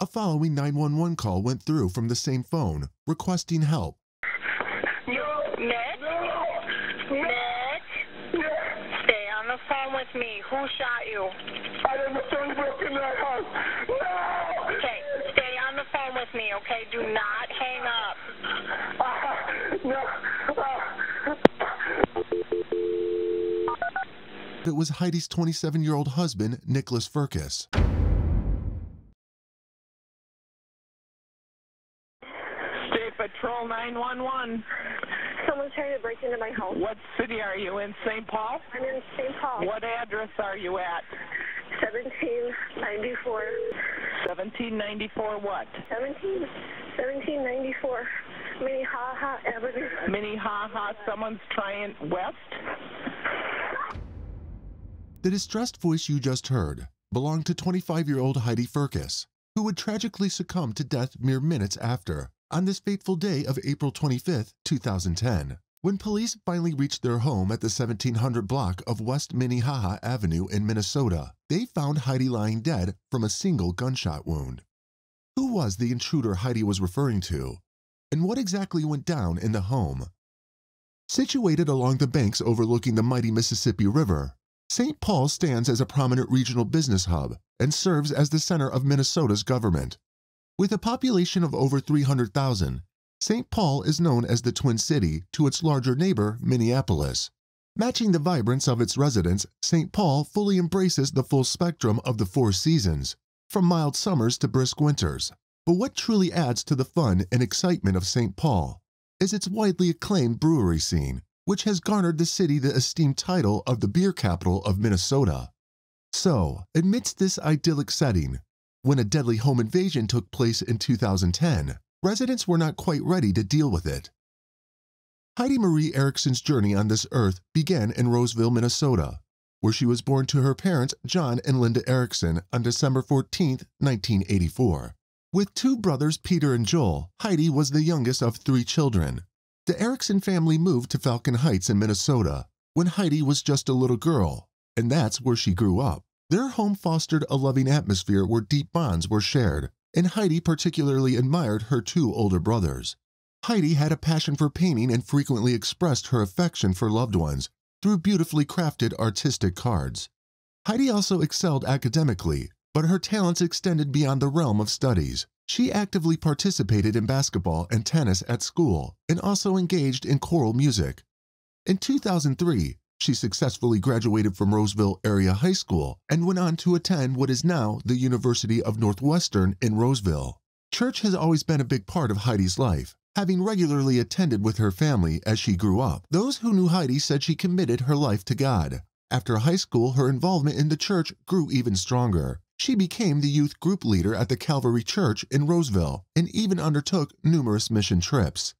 A following 911 call went through from the same phone, requesting help. No, Nick? Nick? Stay on the phone with me. Who shot you? I had my son broke in that house. No! Okay, stay on the phone with me, okay? Do not hang up. Ah, no. Ah. It was Heidi's 27 year old husband, Nicholas Firkus. 911. Someone's trying to break into my house. What city are you in? St. Paul? I'm in St. Paul. What address are you at? 1794. 1794 what? 17, 1794. Minnehaha Avenue. Minnehaha. Someone's trying west? The distressed voice you just heard belonged to 25 year old Heidi Firkus, who would tragically succumb to death mere minutes after, on this fateful day of April 25, 2010. When police finally reached their home at the 1700 block of West Minnehaha Avenue in Minnesota, they found Heidi lying dead from a single gunshot wound. Who was the intruder Heidi was referring to? And what exactly went down in the home? Situated along the banks overlooking the mighty Mississippi River, St. Paul stands as a prominent regional business hub and serves as the center of Minnesota's government. With a population of over 300,000, St. Paul is known as the Twin City to its larger neighbor, Minneapolis. Matching the vibrance of its residents, St. Paul fully embraces the full spectrum of the four seasons, from mild summers to brisk winters. But what truly adds to the fun and excitement of St. Paul is its widely acclaimed brewery scene, which has garnered the city the esteemed title of the beer capital of Minnesota. So, amidst this idyllic setting, when a deadly home invasion took place in 2010, residents were not quite ready to deal with it. Heidi Marie Erickson's journey on this earth began in Roseville, Minnesota, where she was born to her parents John and Linda Erickson on December 14, 1984. With two brothers, Peter and Joel, Heidi was the youngest of three children. The Erickson family moved to Falcon Heights in Minnesota when Heidi was just a little girl, and that's where she grew up. Their home fostered a loving atmosphere where deep bonds were shared, and Heidi particularly admired her two older brothers. Heidi had a passion for painting and frequently expressed her affection for loved ones through beautifully crafted artistic cards. Heidi also excelled academically, but her talents extended beyond the realm of studies. She actively participated in basketball and tennis at school and also engaged in choral music. In 2003, she successfully graduated from Roseville Area High School and went on to attend what is now the University of Northwestern in Roseville. Church has always been a big part of Heidi's life, having regularly attended with her family as she grew up. Those who knew Heidi said she committed her life to God. After high school, her involvement in the church grew even stronger. She became the youth group leader at the Calvary Church in Roseville and even undertook numerous mission trips.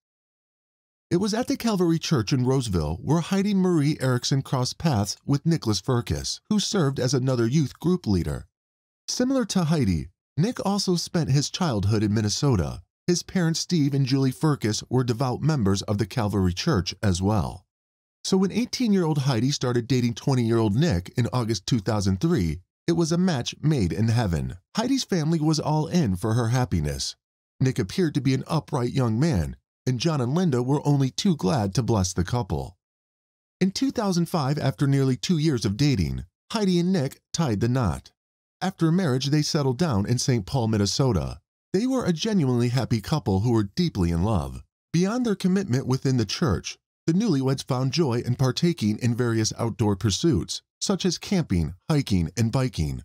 It was at the Calvary Church in Roseville where Heidi Marie Erickson crossed paths with Nicholas Firkus, who served as another youth group leader. Similar to Heidi, Nick also spent his childhood in Minnesota. His parents Steve and Julie Firkus were devout members of the Calvary Church as well. So when 18-year-old Heidi started dating 20-year-old Nick in August 2003, it was a match made in heaven. Heidi's family was all in for her happiness. Nick appeared to be an upright young man, and John and Linda were only too glad to bless the couple. In 2005, after nearly two years of dating, Heidi and Nick tied the knot. After marriage, they settled down in St. Paul, Minnesota. They were a genuinely happy couple who were deeply in love. Beyond their commitment within the church, the newlyweds found joy in partaking in various outdoor pursuits, such as camping, hiking, and biking.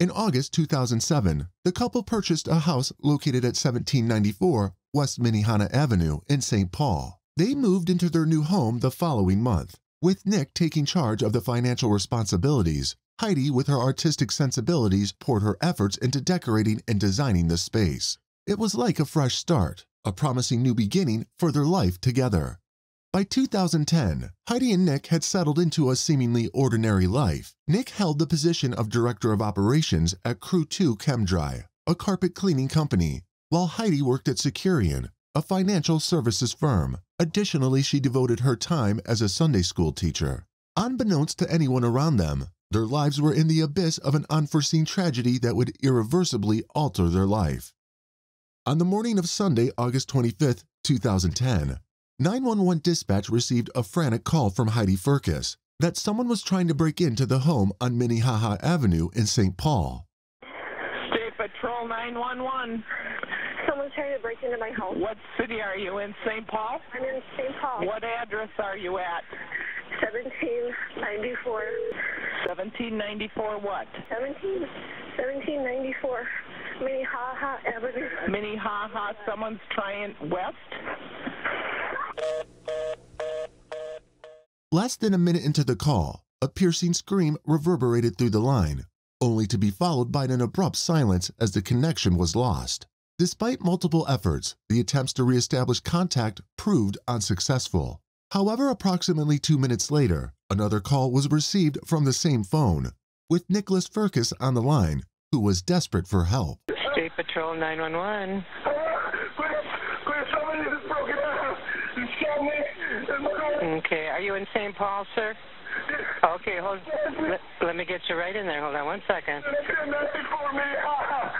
In August 2007, the couple purchased a house located at 1794 West Minnehaha Avenue in St. Paul. They moved into their new home the following month, with Nick taking charge of the financial responsibilities. Heidi, with her artistic sensibilities, poured her efforts into decorating and designing the space. It was like a fresh start, a promising new beginning for their life together. By 2010, Heidi and Nick had settled into a seemingly ordinary life. Nick held the position of Director of Operations at Crew 2 ChemDry, a carpet cleaning company, while Heidi worked at Securian, a financial services firm. Additionally, she devoted her time as a Sunday school teacher. Unbeknownst to anyone around them, Their lives were in the abyss of an unforeseen tragedy that would irreversibly alter their life. On the morning of Sunday, August 25, 2010, 911 dispatch received a frantic call from Heidi Firkus that someone was trying to break into the home on Minnehaha Avenue in St. Paul. State Patrol 911. Someone's trying to break into my house. What city are you in? St. Paul? I'm in St. Paul. What address are you at? 1794. 1794 what? 17, 1794. Minnehaha Avenue. Minnehaha. Someone's trying west? Less than a minute into the call, a piercing scream reverberated through the line, only to be followed by an abrupt silence as the connection was lost. Despite multiple efforts, the attempts to reestablish contact proved unsuccessful. However, approximately two minutes later, another call was received from the same phone, with Nicholas Firkus on the line, who was desperate for help. State Patrol 911. Quick, quick, somebody just broke in the house. You shot me. And my daughter. Okay, are you in St. Paul, sir? Okay, hold. Let, let me get you right in there. Hold on one second.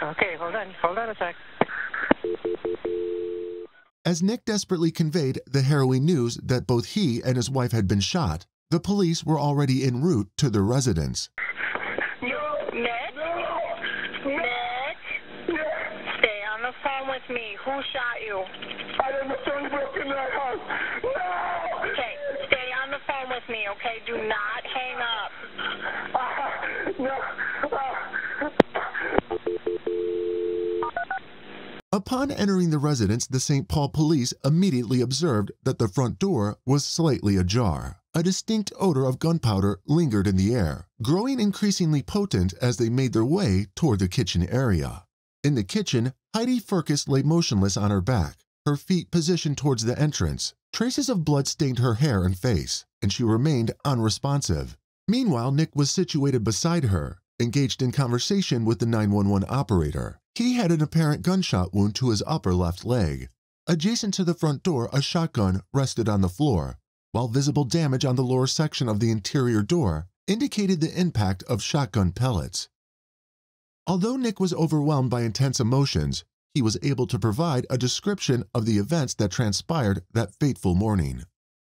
Okay, hold on. Hold on a sec. As Nick desperately conveyed the harrowing news that both he and his wife had been shot, the police were already en route to their residence. Nick? No. Nick? Yeah. Stay on the phone with me. Who shot you? I didn't son broke in that house. No. Okay, stay on the phone with me, okay? Do not hang up. Ah, no. Ah. Upon entering the residence, the St. Paul police immediately observed that the front door was slightly ajar. A distinct odor of gunpowder lingered in the air, growing increasingly potent as they made their way toward the kitchen area. In the kitchen, Heidi Firkus lay motionless on her back, her feet positioned towards the entrance. Traces of blood stained her hair and face, and she remained unresponsive. Meanwhile, Nick was situated beside her, engaged in conversation with the 911 operator. He had an apparent gunshot wound to his upper left leg. Adjacent to the front door, a shotgun rested on the floor, while visible damage on the lower section of the interior door indicated the impact of shotgun pellets. Although Nick was overwhelmed by intense emotions, he was able to provide a description of the events that transpired that fateful morning.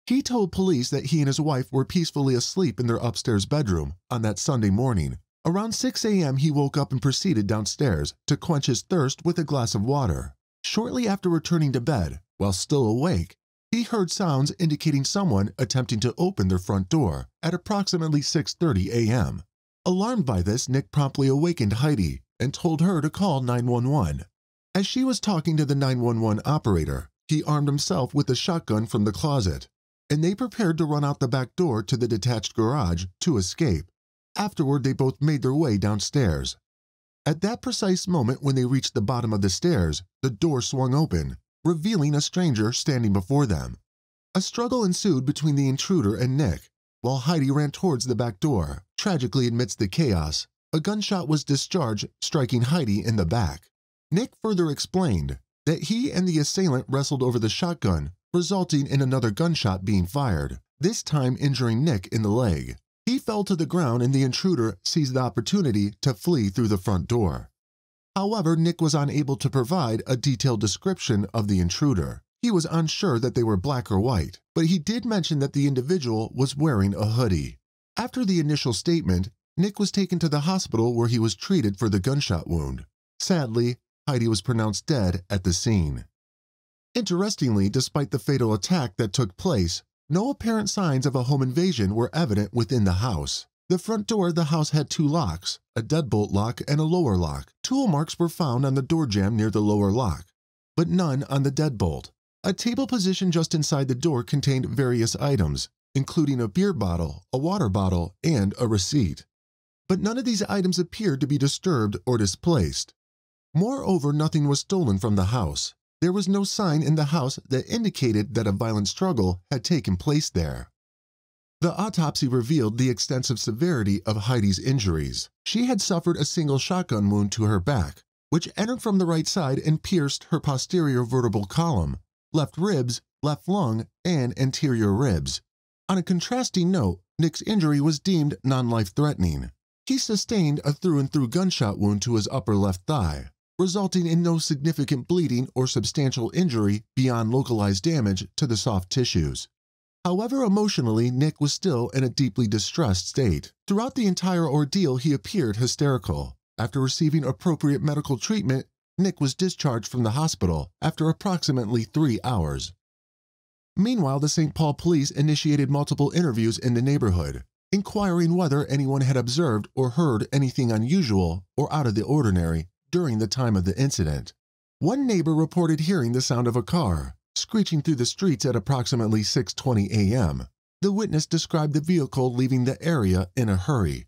He told police that he and his wife were peacefully asleep in their upstairs bedroom on that Sunday morning. Around 6 a.m., he woke up and proceeded downstairs to quench his thirst with a glass of water. Shortly after returning to bed, while still awake, he heard sounds indicating someone attempting to open their front door at approximately 6:30 a.m. Alarmed by this, Nick promptly awakened Heidi and told her to call 911. As she was talking to the 911 operator, he armed himself with a shotgun from the closet, and they prepared to run out the back door to the detached garage to escape. Afterward, they both made their way downstairs. At that precise moment when they reached the bottom of the stairs, the door swung open, revealing a stranger standing before them. A struggle ensued between the intruder and Nick, while Heidi ran towards the back door. Tragically, amidst the chaos, a gunshot was discharged, striking Heidi in the back. Nick further explained that he and the assailant wrestled over the shotgun, resulting in another gunshot being fired, this time injuring Nick in the leg. He fell to the ground and the intruder seized the opportunity to flee through the front door. However, Nick was unable to provide a detailed description of the intruder. He was unsure that they were black or white, but he did mention that the individual was wearing a hoodie. After the initial statement, Nick was taken to the hospital where he was treated for the gunshot wound. Sadly, Heidi was pronounced dead at the scene. Interestingly, despite the fatal attack that took place, no apparent signs of a home invasion were evident within the house. The front door of the house had two locks, a deadbolt lock and a lower lock. Tool marks were found on the door jamb near the lower lock, but none on the deadbolt. A table positioned just inside the door contained various items, including a beer bottle, a water bottle, and a receipt. But none of these items appeared to be disturbed or displaced. Moreover, nothing was stolen from the house. There was no sign in the house that indicated that a violent struggle had taken place there. The autopsy revealed the extensive severity of Heidi's injuries. She had suffered a single shotgun wound to her back, which entered from the right side and pierced her posterior vertebral column, left ribs, left lung, and anterior ribs. On a contrasting note, Nick's injury was deemed non life threatening. He sustained a through and through gunshot wound to his upper left thigh, resulting in no significant bleeding or substantial injury beyond localized damage to the soft tissues. However, emotionally, Nick was still in a deeply distressed state. Throughout the entire ordeal, he appeared hysterical. After receiving appropriate medical treatment, Nick was discharged from the hospital after approximately three hours. Meanwhile, the St. Paul police initiated multiple interviews in the neighborhood, inquiring whether anyone had observed or heard anything unusual or out of the ordinary during the time of the incident. One neighbor reported hearing the sound of a car screeching through the streets at approximately 6:20 a.m. The witness described the vehicle leaving the area in a hurry.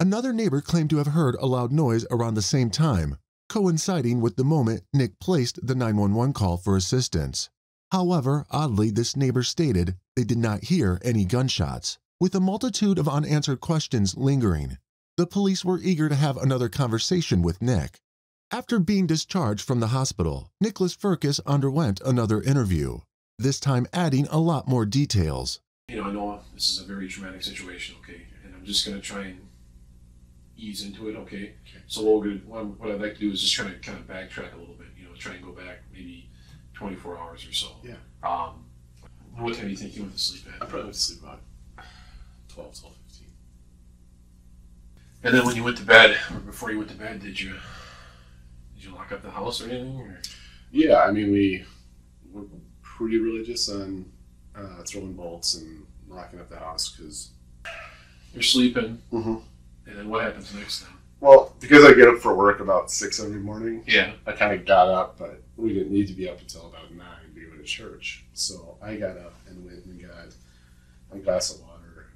Another neighbor claimed to have heard a loud noise around the same time, coinciding with the moment Nick placed the 911 call for assistance. However, oddly, this neighbor stated they did not hear any gunshots. With a multitude of unanswered questions lingering, the police were eager to have another conversation with Nick. After being discharged from the hospital, Nicholas Firkus underwent another interview, this time adding a lot more details. You know, I know this is a very traumatic situation, okay, and I'm just gonna try and ease into it, okay. So what we're gonna, what, what I'd like to do is just try to kind of backtrack a little bit, you know, try and go back maybe 24 hours or so. Yeah. Um, what time do you think you went to sleep at? I at? probably went to sleep about 12, 12, 15. And then when you went to bed, or before you went to bed, did you did you lock up the house or anything? Or? Yeah, I mean, we were pretty religious on uh, throwing bolts and locking up the house because, You're sleeping, Mhm. And then what happens next then? well, because I get up for work about 6 every morning, Yeah. I kind of got up, but we didn't need to be up until about 9 to go to church. So I got up and went and got a glass of water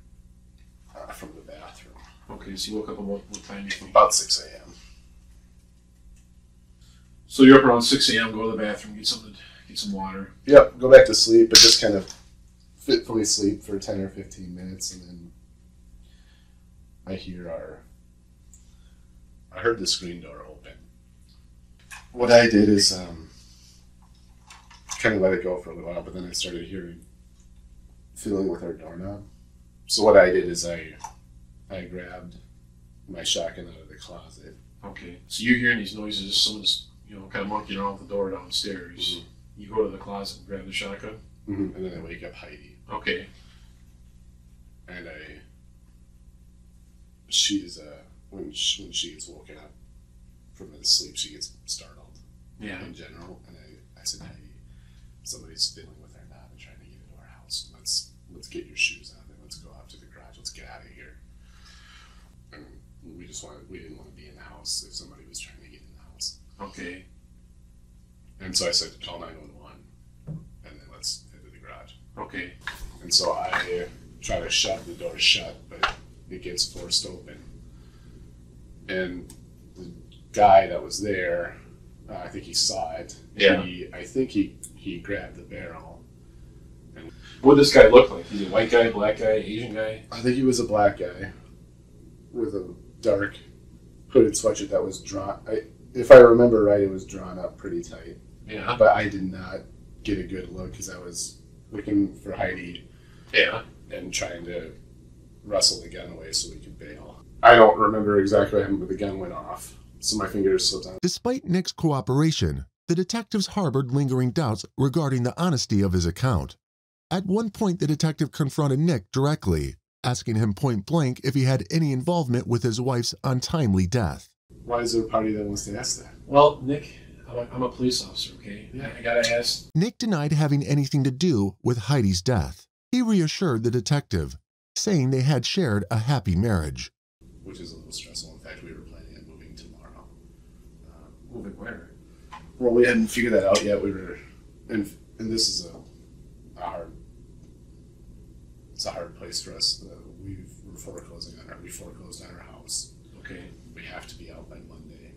uh, from the bathroom Okay, so you woke up at what, what time? You think? about 6 a.m. So you're up around 6 a.m. Go to the bathroom, get something, get some water. Yep, go back to sleep, but just kind of fitfully sleep for 10 or 15 minutes, and then I hear our. I heard the screen door open. What I did is um, kind of let it go for a little while, but then I started hearing, fiddling with our doorknob. So what I did is I, I grabbed my shotgun out of the closet. Okay, so you're hearing these noises. Someone's you know kind of monkeying around with the door downstairs. You go to the closet and grab the shotgun. And then I wake up Heidi. Okay. and I she is uh when she, when she gets woken up from the sleep she gets startled Yeah. in general and I, I said hey somebody's fiddling with our knob and trying to get into our house let's let's get your shoes on and let's go out to the garage let's get out of here and we just wanted we didn't want to be in the house if somebody was trying to get in the house Okay. and so I said to call 911 and then let's head to the garage Okay. And so I try to shut the door shut, but it gets forced open. And the guy that was there, uh, I think he saw it. Yeah. He, I think he, he grabbed the barrel. What does this guy look like? Is he a white guy, black guy, Asian guy? I think he was a black guy with a dark hooded sweatshirt that was drawn. I, if I remember right, it was drawn up pretty tight. Yeah. But I did not get a good look because I was looking for Heidi Yeah. and trying to wrestle the gun away so we could bail. I don't remember exactly what happened, but the gun went off. So my fingers slipped on. Despite Nick's cooperation, the detectives harbored lingering doubts regarding the honesty of his account. At one point, the detective confronted Nick directly, asking him point blank if he had any involvement with his wife's untimely death. Why is there a party that wants to ask that? Well, Nick, I'm a, I'm a police officer. Okay. Yeah. I gotta ask. Nick denied having anything to do with Heidi's death. He reassured the detective, saying they had shared a happy marriage. Which is a little stressful. In fact, we were planning on moving tomorrow. Moving where? Well, we hadn't figured that out yet. We were, and and this is a, a hard. It's a hard place for us. Uh, we've, we're foreclosing on our. We foreclosed on our house. Okay. we have to be out by Monday.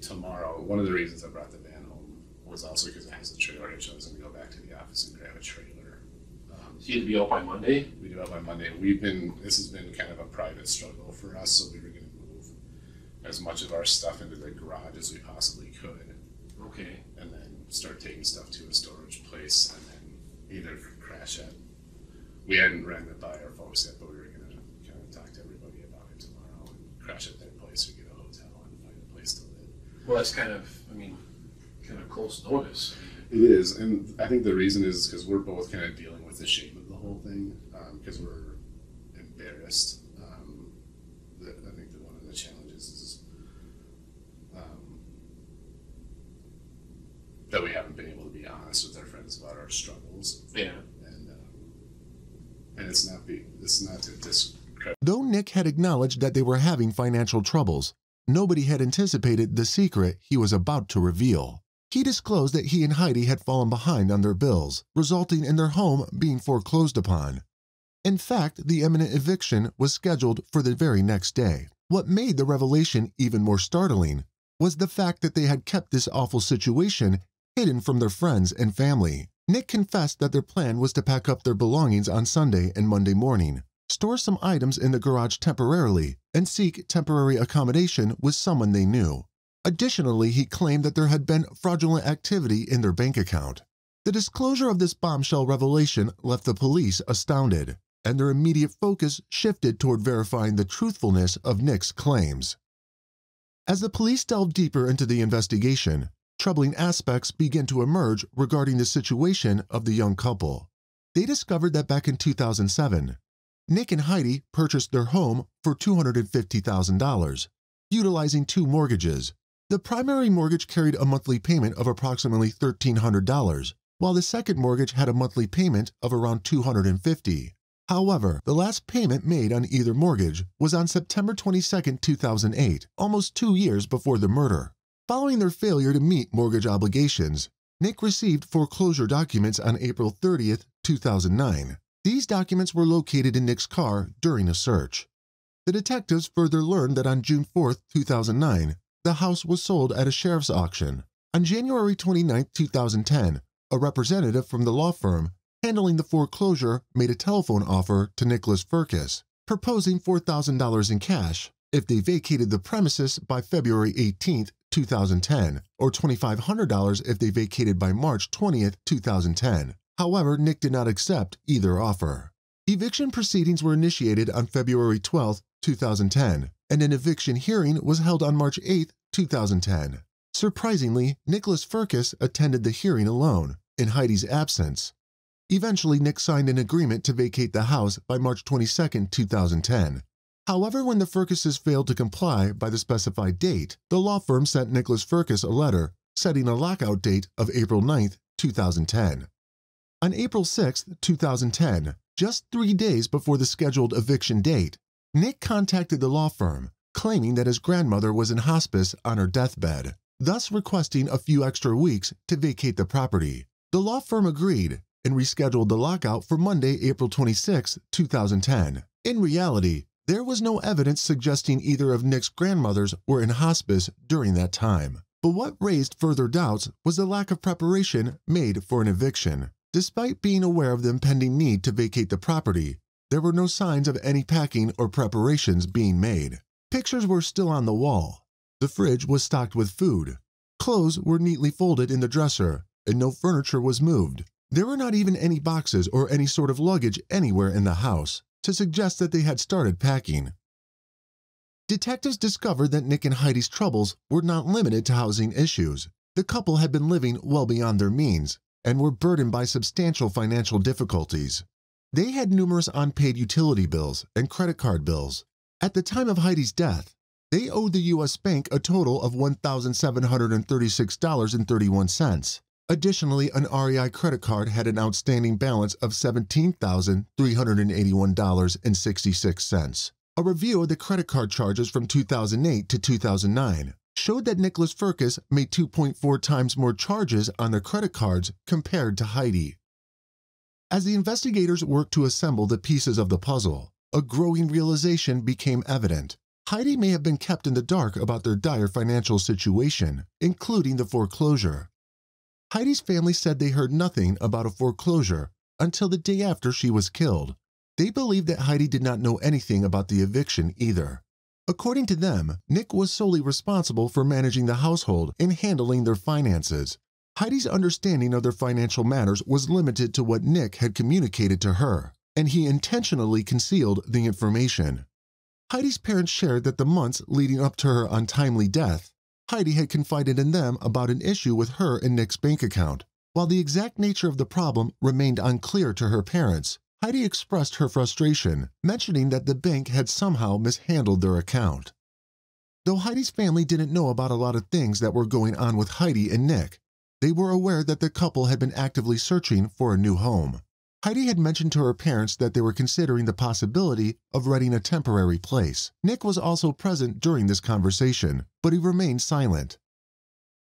Tomorrow, one of the reasons I brought the van home was also because it has a trailer hitch. I was going to go back to the office and grab a trailer. So you had to be out by Monday. we do out by Monday. We've been, this has been kind of a private struggle for us, so we were going to move as much of our stuff into the garage as we possibly could Okay. and then start taking stuff to a storage place and then either crash at we hadn't ran it by our folks yet, but we were gonna kind of talk to everybody about it tomorrow and crash at their place or get a hotel and find a place to live. Well, that's kind of, I mean, kind of close notice. It is, and I think the reason is because we're both kind of dealing with the shame of the whole thing because we're embarrassed. Um, that I think that one of the challenges is um, that we haven't been able to be honest with our friends about our struggles, Yeah. and um, and it's not be it's not to discredit. Though Nick had acknowledged that they were having financial troubles, nobody had anticipated the secret he was about to reveal. He disclosed that he and Heidi had fallen behind on their bills, resulting in their home being foreclosed upon. In fact, the imminent eviction was scheduled for the very next day. What made the revelation even more startling was the fact that they had kept this awful situation hidden from their friends and family. Nick confessed that their plan was to pack up their belongings on Sunday and Monday morning, store some items in the garage temporarily, and seek temporary accommodation with someone they knew. Additionally, he claimed that there had been fraudulent activity in their bank account. The disclosure of this bombshell revelation left the police astounded, and their immediate focus shifted toward verifying the truthfulness of Nick's claims. As the police delved deeper into the investigation, troubling aspects began to emerge regarding the situation of the young couple. They discovered that back in 2007, Nick and Heidi purchased their home for $250,000, utilizing two mortgages. The primary mortgage carried a monthly payment of approximately $1,300, while the second mortgage had a monthly payment of around $250. However, the last payment made on either mortgage was on September 22, 2008, almost two years before the murder. Following their failure to meet mortgage obligations, Nick received foreclosure documents on April 30, 2009. These documents were located in Nick's car during a search. The detectives further learned that on June 4, 2009, the house was sold at a sheriff's auction. On January 29, 2010, a representative from the law firm handling the foreclosure made a telephone offer to Nicholas Firkus, proposing $4,000 in cash if they vacated the premises by February 18, 2010, or $2,500 if they vacated by March 20, 2010. However, Nick did not accept either offer. Eviction proceedings were initiated on February 12, 2010, and an eviction hearing was held on March 8, 2010. Surprisingly, Nicholas Firkus attended the hearing alone, in Heidi's absence. Eventually, Nick signed an agreement to vacate the house by March 22, 2010. However, when the Firkuses failed to comply by the specified date, the law firm sent Nicholas Firkus a letter setting a lockout date of April 9, 2010. On April 6, 2010, just three days before the scheduled eviction date, Nick contacted the law firm, claiming that his grandmother was in hospice on her deathbed, thus requesting a few extra weeks to vacate the property. The law firm agreed and rescheduled the lockout for Monday, April 26, 2010. In reality, there was no evidence suggesting either of Nick's grandmothers were in hospice during that time. But what raised further doubts was the lack of preparation made for an eviction. Despite being aware of the impending need to vacate the property, there were no signs of any packing or preparations being made. Pictures were still on the wall. The fridge was stocked with food. Clothes were neatly folded in the dresser, and no furniture was moved. There were not even any boxes or any sort of luggage anywhere in the house to suggest that they had started packing. Detectives discovered that Nick and Heidi's troubles were not limited to housing issues. The couple had been living well beyond their means and were burdened by substantial financial difficulties. They had numerous unpaid utility bills and credit card bills. At the time of Heidi's death, they owed the U.S. Bank a total of $1,736.31. Additionally, an REI credit card had an outstanding balance of $17,381.66. A review of the credit card charges from 2008 to 2009 showed that Nicholas Firkus made 2.4 times more charges on their credit cards compared to Heidi. As the investigators worked to assemble the pieces of the puzzle, a growing realization became evident. Heidi may have been kept in the dark about their dire financial situation, including the foreclosure. Heidi's family said they heard nothing about a foreclosure until the day after she was killed. They believed that Heidi did not know anything about the eviction either. According to them, Nick was solely responsible for managing the household and handling their finances. Heidi's understanding of their financial matters was limited to what Nick had communicated to her. and he intentionally concealed the information. Heidi's parents shared that the months leading up to her untimely death, Heidi had confided in them about an issue with her and Nick's bank account. While the exact nature of the problem remained unclear to her parents, Heidi expressed her frustration, mentioning that the bank had somehow mishandled their account. Though Heidi's family didn't know about a lot of things that were going on with Heidi and Nick, they were aware that the couple had been actively searching for a new home. Heidi had mentioned to her parents that they were considering the possibility of renting a temporary place. Nick was also present during this conversation, but he remained silent.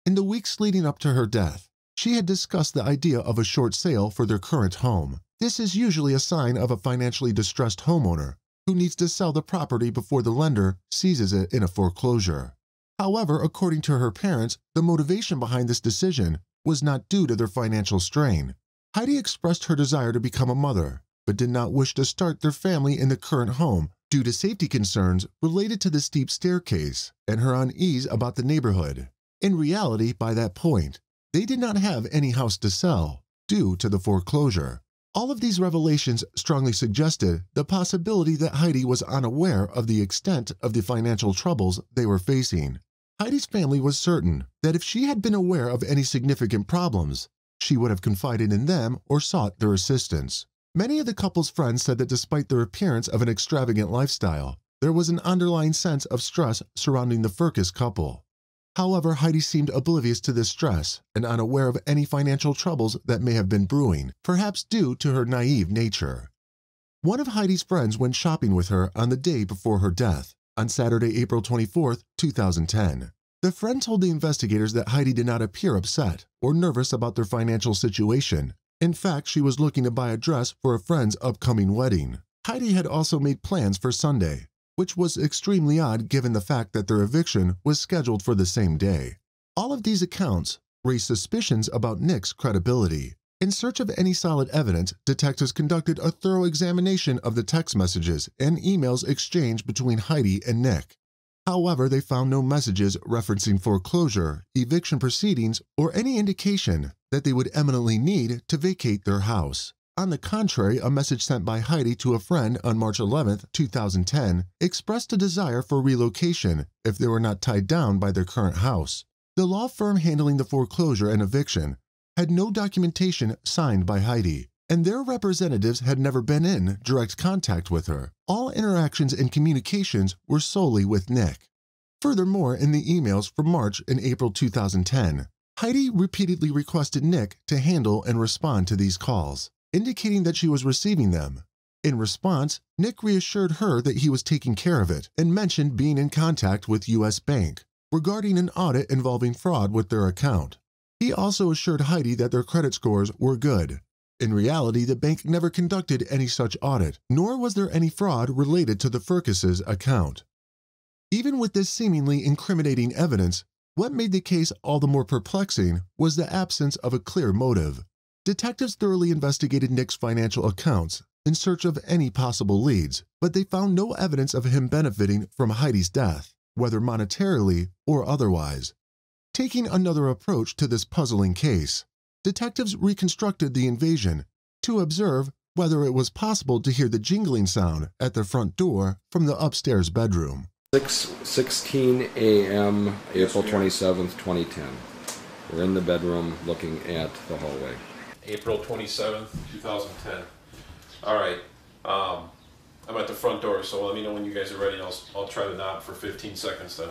In the weeks leading up to her death, she had discussed the idea of a short sale for their current home. This is usually a sign of a financially distressed homeowner who needs to sell the property before the lender seizes it in a foreclosure. However, according to her parents, the motivation behind this decision was not due to their financial strain, Heidi expressed her desire to become a mother, but did not wish to start their family in the current home due to safety concerns related to the steep staircase and her unease about the neighborhood. In reality, by that point, they did not have any house to sell due to the foreclosure. All of these revelations strongly suggested the possibility that Heidi was unaware of the extent of the financial troubles they were facing. Heidi's family was certain that if she had been aware of any significant problems, she would have confided in them or sought their assistance. Many of the couple's friends said that despite their appearance of an extravagant lifestyle, there was an underlying sense of stress surrounding the Firkus couple. However, Heidi seemed oblivious to this stress and unaware of any financial troubles that may have been brewing, perhaps due to her naive nature. One of Heidi's friends went shopping with her on the day before her death, on Saturday, April 24, 2010. The friend told the investigators that Heidi did not appear upset or nervous about their financial situation. In fact, she was looking to buy a dress for a friend's upcoming wedding. Heidi had also made plans for Sunday, which was extremely odd given the fact that their eviction was scheduled for the same day. All of these accounts raised suspicions about Nick's credibility. In search of any solid evidence, detectives conducted a thorough examination of the text messages and emails exchanged between Heidi and Nick. However, they found no messages referencing foreclosure, eviction proceedings, or any indication that they would eminently need to vacate their house. On the contrary, a message sent by Heidi to a friend on March 11, 2010, expressed a desire for relocation if they were not tied down by their current house. The law firm handling the foreclosure and eviction had no documentation signed by Heidi, and their representatives had never been in direct contact with her. All interactions and communications were solely with Nick. Furthermore, in the emails from March and April 2010, Heidi repeatedly requested Nick to handle and respond to these calls, indicating that she was receiving them. In response, Nick reassured her that he was taking care of it and mentioned being in contact with U.S. Bank regarding an audit involving fraud with their account. He also assured Heidi that their credit scores were good in reality, the bank never conducted any such audit, nor was there any fraud related to the Firkuses' account. Even with this seemingly incriminating evidence, what made the case all the more perplexing was the absence of a clear motive. Detectives thoroughly investigated Nick's financial accounts in search of any possible leads, but they found no evidence of him benefiting from Heidi's death, whether monetarily or otherwise. Taking another approach to this puzzling case, detectives reconstructed the invasion to observe whether it was possible to hear the jingling sound at the front door from the upstairs bedroom. 6 16 a.m. April 27th, 2010. We're in the bedroom looking at the hallway. April 27th, 2010. All right. Um, I'm at the front door, so let me know when you guys are ready. I'll, I'll try to knock for 15 seconds then.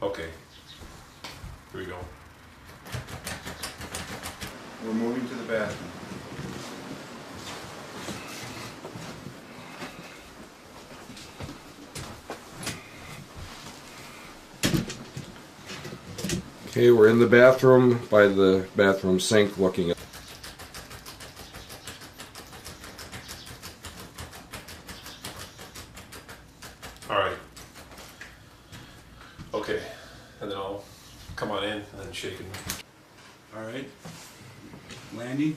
Okay. Here we go. We're moving to the bathroom. Okay, we're in the bathroom by the bathroom sink looking at. All right. Okay. And then I'll come on in and then shake and All right. Landing.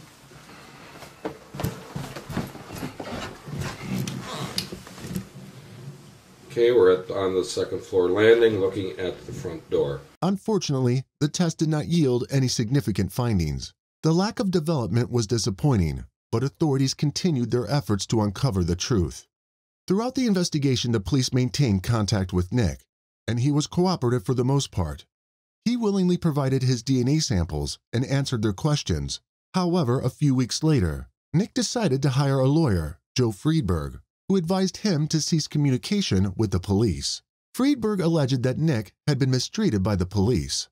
Okay, we're at, on the second floor landing looking at the front door. Unfortunately, the test did not yield any significant findings. The lack of development was disappointing, but authorities continued their efforts to uncover the truth. Throughout the investigation, the police maintained contact with Nick, and he was cooperative for the most part. He willingly provided his DNA samples and answered their questions. However, a few weeks later, Nick decided to hire a lawyer, Joe Friedberg, who advised him to cease communication with the police. Friedberg alleged that Nick had been mistreated by the police,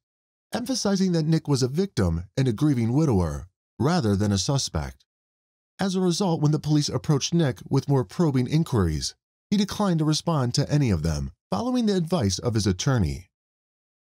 emphasizing that Nick was a victim and a grieving widower rather than a suspect. As a result, when the police approached Nick with more probing inquiries, he declined to respond to any of them, following the advice of his attorney.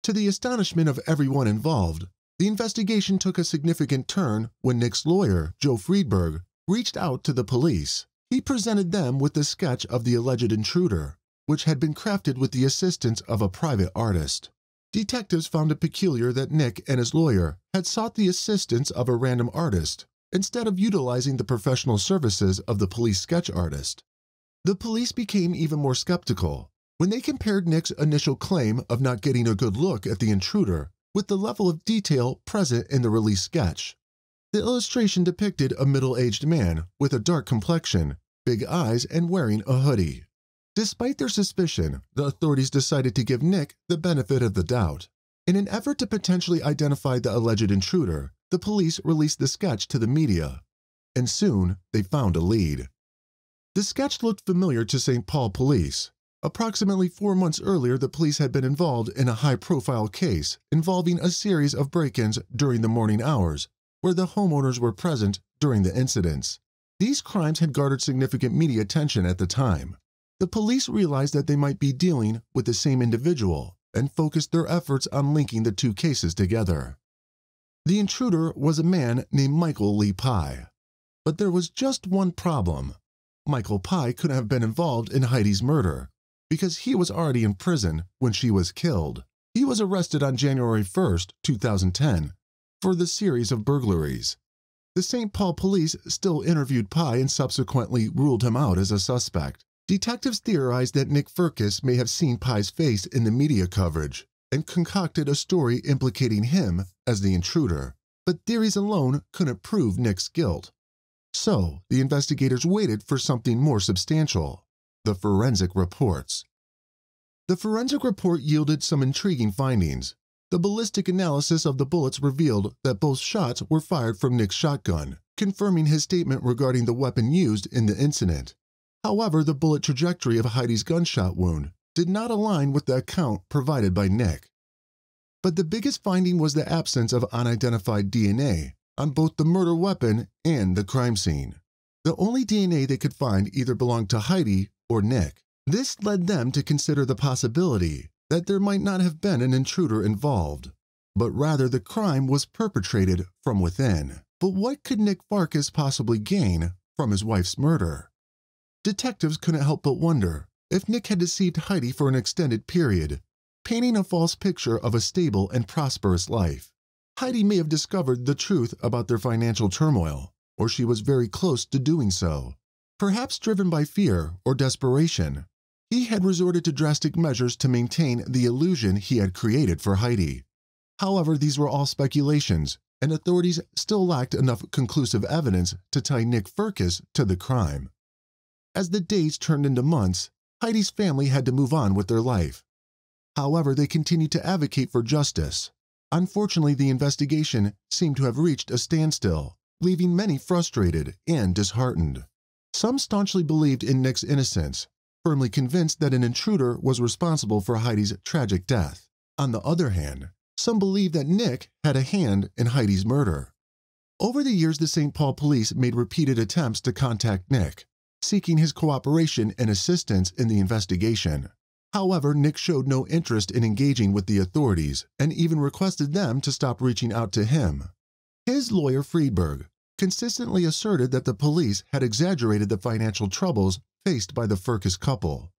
To the astonishment of everyone involved, the investigation took a significant turn when Nick's lawyer, Joe Friedberg, reached out to the police. He presented them with the sketch of the alleged intruder, which had been crafted with the assistance of a private artist. Detectives found it peculiar that Nick and his lawyer had sought the assistance of a random artist instead of utilizing the professional services of the police sketch artist. The police became even more skeptical when they compared Nick's initial claim of not getting a good look at the intruder with the level of detail present in the release sketch. The illustration depicted a middle aged man with a dark complexion, big eyes, and wearing a hoodie. Despite their suspicion, the authorities decided to give Nick the benefit of the doubt. In an effort to potentially identify the alleged intruder, the police released the sketch to the media, and soon they found a lead. The sketch looked familiar to St. Paul police. Approximately four months earlier, the police had been involved in a high profile case involving a series of break ins during the morning hours, where the homeowners were present during the incidents. These crimes had garnered significant media attention at the time. The police realized that they might be dealing with the same individual and focused their efforts on linking the two cases together. The intruder was a man named Michael Lee Pye. But there was just one problem. Michael Pye couldn't have been involved in Heidi's murder because he was already in prison when she was killed. He was arrested on January 1, 2010, for the series of burglaries. The St. Paul police still interviewed Pye and subsequently ruled him out as a suspect. Detectives theorized that Nick Firkus may have seen Pye's face in the media coverage and concocted a story implicating him as the intruder, but theories alone couldn't prove Nick's guilt. So, the investigators waited for something more substantial the forensic reports. The forensic report yielded some intriguing findings. The ballistic analysis of the bullets revealed that both shots were fired from Nick's shotgun, confirming his statement regarding the weapon used in the incident. However, the bullet trajectory of Heidi's gunshot wound did not align with the account provided by Nick. But the biggest finding was the absence of unidentified DNA on both the murder weapon and the crime scene. The only DNA they could find either belonged to Heidi or Nick. This led them to consider the possibility that there might not have been an intruder involved, but rather the crime was perpetrated from within. But what could Nick Firkus possibly gain from his wife's murder? Detectives couldn't help but wonder if Nick had deceived Heidi for an extended period, painting a false picture of a stable and prosperous life. Heidi may have discovered the truth about their financial turmoil, or she was very close to doing so. Perhaps driven by fear or desperation, he had resorted to drastic measures to maintain the illusion he had created for Heidi. However, these were all speculations, and authorities still lacked enough conclusive evidence to tie Nick Firkus to the crime. As the days turned into months, Heidi's family had to move on with their life. However, they continued to advocate for justice. Unfortunately, the investigation seemed to have reached a standstill, leaving many frustrated and disheartened. Some staunchly believed in Nick's innocence, firmly convinced that an intruder was responsible for Heidi's tragic death. On the other hand, some believed that Nick had a hand in Heidi's murder. Over the years, the St. Paul police made repeated attempts to contact Nick, seeking his cooperation and assistance in the investigation. However, Nick showed no interest in engaging with the authorities and even requested them to stop reaching out to him. His lawyer, Friedberg, consistently asserted that the police had exaggerated the financial troubles faced by the Firkus couple.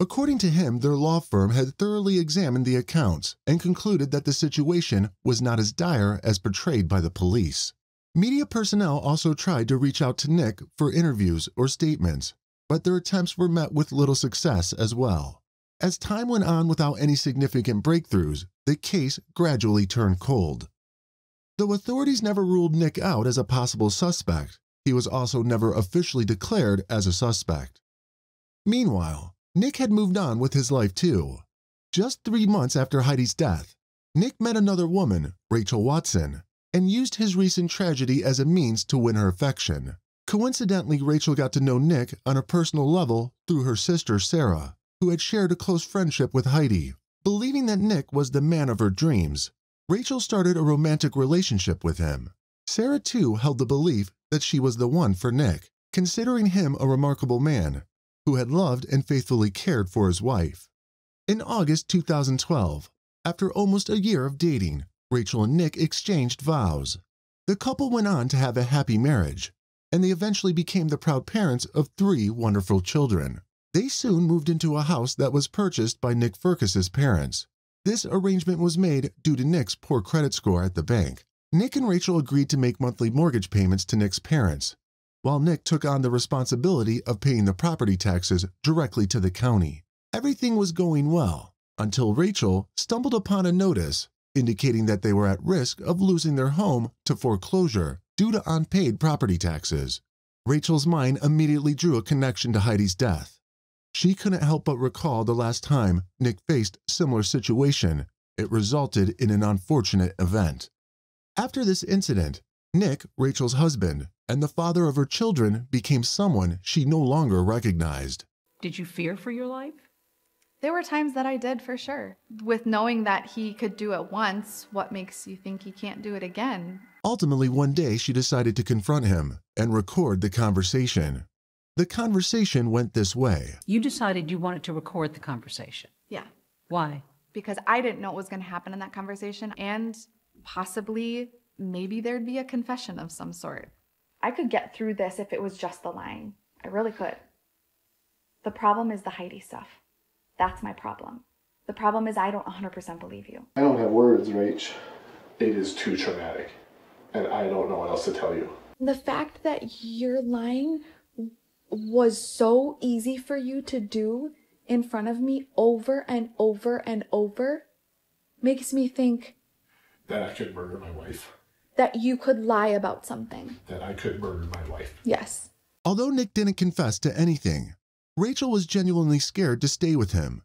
According to him, their law firm had thoroughly examined the accounts and concluded that the situation was not as dire as portrayed by the police. Media personnel also tried to reach out to Nick for interviews or statements, but their attempts were met with little success as well. As time went on without any significant breakthroughs, the case gradually turned cold. Though authorities never ruled Nick out as a possible suspect, he was also never officially declared as a suspect. Meanwhile, Nick had moved on with his life too. Just three months after Heidi's death, Nick met another woman, Rachel Watson, and used his recent tragedy as a means to win her affection. Coincidentally, Rachel got to know Nick on a personal level through her sister Sarah, who had shared a close friendship with Heidi. Believing that Nick was the man of her dreams, Rachel started a romantic relationship with him. Sarah, too, held the belief that she was the one for Nick, considering him a remarkable man who had loved and faithfully cared for his wife. In August 2012, after almost a year of dating, Rachel and Nick exchanged vows. The couple went on to have a happy marriage, and they eventually became the proud parents of three wonderful children. They soon moved into a house that was purchased by Nick Firkus's parents. This arrangement was made due to Nick's poor credit score at the bank. Nick and Rachel agreed to make monthly mortgage payments to Nick's parents, while Nick took on the responsibility of paying the property taxes directly to the county. Everything was going well until Rachel stumbled upon a notice indicating that they were at risk of losing their home to foreclosure due to unpaid property taxes. Rachel's mind immediately drew a connection to Heidi's death. She couldn't help but recall the last time Nick faced similar situation. It resulted in an unfortunate event. After this incident, Nick, Rachel's husband, and the father of her children became someone she no longer recognized. Did you fear for your life? There were times that I did for sure. With knowing that he could do it once, what makes you think he can't do it again? Ultimately, one day she decided to confront him and record the conversation. The conversation went this way. You decided you wanted to record the conversation. Yeah. Why? Because I didn't know what was going to happen in that conversation, and possibly, maybe there'd be a confession of some sort. I could get through this if it was just the lying. I really could. The problem is the Heidi stuff. That's my problem. The problem is I don't 100% believe you. I don't have words, Rach. It is too traumatic. And I don't know what else to tell you. The fact that you're lying was so easy for you to do in front of me over and over and over makes me think That I could murder my wife. that you could lie about something. That I could murder my wife. Yes. Although Nick didn't confess to anything, Rachel was genuinely scared to stay with him.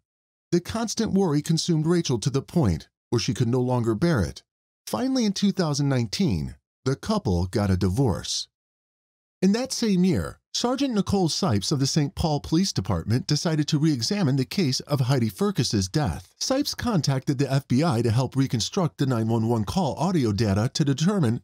The constant worry consumed Rachel to the point where she could no longer bear it. Finally, in 2019, the couple got a divorce. In that same year, Sergeant Nicole Sipes of the St. Paul Police Department decided to re examine the case of Heidi Firkus's death. Sipes contacted the FBI to help reconstruct the 911 call audio data to determine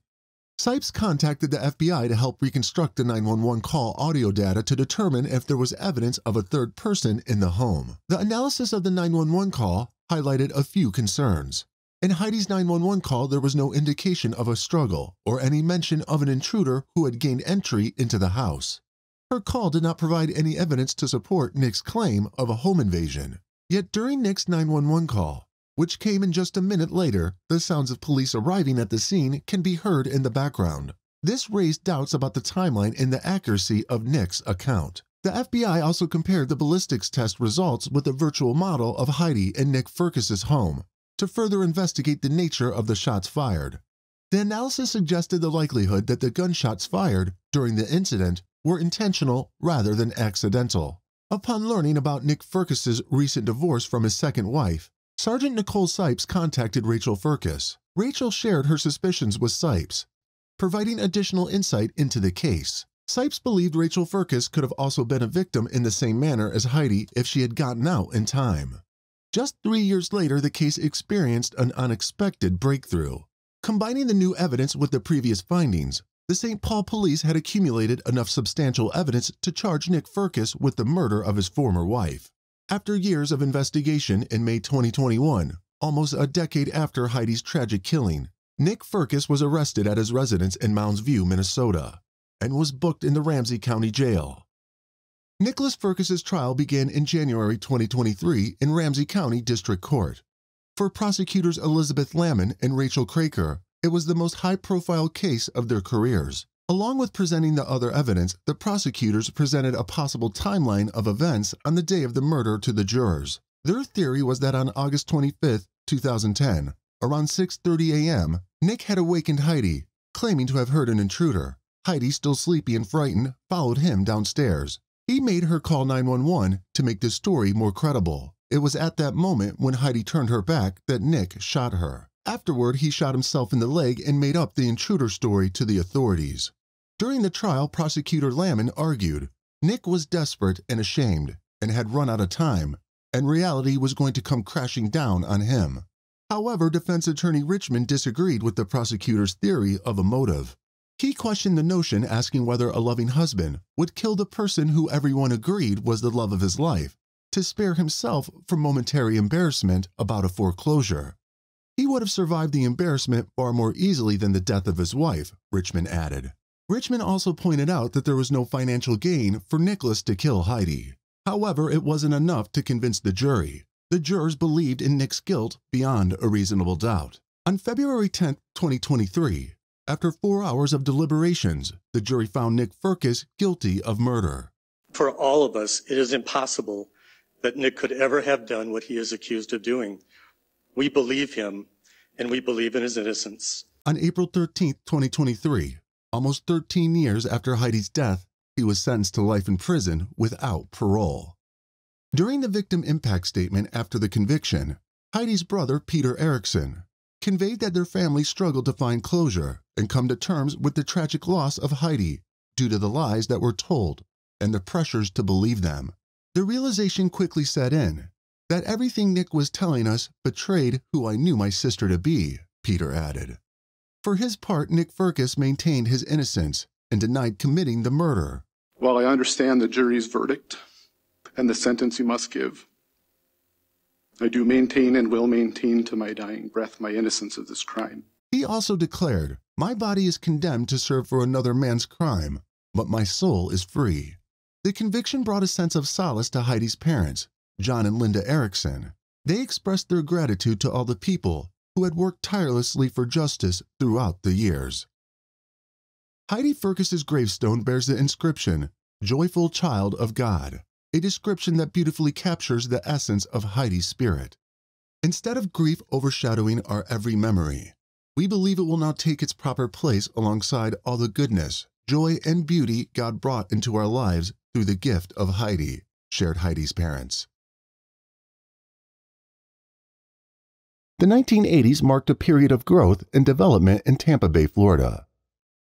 Sipes contacted the FBI to help reconstruct the 911 call audio data to determine if there was evidence of a third person in the home. The analysis of the 911 call highlighted a few concerns. In Heidi's 911 call, there was no indication of a struggle or any mention of an intruder who had gained entry into the house. Her call did not provide any evidence to support Nick's claim of a home invasion. Yet during Nick's 911 call, which came in just a minute later, the sounds of police arriving at the scene can be heard in the background. This raised doubts about the timeline and the accuracy of Nick's account. The FBI also compared the ballistics test results with a virtual model of Heidi and Nick Firkus's home to further investigate the nature of the shots fired. The analysis suggested the likelihood that the gunshots fired during the incident were intentional rather than accidental. Upon learning about Nick Firkus's recent divorce from his second wife, Sergeant Nicole Sipes contacted Rachel Firkus. Rachel shared her suspicions with Sipes, providing additional insight into the case. Sipes believed Rachel Firkus could have also been a victim in the same manner as Heidi if she had gotten out in time. Just three years later, the case experienced an unexpected breakthrough. Combining the new evidence with the previous findings, the St. Paul police had accumulated enough substantial evidence to charge Nick Firkus with the murder of his former wife. After years of investigation in May 2021, almost a decade after Heidi's tragic killing, Nick Firkus was arrested at his residence in Mounds View, Minnesota, and was booked in the Ramsey County Jail. Nicholas Firkus's trial began in January 2023 in Ramsey County District Court. For prosecutors Elizabeth Lamon and Rachel Craker, it was the most high-profile case of their careers. Along with presenting the other evidence, the prosecutors presented a possible timeline of events on the day of the murder to the jurors. Their theory was that on August 25, 2010, around 6:30 a.m., Nick had awakened Heidi, claiming to have heard an intruder. Heidi, still sleepy and frightened, followed him downstairs. He made her call 911 to make this story more credible. It was at that moment when Heidi turned her back that Nick shot her. Afterward, he shot himself in the leg and made up the intruder story to the authorities. During the trial, prosecutor Lamon argued Nick was desperate and ashamed and had run out of time, and reality was going to come crashing down on him. However, defense attorney Richmond disagreed with the prosecutor's theory of a motive. He questioned the notion, asking whether a loving husband would kill the person who everyone agreed was the love of his life to spare himself from momentary embarrassment about a foreclosure. He would have survived the embarrassment far more easily than the death of his wife, Richmond added. Richmond also pointed out that there was no financial gain for Nicholas to kill Heidi. However, it wasn't enough to convince the jury. The jurors believed in Nick's guilt beyond a reasonable doubt. On February 10, 2023, after four hours of deliberations, the jury found Nick Firkus guilty of murder. For all of us, it is impossible that Nick could ever have done what he is accused of doing. We believe him, and we believe in his innocence. On April 13, 2023, almost 13 years after Heidi's death, he was sentenced to life in prison without parole. During the victim impact statement after the conviction, Heidi's brother, Peter Erickson, conveyed that their family struggled to find closure and come to terms with the tragic loss of Heidi due to the lies that were told and the pressures to believe them. The realization quickly set in that everything Nick was telling us betrayed who I knew my sister to be, Peter added. For his part, Nick Firkus maintained his innocence and denied committing the murder. While I understand the jury's verdict and the sentence you must give, I do maintain and will maintain to my dying breath my innocence of this crime. He also declared, My body is condemned to serve for another man's crime, but my soul is free. The conviction brought a sense of solace to Heidi's parents, John and Linda Erickson. They expressed their gratitude to all the people who had worked tirelessly for justice throughout the years. Heidi Firkus's gravestone bears the inscription, Joyful Child of God, a description that beautifully captures the essence of Heidi's spirit. Instead of grief overshadowing our every memory, we believe it will now take its proper place alongside all the goodness, joy, and beauty God brought into our lives through the gift of Heidi, shared Heidi's parents. The 1980s marked a period of growth and development in Tampa Bay, Florida.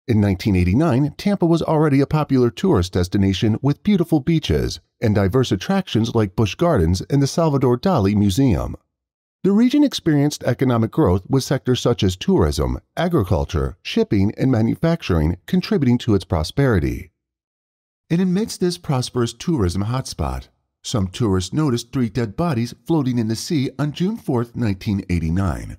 In 1989, Tampa was already a popular tourist destination with beautiful beaches and diverse attractions like Busch Gardens and the Salvador Dali Museum. The region experienced economic growth with sectors such as tourism, agriculture, shipping, and manufacturing contributing to its prosperity. And amidst this prosperous tourism hotspot, some tourists noticed three dead bodies floating in the sea on June 4, 1989.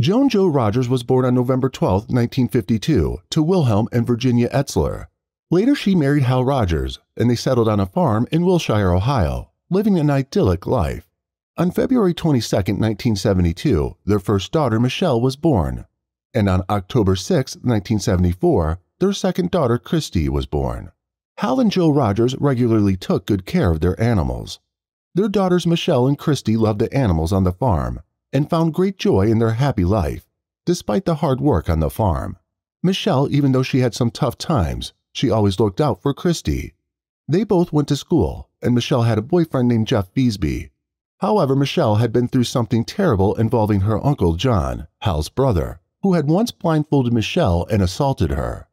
Joan Jo Rogers was born on November 12, 1952, to Wilhelm and Virginia Etzler. Later, she married Hal Rogers, and they settled on a farm in Willshire, Ohio, living an idyllic life. On February 22, 1972, their first daughter, Michelle, was born. And on October 6, 1974, their second daughter, Christy, was born. Hal and Jo Rogers regularly took good care of their animals. Their daughters Michelle and Christy loved the animals on the farm and found great joy in their happy life, despite the hard work on the farm. Michelle, even though she had some tough times, she always looked out for Christy. They both went to school, and Michelle had a boyfriend named Jeff Beesby. However, Michelle had been through something terrible involving her uncle John, Hal's brother, who had once blindfolded Michelle and assaulted her.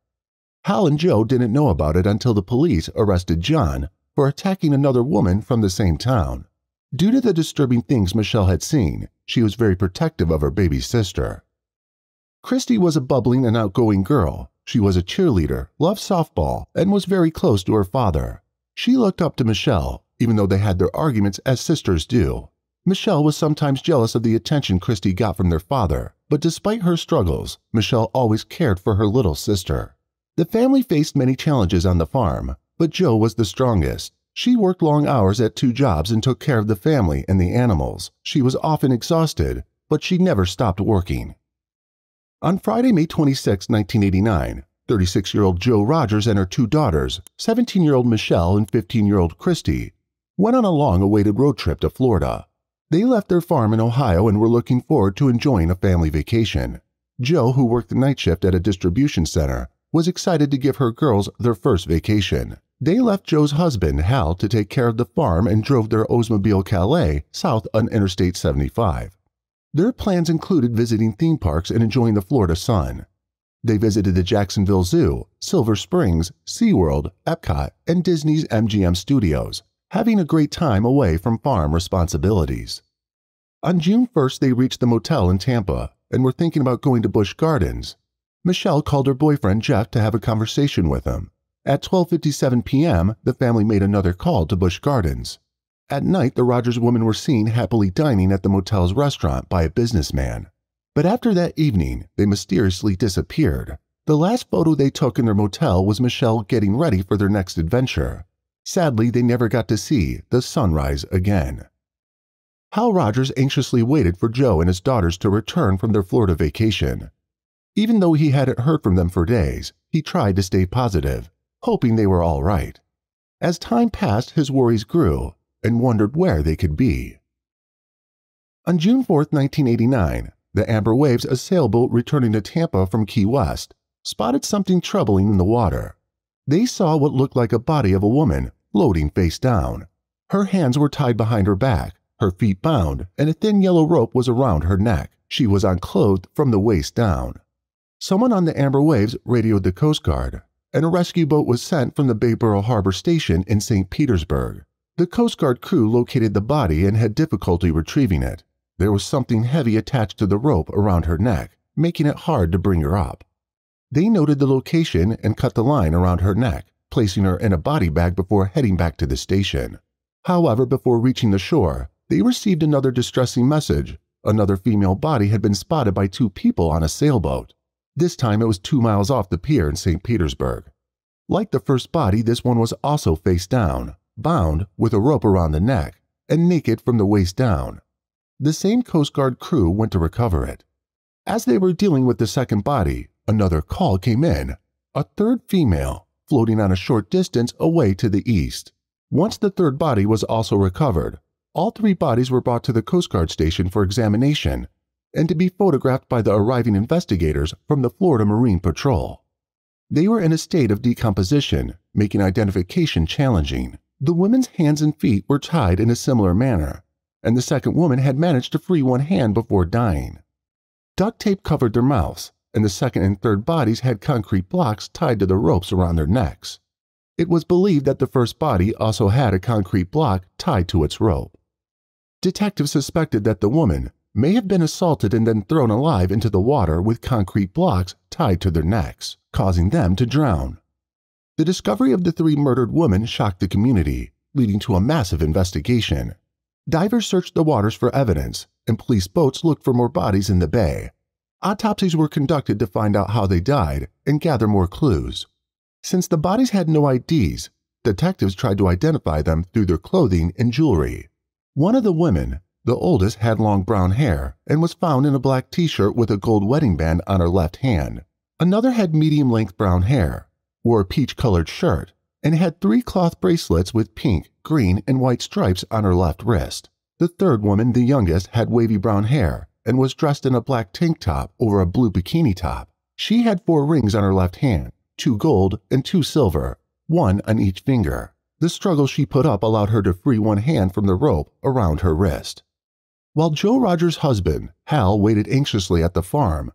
Hal and Jo didn't know about it until the police arrested John for attacking another woman from the same town. Due to the disturbing things Michelle had seen, she was very protective of her baby sister. Christy was a bubbling and outgoing girl. She was a cheerleader, loved softball, and was very close to her father. She looked up to Michelle, even though they had their arguments as sisters do. Michelle was sometimes jealous of the attention Christy got from their father, but despite her struggles, Michelle always cared for her little sister. The family faced many challenges on the farm, but Jo was the strongest. She worked long hours at two jobs and took care of the family and the animals. She was often exhausted, but she never stopped working. On Friday, May 26, 1989, 36 year old Jo Rogers and her two daughters, 17 year old Michelle and 15 year old Christy, went on a long awaited road trip to Florida. They left their farm in Ohio and were looking forward to enjoying a family vacation. Jo, who worked the night shift at a distribution center, was excited to give her girls their first vacation. They left Jo's husband, Hal, to take care of the farm and drove their Oldsmobile Calais south on Interstate 75. Their plans included visiting theme parks and enjoying the Florida sun. They visited the Jacksonville Zoo, Silver Springs, SeaWorld, Epcot, and Disney's MGM Studios, having a great time away from farm responsibilities. On June 1st, they reached the motel in Tampa and were thinking about going to Busch Gardens. Michelle called her boyfriend Jeff to have a conversation with him. At 12:57 p.m., the family made another call to Busch Gardens. At night, the Rogers women were seen happily dining at the motel's restaurant by a businessman. But after that evening, they mysteriously disappeared. The last photo they took in their motel was Michelle getting ready for their next adventure. Sadly, they never got to see the sunrise again. Hal Rogers anxiously waited for Jo and his daughters to return from their Florida vacation. Even though he hadn't heard from them for days, he tried to stay positive, hoping they were all right. As time passed, his worries grew and wondered where they could be. On June 4, 1989, the Amber Waves, a sailboat returning to Tampa from Key West, spotted something troubling in the water. They saw what looked like a body of a woman floating face down. Her hands were tied behind her back, her feet bound, and a thin yellow rope was around her neck. She was unclothed from the waist down. Someone on the Amber Waves radioed the Coast Guard, and a rescue boat was sent from the Bayboro Harbor Station in St. Petersburg. The Coast Guard crew located the body and had difficulty retrieving it. There was something heavy attached to the rope around her neck, making it hard to bring her up. They noted the location and cut the line around her neck, placing her in a body bag before heading back to the station. However, before reaching the shore, they received another distressing message. Another female body had been spotted by two people on a sailboat. This time it was two miles off the pier in St. Petersburg. Like the first body, this one was also face down, bound with a rope around the neck, and naked from the waist down. The same Coast Guard crew went to recover it. As they were dealing with the second body, another call came in a third female floating on a short distance away to the east. Once the third body was also recovered, all three bodies were brought to the Coast Guard station for examination and to be photographed by the arriving investigators from the Florida Marine Patrol. They were in a state of decomposition, making identification challenging. The women's hands and feet were tied in a similar manner, and the second woman had managed to free one hand before dying. Duct tape covered their mouths, and the second and third bodies had concrete blocks tied to the ropes around their necks. It was believed that the first body also had a concrete block tied to its rope. Detectives suspected that the woman may have been assaulted and then thrown alive into the water with concrete blocks tied to their necks, causing them to drown. The discovery of the three murdered women shocked the community, leading to a massive investigation. Divers searched the waters for evidence, and police boats looked for more bodies in the bay. Autopsies were conducted to find out how they died and gather more clues. Since the bodies had no IDs, detectives tried to identify them through their clothing and jewelry. One of the women, the oldest, had long brown hair and was found in a black t shirt with a gold wedding band on her left hand. Another had medium length brown hair, wore a peach colored shirt, and had three cloth bracelets with pink, green, and white stripes on her left wrist. The third woman, the youngest, had wavy brown hair and was dressed in a black tank top over a blue bikini top. She had four rings on her left hand, two gold and two silver, one on each finger. The struggle she put up allowed her to free one hand from the rope around her wrist. While Jo Rogers' husband, Hal, waited anxiously at the farm,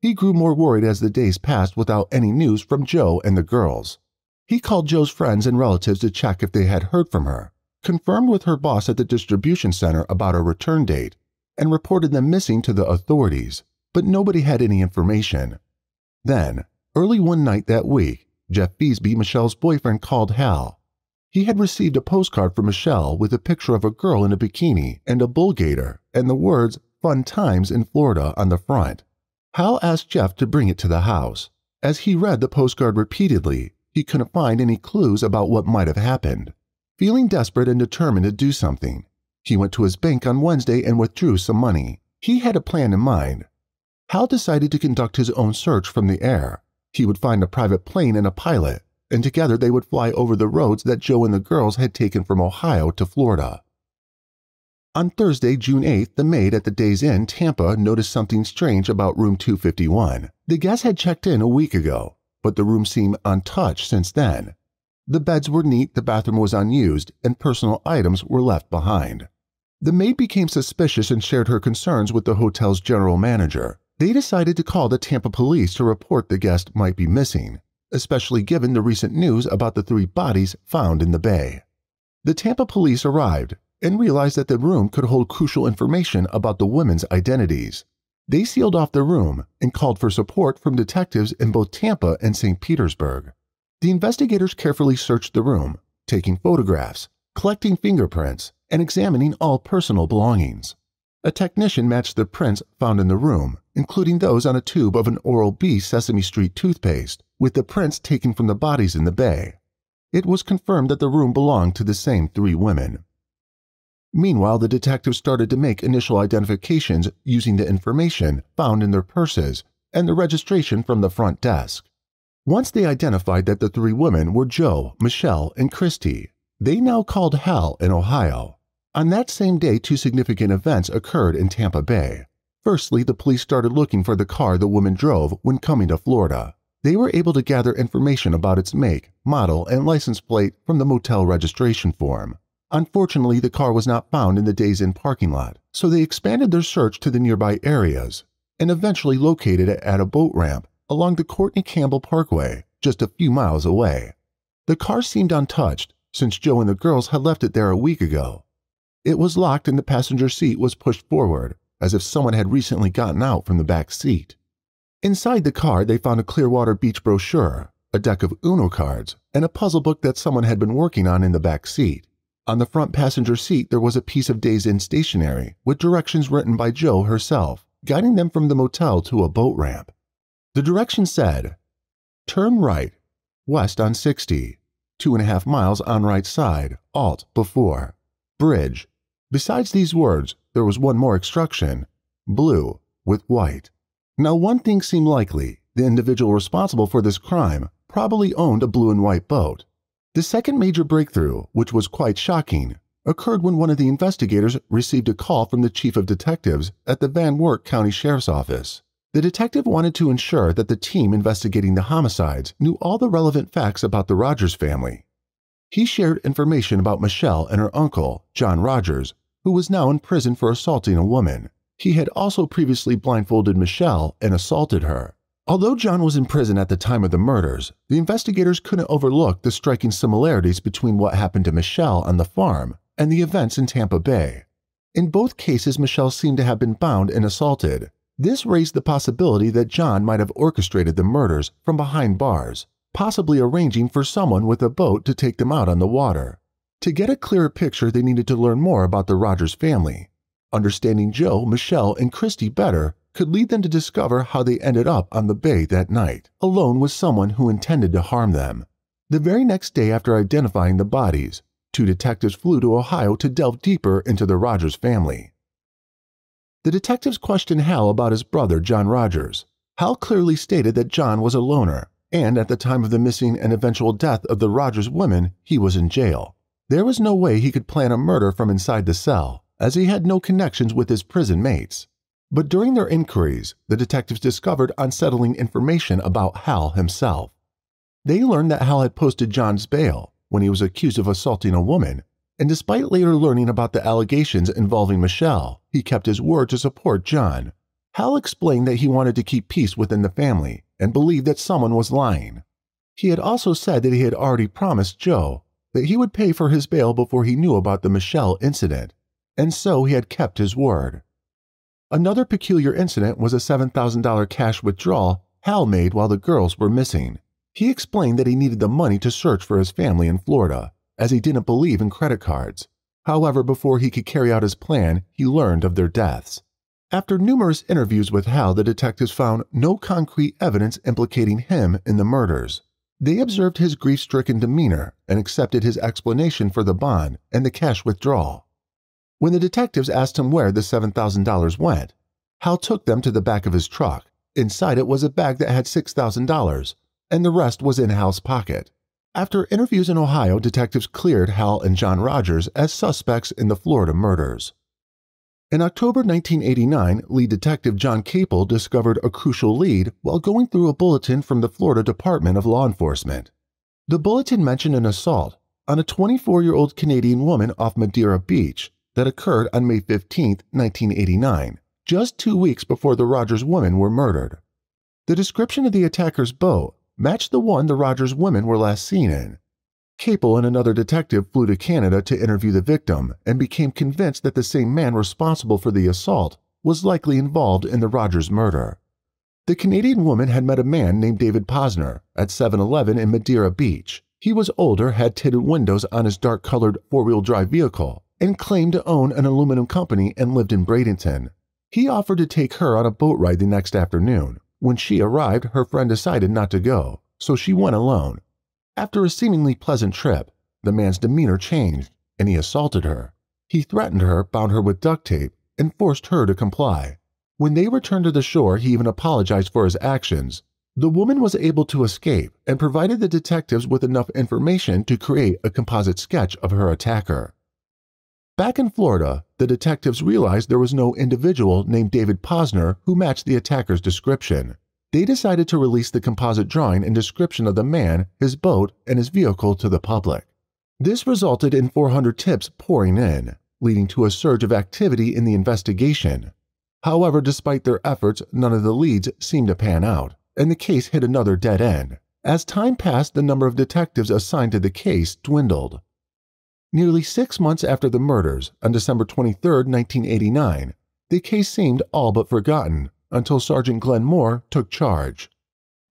he grew more worried as the days passed without any news from Jo and the girls. He called Jo's friends and relatives to check if they had heard from her, confirmed with her boss at the distribution center about her return date, and reported them missing to the authorities, but nobody had any information. Then, early one night that week, Jeff Beesby, Michelle's boyfriend, called Hal. He had received a postcard from Michelle with a picture of a girl in a bikini and a bull gator and the words Fun Times in Florida on the front. Hal asked Jeff to bring it to the house. As he read the postcard repeatedly, he couldn't find any clues about what might have happened. Feeling desperate and determined to do something, he went to his bank on Wednesday and withdrew some money. He had a plan in mind. Hal decided to conduct his own search from the air. He would find a private plane and a pilot, and together they would fly over the roads that Jo and the girls had taken from Ohio to Florida. On Thursday, June 8th, the maid at the Days Inn, Tampa, noticed something strange about room 251. The guest had checked in a week ago, but the room seemed untouched since then. The beds were neat, the bathroom was unused, and personal items were left behind. The maid became suspicious and shared her concerns with the hotel's general manager. They decided to call the Tampa police to report the guest might be missing, especially given the recent news about the three bodies found in the bay. The Tampa police arrived and realized that the room could hold crucial information about the women's identities. They sealed off the room and called for support from detectives in both Tampa and St. Petersburg. The investigators carefully searched the room, taking photographs, collecting fingerprints, and examining all personal belongings. A technician matched the prints found in the room, including those on a tube of an Oral B Sesame Street toothpaste, with the prints taken from the bodies in the bay. It was confirmed that the room belonged to the same three women. Meanwhile, the detectives started to make initial identifications using the information found in their purses and the registration from the front desk. Once they identified that the three women were Jo, Michelle, and Christy, they now called Hal in Ohio. On that same day, two significant events occurred in Tampa Bay. Firstly, the police started looking for the car the woman drove when coming to Florida. They were able to gather information about its make, model, and license plate from the motel registration form. Unfortunately, the car was not found in the Days Inn parking lot, so they expanded their search to the nearby areas and eventually located it at a boat ramp along the Courtney Campbell Parkway, just a few miles away. The car seemed untouched since Jo and the girls had left it there a week ago. It was locked and the passenger seat was pushed forward, as if someone had recently gotten out from the back seat. Inside the car, they found a Clearwater Beach brochure, a deck of Uno cards, and a puzzle book that someone had been working on in the back seat. On the front passenger seat, there was a piece of Days Inn stationery with directions written by Jo herself, guiding them from the motel to a boat ramp. The directions said, Turn right, west on 60, two and a half miles on right side, alt before, bridge. Besides these words, there was one more instruction, blue with white. Now, one thing seemed likely the individual responsible for this crime probably owned a blue and white boat. The second major breakthrough, which was quite shocking, occurred when one of the investigators received a call from the chief of detectives at the Van Wert County Sheriff's Office. The detective wanted to ensure that the team investigating the homicides knew all the relevant facts about the Rogers family. He shared information about Michelle and her uncle, John Rogers, who was now in prison for assaulting a woman. He had also previously blindfolded Michelle and assaulted her. Although John was in prison at the time of the murders, the investigators couldn't overlook the striking similarities between what happened to Michelle on the farm and the events in Tampa Bay. In both cases, Michelle seemed to have been bound and assaulted. This raised the possibility that John might have orchestrated the murders from behind bars, possibly arranging for someone with a boat to take them out on the water. To get a clearer picture, they needed to learn more about the Rogers family. Understanding Jo, Michelle, and Christy better could lead them to discover how they ended up on the bay that night, alone with someone who intended to harm them. The very next day after identifying the bodies, two detectives flew to Ohio to delve deeper into the Rogers family. The detectives questioned Hal about his brother, John Rogers. Hal clearly stated that John was a loner, and at the time of the missing and eventual death of the Rogers women, he was in jail. There was no way he could plan a murder from inside the cell, as he had no connections with his prison mates. But during their inquiries, the detectives discovered unsettling information about Hal himself. They learned that Hal had posted John's bail when he was accused of assaulting a woman, and despite later learning about the allegations involving Michelle, he kept his word to support John. Hal explained that he wanted to keep peace within the family and believed that someone was lying. He had also said that he had already promised Jo that he would pay for his bail before he knew about the Michelle incident, and so he had kept his word. Another peculiar incident was a $7,000 cash withdrawal Hal made while the girls were missing. He explained that he needed the money to search for his family in Florida, as he didn't believe in credit cards. However, before he could carry out his plan, he learned of their deaths. After numerous interviews with Hal, the detectives found no concrete evidence implicating him in the murders. They observed his grief stricken demeanor and accepted his explanation for the bond and the cash withdrawal. When the detectives asked him where the $7,000 went, Hal took them to the back of his truck. Inside it was a bag that had $6,000, and the rest was in Hal's pocket. After interviews in Ohio, detectives cleared Hal and John Rogers as suspects in the Florida murders. In October 1989, lead detective John Capel discovered a crucial lead while going through a bulletin from the Florida Department of Law Enforcement. The bulletin mentioned an assault on a 24 year old Canadian woman off Madeira Beach that occurred on May 15, 1989, just two weeks before the Rogers women were murdered. The description of the attacker's boat matched the one the Rogers women were last seen in. Capel and another detective flew to Canada to interview the victim and became convinced that the same man responsible for the assault was likely involved in the Rogers murder. The Canadian woman had met a man named David Posner at 7 Eleven in Madeira Beach. He was older, had tinted windows on his dark colored four wheel drive vehicle, and claimed to own an aluminum company and lived in Bradenton. He offered to take her on a boat ride the next afternoon. When she arrived, her friend decided not to go, so she went alone. After a seemingly pleasant trip, the man's demeanor changed and he assaulted her. He threatened her, bound her with duct tape, and forced her to comply. When they returned to the shore, he even apologized for his actions. The woman was able to escape and provided the detectives with enough information to create a composite sketch of her attacker. Back in Florida, the detectives realized there was no individual named David Posner who matched the attacker's description. They decided to release the composite drawing and description of the man, his boat, and his vehicle to the public. This resulted in 400 tips pouring in, leading to a surge of activity in the investigation. However, despite their efforts, none of the leads seemed to pan out, and the case hit another dead end. As time passed, the number of detectives assigned to the case dwindled. Nearly six months after the murders, on December 23, 1989, the case seemed all but forgotten until Sergeant Glenn Moore took charge.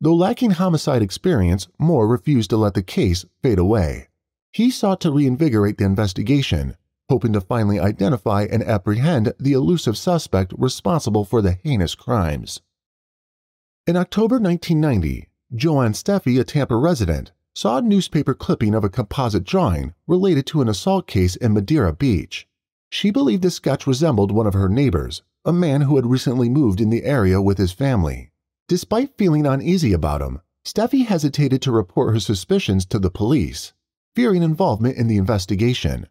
Though lacking homicide experience, Moore refused to let the case fade away. He sought to reinvigorate the investigation, hoping to finally identify and apprehend the elusive suspect responsible for the heinous crimes. In October 1990, Joanne Steffi, a Tampa resident, saw a newspaper clipping of a composite drawing related to an assault case in Madeira Beach. She believed the sketch resembled one of her neighbors, a man who had recently moved in the area with his family. Despite feeling uneasy about him, Steffi hesitated to report her suspicions to the police, fearing involvement in the investigation.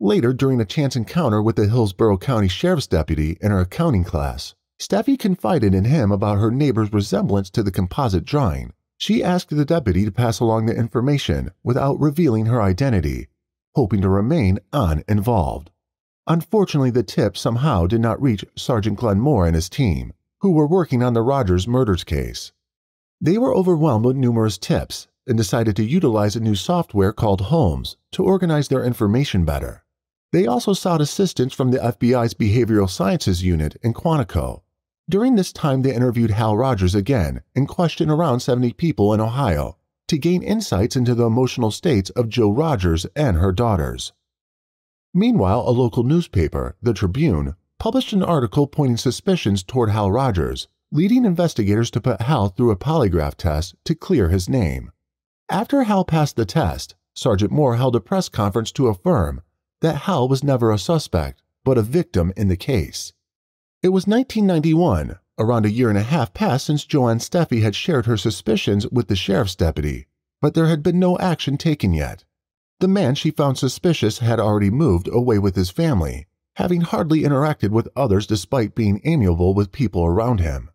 Later, during a chance encounter with the Hillsborough County Sheriff's deputy in her accounting class, Steffi confided in him about her neighbor's resemblance to the composite drawing she asked the deputy to pass along the information without revealing her identity, hoping to remain uninvolved. Unfortunately, the tip somehow did not reach Sergeant Glenn Moore and his team, who were working on the Rogers murders case. They were overwhelmed with numerous tips and decided to utilize a new software called Holmes to organize their information better. They also sought assistance from the FBI's Behavioral Sciences Unit in Quantico during this time, they interviewed Hal Rogers again and questioned around 70 people in Ohio to gain insights into the emotional states of Jo Rogers and her daughters. Meanwhile, a local newspaper, the Tribune, published an article pointing suspicions toward Hal Rogers, leading investigators to put Hal through a polygraph test to clear his name. After Hal passed the test, Sergeant Moore held a press conference to affirm that Hal was never a suspect, but a victim in the case. It was 1991, around a year and a half past since Joanne Steffi had shared her suspicions with the sheriff's deputy, but there had been no action taken yet. The man she found suspicious had already moved away with his family, having hardly interacted with others despite being amiable with people around him.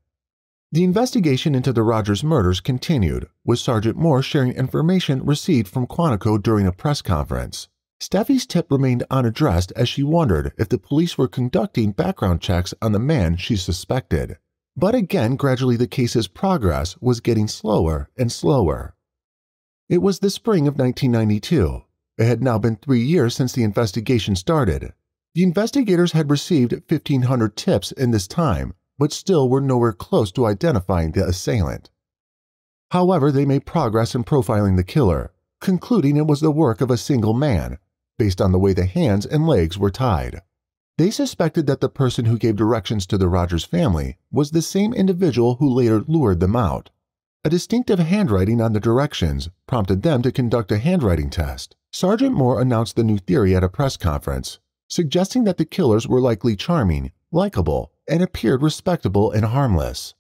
The investigation into the Rogers murders continued, with Sergeant Moore sharing information received from Quantico during a press conference. Steffi's tip remained unaddressed as she wondered if the police were conducting background checks on the man she suspected. But again, gradually the case's progress was getting slower and slower. It was the spring of 1992. It had now been three years since the investigation started. The investigators had received 1,500 tips in this time, but still were nowhere close to identifying the assailant. However, they made progress in profiling the killer, concluding it was the work of a single man based on the way the hands and legs were tied. They suspected that the person who gave directions to the Rogers family was the same individual who later lured them out. A distinctive handwriting on the directions prompted them to conduct a handwriting test. Sergeant Moore announced the new theory at a press conference, suggesting that the killers were likely charming, likable, and appeared respectable and harmless.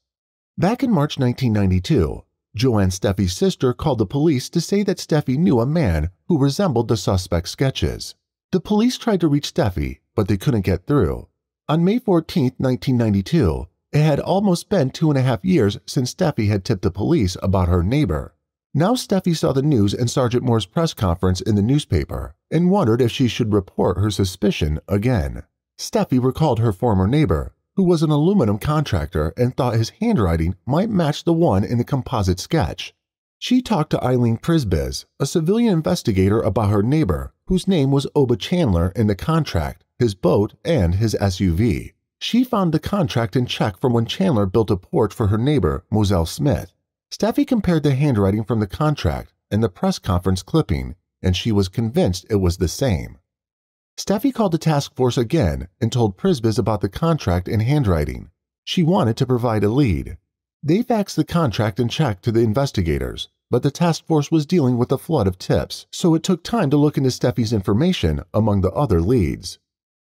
Back in March 1992, Joanne Steffi's sister called the police to say that Steffi knew a man who resembled the suspect's sketches. The police tried to reach Steffi, but they couldn't get through. On May 14, 1992, it had almost been two and a half years since Steffi had tipped the police about her neighbor. Now Steffi saw the news and Sergeant Moore's press conference in the newspaper and wondered if she should report her suspicion again. Steffi recalled her former neighbor, who was an aluminum contractor and thought his handwriting might match the one in the composite sketch. She talked to Eileen Prisbiz, a civilian investigator, about her neighbor, whose name was Oba Chandler in the contract, his boat, and his SUV. She found the contract and check from when Chandler built a porch for her neighbor, Moselle Smith. Steffi compared the handwriting from the contract and the press conference clipping, and she was convinced it was the same. Steffi called the task force again and told Prisbiz about the contract and handwriting. She wanted to provide a lead. They faxed the contract and check to the investigators, but the task force was dealing with a flood of tips, so it took time to look into Steffi's information among the other leads.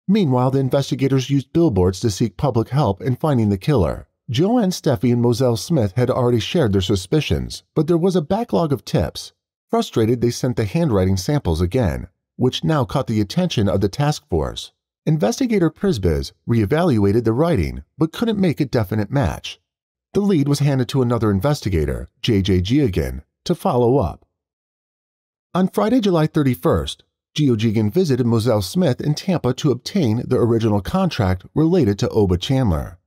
Meanwhile, the investigators used billboards to seek public help in finding the killer. Joanne Steffi and Moselle Smith had already shared their suspicions, but there was a backlog of tips. Frustrated, they sent the handwriting samples again, which now caught the attention of the task force. Investigator Prisbiz reevaluated the writing, but couldn't make a definite match. The lead was handed to another investigator, J.J. Geoghegan, to follow up. On Friday, July 31st, Geoghegan visited Moselle Smith in Tampa to obtain the original contract related to Oba Chandler.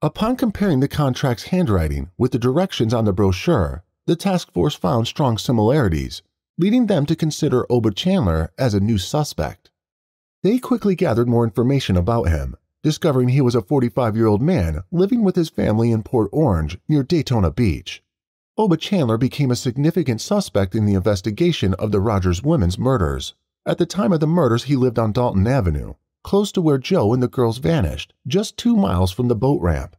Upon comparing the contract's handwriting with the directions on the brochure, the task force found strong similarities, leading them to consider Oba Chandler as a new suspect. They quickly gathered more information about him, discovering he was a 45 year old man living with his family in Port Orange near Daytona Beach. Oba Chandler became a significant suspect in the investigation of the Rogers women's murders. At the time of the murders, he lived on Dalton Avenue, close to where Jo and the girls vanished, just two miles from the boat ramp.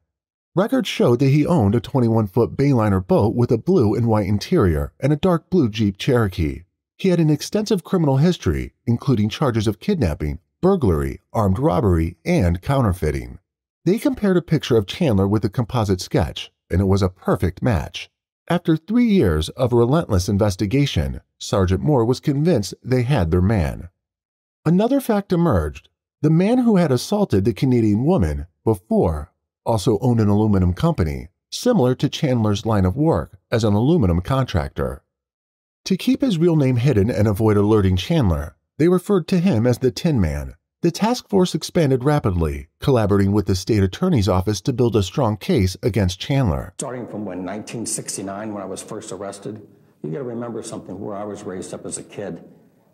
Records showed that he owned a 21 foot Bayliner boat with a blue and white interior and a dark blue Jeep Cherokee. He had an extensive criminal history, including charges of kidnapping, burglary, armed robbery, and counterfeiting. They compared a picture of Chandler with a composite sketch, and it was a perfect match. After three years of relentless investigation, Sergeant Moore was convinced they had their man. Another fact emerged. The man who had assaulted the Canadian woman before also owned an aluminum company, similar to Chandler's line of work as an aluminum contractor. To keep his real name hidden and avoid alerting Chandler, they referred to him as the Tin Man. The task force expanded rapidly, collaborating with the state attorney's office to build a strong case against Chandler. Starting from when 1969, when I was first arrested, you got to remember something where I was raised up as a kid.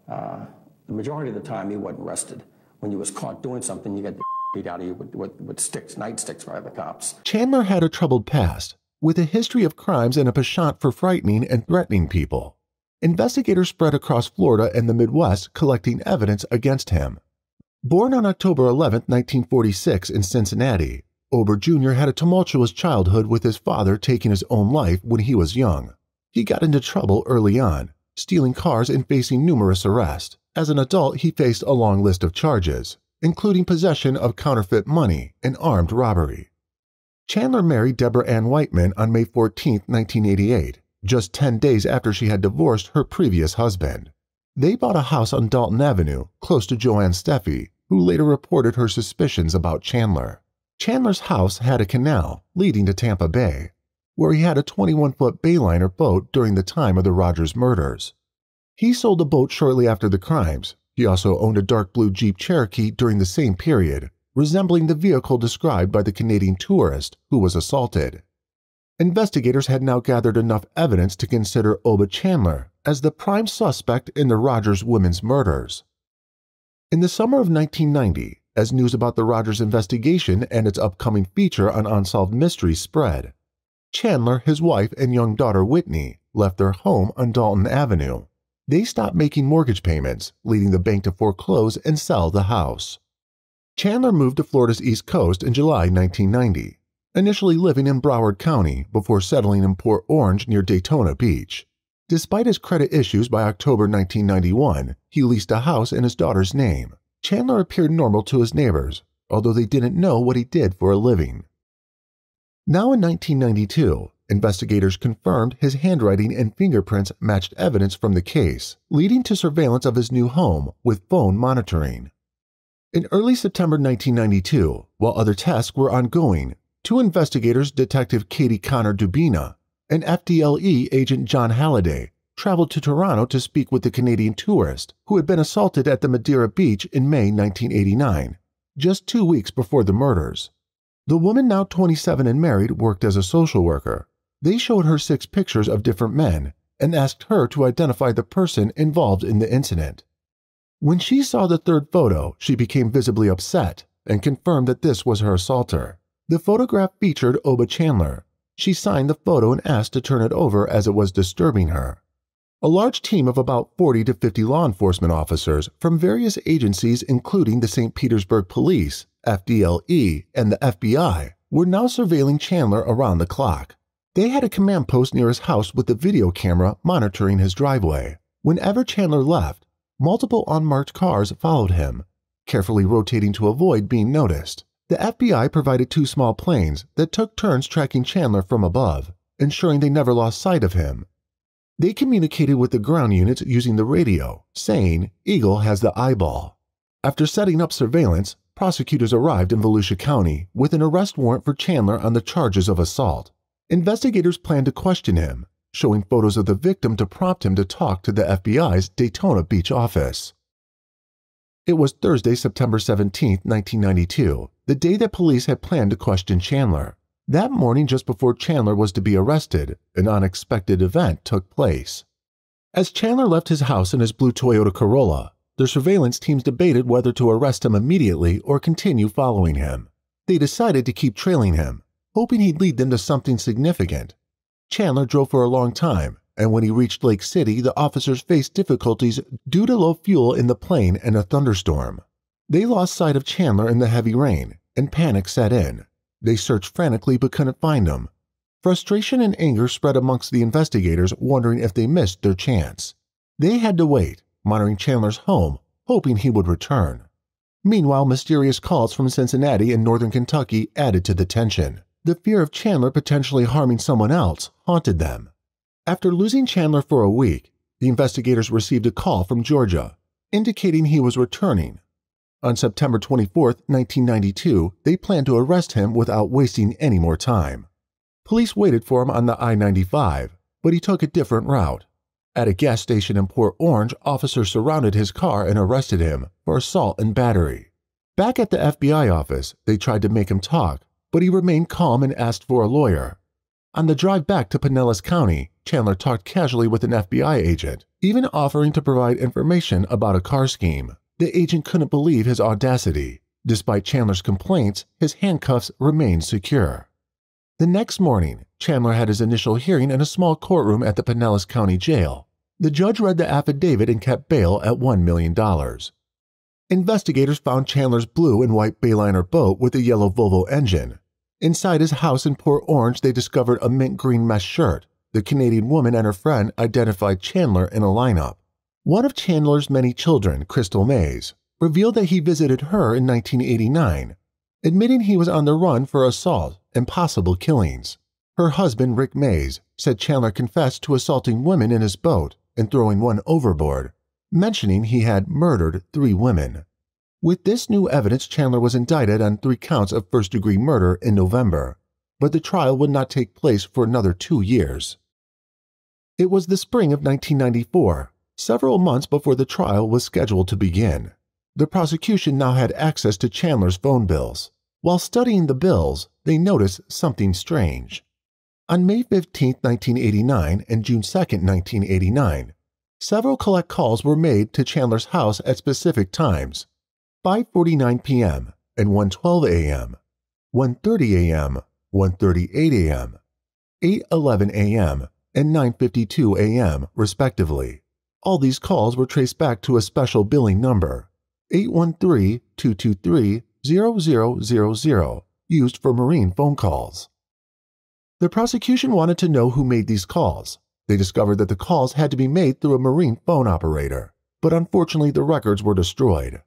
Uh, the majority of the time, you wasn't arrested. When you was caught doing something, you got beat out of you with, with, with sticks, nightsticks by the cops. Chandler had a troubled past, with a history of crimes and a penchant for frightening and threatening people. Investigators spread across Florida and the Midwest collecting evidence against him. Born on October 11, 1946, in Cincinnati, Oba Jr. had a tumultuous childhood with his father taking his own life when he was young. He got into trouble early on, stealing cars and facing numerous arrests. As an adult, he faced a long list of charges, including possession of counterfeit money and armed robbery. Chandler married Deborah Ann Whiteman on May 14, 1988, just 10 days after she had divorced her previous husband. They bought a house on Dalton Avenue, close to Joanne Steffi, who later reported her suspicions about Chandler. Chandler's house had a canal leading to Tampa Bay, where he had a 21 foot Bayliner boat during the time of the Rogers murders. He sold the boat shortly after the crimes. He also owned a dark blue Jeep Cherokee during the same period, resembling the vehicle described by the Canadian tourist who was assaulted. Investigators had now gathered enough evidence to consider Oba Chandler as the prime suspect in the Rogers women's murders. In the summer of 1990, as news about the Rogers investigation and its upcoming feature on Unsolved Mysteries spread, Chandler, his wife, and young daughter Whitney left their home on Dalton Avenue. They stopped making mortgage payments, leading the bank to foreclose and sell the house. Chandler moved to Florida's East Coast in July 1990, initially living in Broward County before settling in Port Orange near Daytona Beach. Despite his credit issues by October 1991, he leased a house in his daughter's name. Chandler appeared normal to his neighbors, although they didn't know what he did for a living. Now in 1992, investigators confirmed his handwriting and fingerprints matched evidence from the case, leading to surveillance of his new home with phone monitoring. In early September 1992, while other tests were ongoing, two investigators, Detective Katie Connor Dubina and FDLE agent John Halliday, traveled to Toronto to speak with the Canadian tourist who had been assaulted at the Madeira Beach in May 1989, just two weeks before the murders. The woman, now 27 and married, worked as a social worker. They showed her six pictures of different men and asked her to identify the person involved in the incident. When she saw the third photo, she became visibly upset and confirmed that this was her assaulter. The photograph featured Oba Chandler. She signed the photo and asked to turn it over as it was disturbing her. A large team of about 40 to 50 law enforcement officers from various agencies, including the St. Petersburg Police, FDLE, and the FBI, were now surveilling Chandler around the clock. They had a command post near his house with a video camera monitoring his driveway. Whenever Chandler left, multiple unmarked cars followed him, carefully rotating to avoid being noticed. The FBI provided two small planes that took turns tracking Chandler from above, ensuring they never lost sight of him. They communicated with the ground units using the radio, saying Eagle has the eyeball. After setting up surveillance, prosecutors arrived in Volusia County with an arrest warrant for Chandler on the charges of assault. Investigators plan to question him, showing photos of the victim to prompt him to talk to the FBI's Daytona Beach office. It was Thursday, September 17, 1992, the day that police had planned to question Chandler. That morning, just before Chandler was to be arrested, an unexpected event took place. As Chandler left his house in his blue Toyota Corolla, the surveillance teams debated whether to arrest him immediately or continue following him. They decided to keep trailing him, hoping he'd lead them to something significant. Chandler drove for a long time, and when he reached Lake City, the officers faced difficulties due to low fuel in the plane and a thunderstorm. They lost sight of Chandler in the heavy rain, and panic set in. They searched frantically but couldn't find him. Frustration and anger spread amongst the investigators, wondering if they missed their chance. They had to wait, monitoring Chandler's home, hoping he would return. Meanwhile, mysterious calls from Cincinnati and northern Kentucky added to the tension. The fear of Chandler potentially harming someone else haunted them. After losing Chandler for a week, the investigators received a call from Georgia, indicating he was returning. On September 24, 1992, they planned to arrest him without wasting any more time. Police waited for him on the I 95, but he took a different route. At a gas station in Port Orange, officers surrounded his car and arrested him for assault and battery. Back at the FBI office, they tried to make him talk, but he remained calm and asked for a lawyer. On the drive back to Pinellas County, Chandler talked casually with an FBI agent, even offering to provide information about a car scheme. The agent couldn't believe his audacity. Despite Chandler's complaints, his handcuffs remained secure. The next morning, Chandler had his initial hearing in a small courtroom at the Pinellas County Jail. The judge read the affidavit and kept bail at $1 million. Investigators found Chandler's blue and white Bayliner boat with a yellow Volvo engine. Inside his house in Port Orange, they discovered a mint green mesh shirt. The Canadian woman and her friend identified Chandler in a lineup. One of Chandler's many children, Crystal Mays, revealed that he visited her in 1989, admitting he was on the run for assault and possible killings. Her husband, Rick Mays, said Chandler confessed to assaulting women in his boat and throwing one overboard, mentioning he had murdered three women. With this new evidence, Chandler was indicted on three counts of first degree murder in November, but the trial would not take place for another two years. It was the spring of 1994, several months before the trial was scheduled to begin. The prosecution now had access to Chandler's phone bills. While studying the bills, they noticed something strange. On May 15, 1989 and June 2, 1989, several collect calls were made to Chandler's house at specific times 5:49 p.m. and 1:12 a.m., 1:30 a.m., 1:38 a.m., 8:11 a.m., and 9:52 a.m., respectively. All these calls were traced back to a special billing number 813-223-0000 used for Marine phone calls. The prosecution wanted to know who made these calls. They discovered that the calls had to be made through a Marine phone operator, but unfortunately the records were destroyed.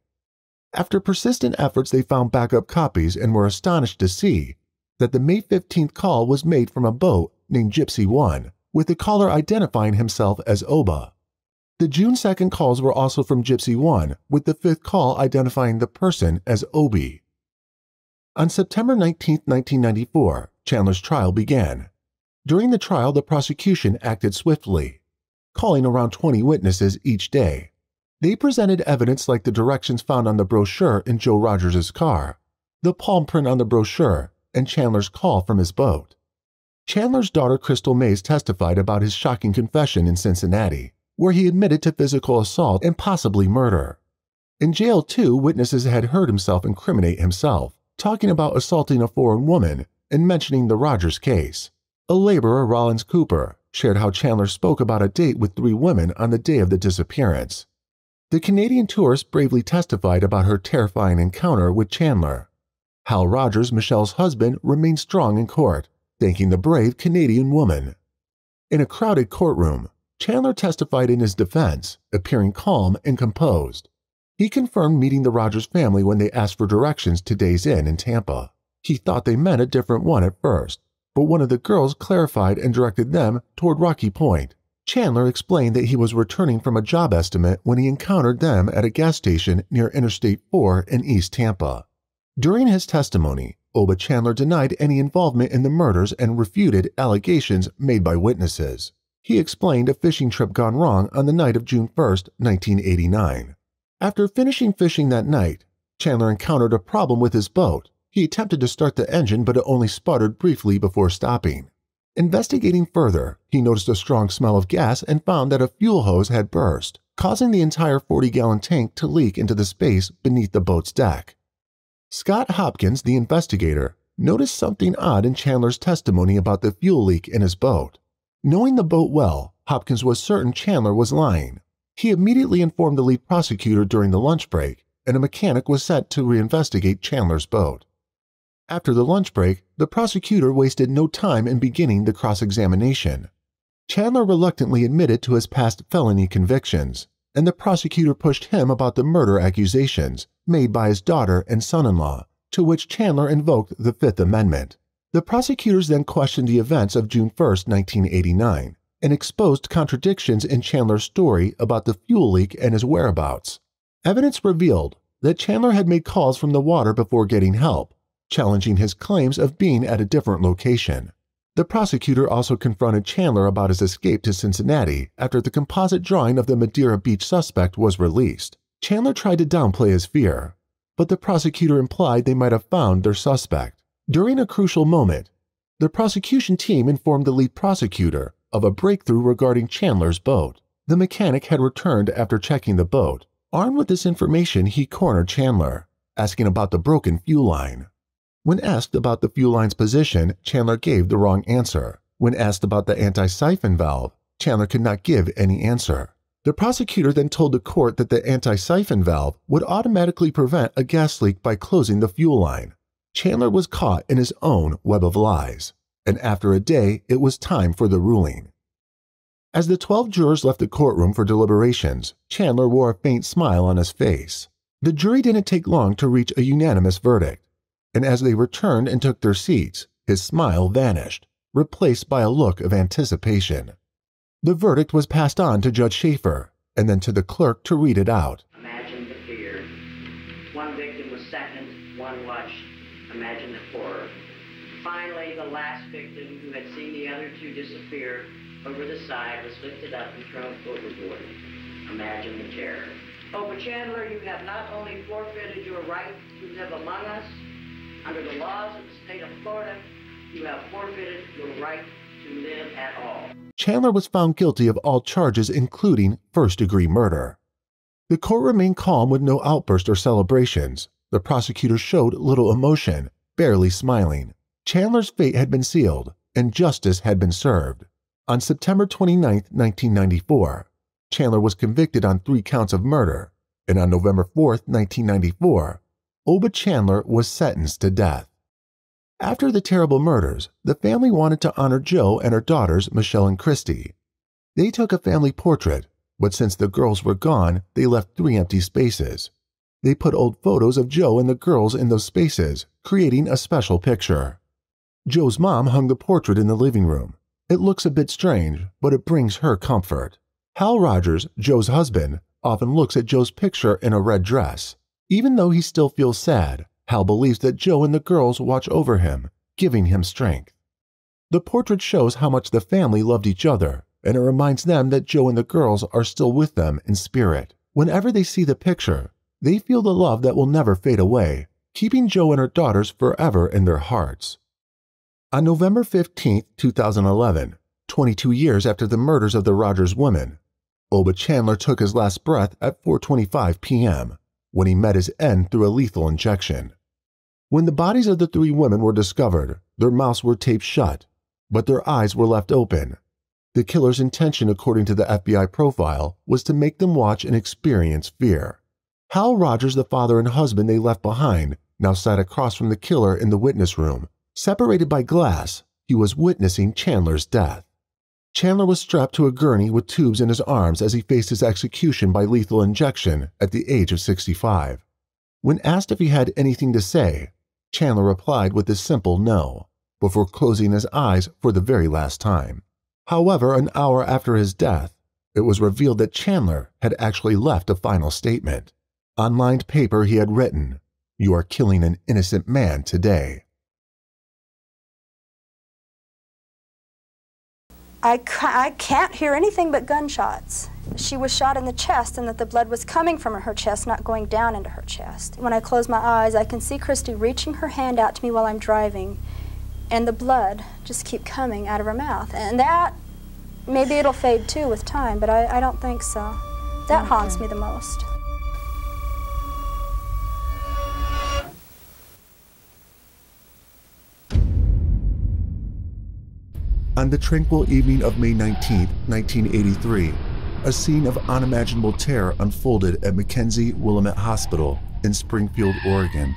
After persistent efforts, they found backup copies and were astonished to see that the May 15th call was made from a boat named Gypsy One, with the caller identifying himself as Oba. The June 2nd calls were also from Gypsy 1, with the fifth call identifying the person as Obi. On September 19, 1994, Chandler's trial began. During the trial, the prosecution acted swiftly, calling around 20 witnesses each day. They presented evidence like the directions found on the brochure in Jo Rogers' car, the palm print on the brochure, and Chandler's call from his boat. Chandler's daughter Crystal Mays testified about his shocking confession in Cincinnati, where he admitted to physical assault and possibly murder. In jail, too, witnesses had heard himself incriminate himself, talking about assaulting a foreign woman and mentioning the Rogers case. A laborer, Rollins Cooper, shared how Chandler spoke about a date with three women on the day of the disappearance. The Canadian tourist bravely testified about her terrifying encounter with Chandler. Hal Rogers, Michelle's husband, remained strong in court, thanking the brave Canadian woman. In a crowded courtroom, Chandler testified in his defense, appearing calm and composed. He confirmed meeting the Rogers family when they asked for directions to Days Inn in Tampa. He thought they meant a different one at first, but one of the girls clarified and directed them toward Rocky Point. Chandler explained that he was returning from a job estimate when he encountered them at a gas station near Interstate 4 in East Tampa. During his testimony, Oba Chandler denied any involvement in the murders and refuted allegations made by witnesses. He explained a fishing trip gone wrong on the night of June 1, 1989. After finishing fishing that night, Chandler encountered a problem with his boat. He attempted to start the engine, but it only sputtered briefly before stopping. Investigating further, he noticed a strong smell of gas and found that a fuel hose had burst, causing the entire 40 gallon tank to leak into the space beneath the boat's deck. Scott Hopkins, the investigator, noticed something odd in Chandler's testimony about the fuel leak in his boat. Knowing the boat well, Hopkins was certain Chandler was lying. He immediately informed the lead prosecutor during the lunch break, and a mechanic was sent to reinvestigate Chandler's boat. After the lunch break, the prosecutor wasted no time in beginning the cross examination. Chandler reluctantly admitted to his past felony convictions, and the prosecutor pushed him about the murder accusations made by his daughter and son in law, to which Chandler invoked the Fifth Amendment. The prosecutors then questioned the events of June 1, 1989, and exposed contradictions in Chandler's story about the fuel leak and his whereabouts. Evidence revealed that Chandler had made calls from the water before getting help, challenging his claims of being at a different location. The prosecutor also confronted Chandler about his escape to Cincinnati after the composite drawing of the Madeira Beach suspect was released. Chandler tried to downplay his fear, but the prosecutor implied they might have found their suspect. During a crucial moment, the prosecution team informed the lead prosecutor of a breakthrough regarding Chandler's boat. The mechanic had returned after checking the boat. Armed with this information, he cornered Chandler, asking about the broken fuel line. When asked about the fuel line's position, Chandler gave the wrong answer. When asked about the anti siphon valve, Chandler could not give any answer. The prosecutor then told the court that the anti siphon valve would automatically prevent a gas leak by closing the fuel line. Chandler was caught in his own web of lies, and after a day, it was time for the ruling. As the 12 jurors left the courtroom for deliberations, Chandler wore a faint smile on his face. The jury didn't take long to reach a unanimous verdict and as they returned and took their seats, his smile vanished, replaced by a look of anticipation. The verdict was passed on to Judge Schaeffer and then to the clerk to read it out. Imagine the fear. One victim was second, one watched. Imagine the horror. Finally, the last victim, who had seen the other two disappear over the side, was lifted up and thrown overboard. Imagine the terror. Oh, but Chandler, you have not only forfeited your right to live among us, under the laws of the state of Florida, you have forfeited your right to live at all. Chandler was found guilty of all charges, including first degree murder. The court remained calm with no outburst or celebrations. The prosecutor showed little emotion, barely smiling. Chandler's fate had been sealed, and justice had been served. On September 29, 1994, Chandler was convicted on three counts of murder, and on November 4, 1994, Oba Chandler was sentenced to death. After the terrible murders, the family wanted to honor Jo and her daughters, Michelle and Christy. They took a family portrait, but since the girls were gone, they left three empty spaces. They put old photos of Jo and the girls in those spaces, creating a special picture. Jo's mom hung the portrait in the living room. It looks a bit strange, but it brings her comfort. Hal Rogers, Jo's husband, often looks at Jo's picture in a red dress. Even though he still feels sad, Hal believes that Jo and the girls watch over him, giving him strength. The portrait shows how much the family loved each other, and it reminds them that Jo and the girls are still with them in spirit. Whenever they see the picture, they feel the love that will never fade away, keeping Jo and her daughters forever in their hearts. On November 15, 2011, 22 years after the murders of the Rogers women, Oba Chandler took his last breath at 4:25 p.m. when he met his end through a lethal injection. When the bodies of the three women were discovered, their mouths were taped shut, but their eyes were left open. The killer's intention, according to the FBI profile, was to make them watch and experience fear. Hal Rogers, the father and husband they left behind, now sat across from the killer in the witness room. Separated by glass, he was witnessing Chandler's death. Chandler was strapped to a gurney with tubes in his arms as he faced his execution by lethal injection at the age of 65. When asked if he had anything to say, Chandler replied with a simple no, before closing his eyes for the very last time. However, an hour after his death, it was revealed that Chandler had actually left a final statement. On lined paper, he had written, You are killing an innocent man today. I, ca- I can't hear anything but gunshots. She was shot in the chest, and that the blood was coming from her chest, not going down into her chest. When I close my eyes, I can see Christy reaching her hand out to me while I'm driving, and the blood just keep coming out of her mouth. And that, maybe it'll fade too with time, but I, I don't think so. That haunts me the most. On the tranquil evening of May 19, 1983, a scene of unimaginable terror unfolded at McKenzie Willamette Hospital in Springfield, Oregon.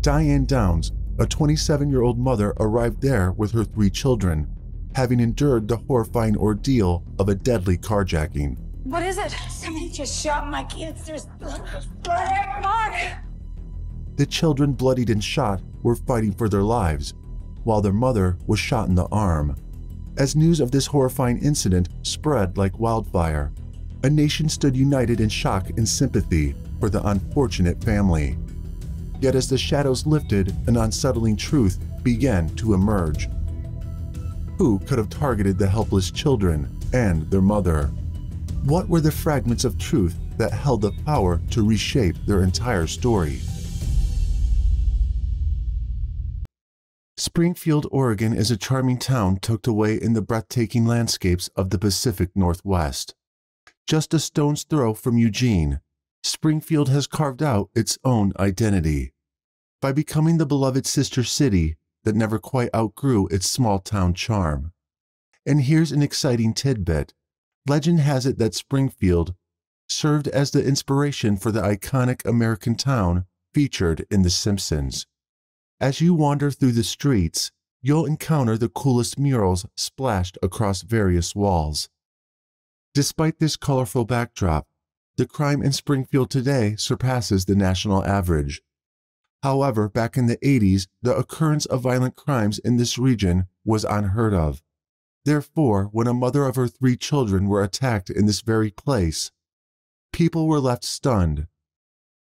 Diane Downs, a 27 year old mother, arrived there with her three children, having endured the horrifying ordeal of a deadly carjacking. What is it? Somebody just shot my kids. There's blood, blood everywhere. The children, bloodied and shot, were fighting for their lives, while their mother was shot in the arm. As news of this horrifying incident spread like wildfire, a nation stood united in shock and sympathy for the unfortunate family. Yet as the shadows lifted, an unsettling truth began to emerge. Who could have targeted the helpless children and their mother? What were the fragments of truth that held the power to reshape their entire story? Springfield, Oregon is a charming town tucked away in the breathtaking landscapes of the Pacific Northwest. Just a stone's throw from Eugene, Springfield has carved out its own identity by becoming the beloved sister city that never quite outgrew its small town charm. And here's an exciting tidbit. Legend has it that Springfield served as the inspiration for the iconic American town featured in The Simpsons. As you wander through the streets, you'll encounter the coolest murals splashed across various walls. Despite this colorful backdrop, the crime in Springfield today surpasses the national average. However, back in the 80s, the occurrence of violent crimes in this region was unheard of. Therefore, when a mother of her three children were attacked in this very place, people were left stunned.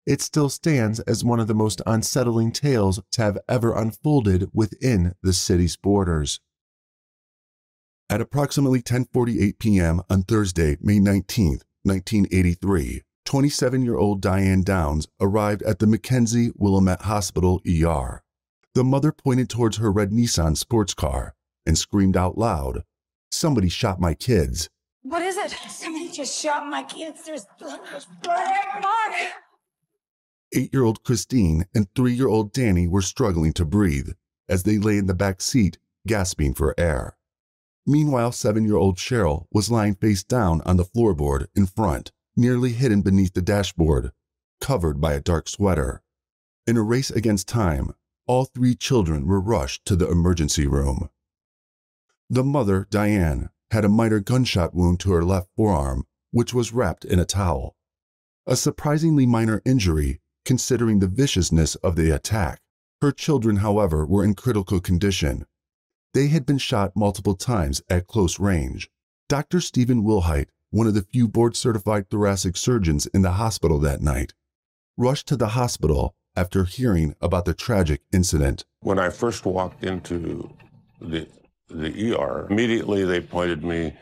It still stands as one of the most unsettling tales to have ever unfolded within the city's borders. At approximately 10:48 p.m. on Thursday, May 19, 1983, 27-year-old Diane Downs arrived at the McKenzie Willamette Hospital ER. The mother pointed towards her red Nissan sports car and screamed out loud, "Somebody shot my kids." What is it? Somebody just shot my kids. There's blood, there's blood everywhere. Eight-year-old Christine and three-year-old Danny were struggling to breathe as they lay in the back seat, gasping for air. Meanwhile, seven-year-old Cheryl was lying face down on the floorboard in front, nearly hidden beneath the dashboard, covered by a dark sweater. In a race against time, all three children were rushed to the emergency room. The mother, Diane, had a minor gunshot wound to her left forearm, which was wrapped in a towel. A surprisingly minor injury, considering the viciousness of the attack. Her children, however, were in critical condition. They had been shot multiple times at close range. Dr. Stephen Wilhite, one of the few board certified thoracic surgeons in the hospital that night, rushed to the hospital after hearing about the tragic incident. When I first walked into the, the ER, immediately they pointed me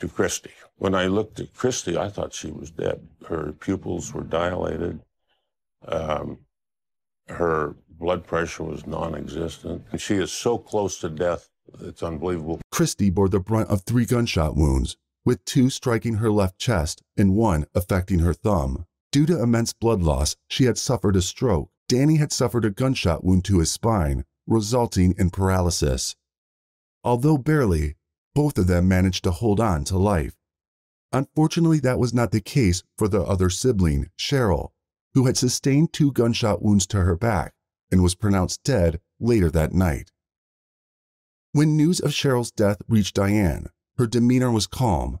to Christy. When I looked at Christy, I thought she was dead. Her pupils were dilated. Um, her blood pressure was non existent. And she is so close to death, it's unbelievable. Christy bore the brunt of three gunshot wounds, with two striking her left chest and one affecting her thumb. Due to immense blood loss, she had suffered a stroke. Danny had suffered a gunshot wound to his spine, resulting in paralysis. Although barely, both of them managed to hold on to life. Unfortunately, that was not the case for the other sibling, Cheryl, who had sustained two gunshot wounds to her back and was pronounced dead later that night. When news of Cheryl's death reached Diane, her demeanor was calm,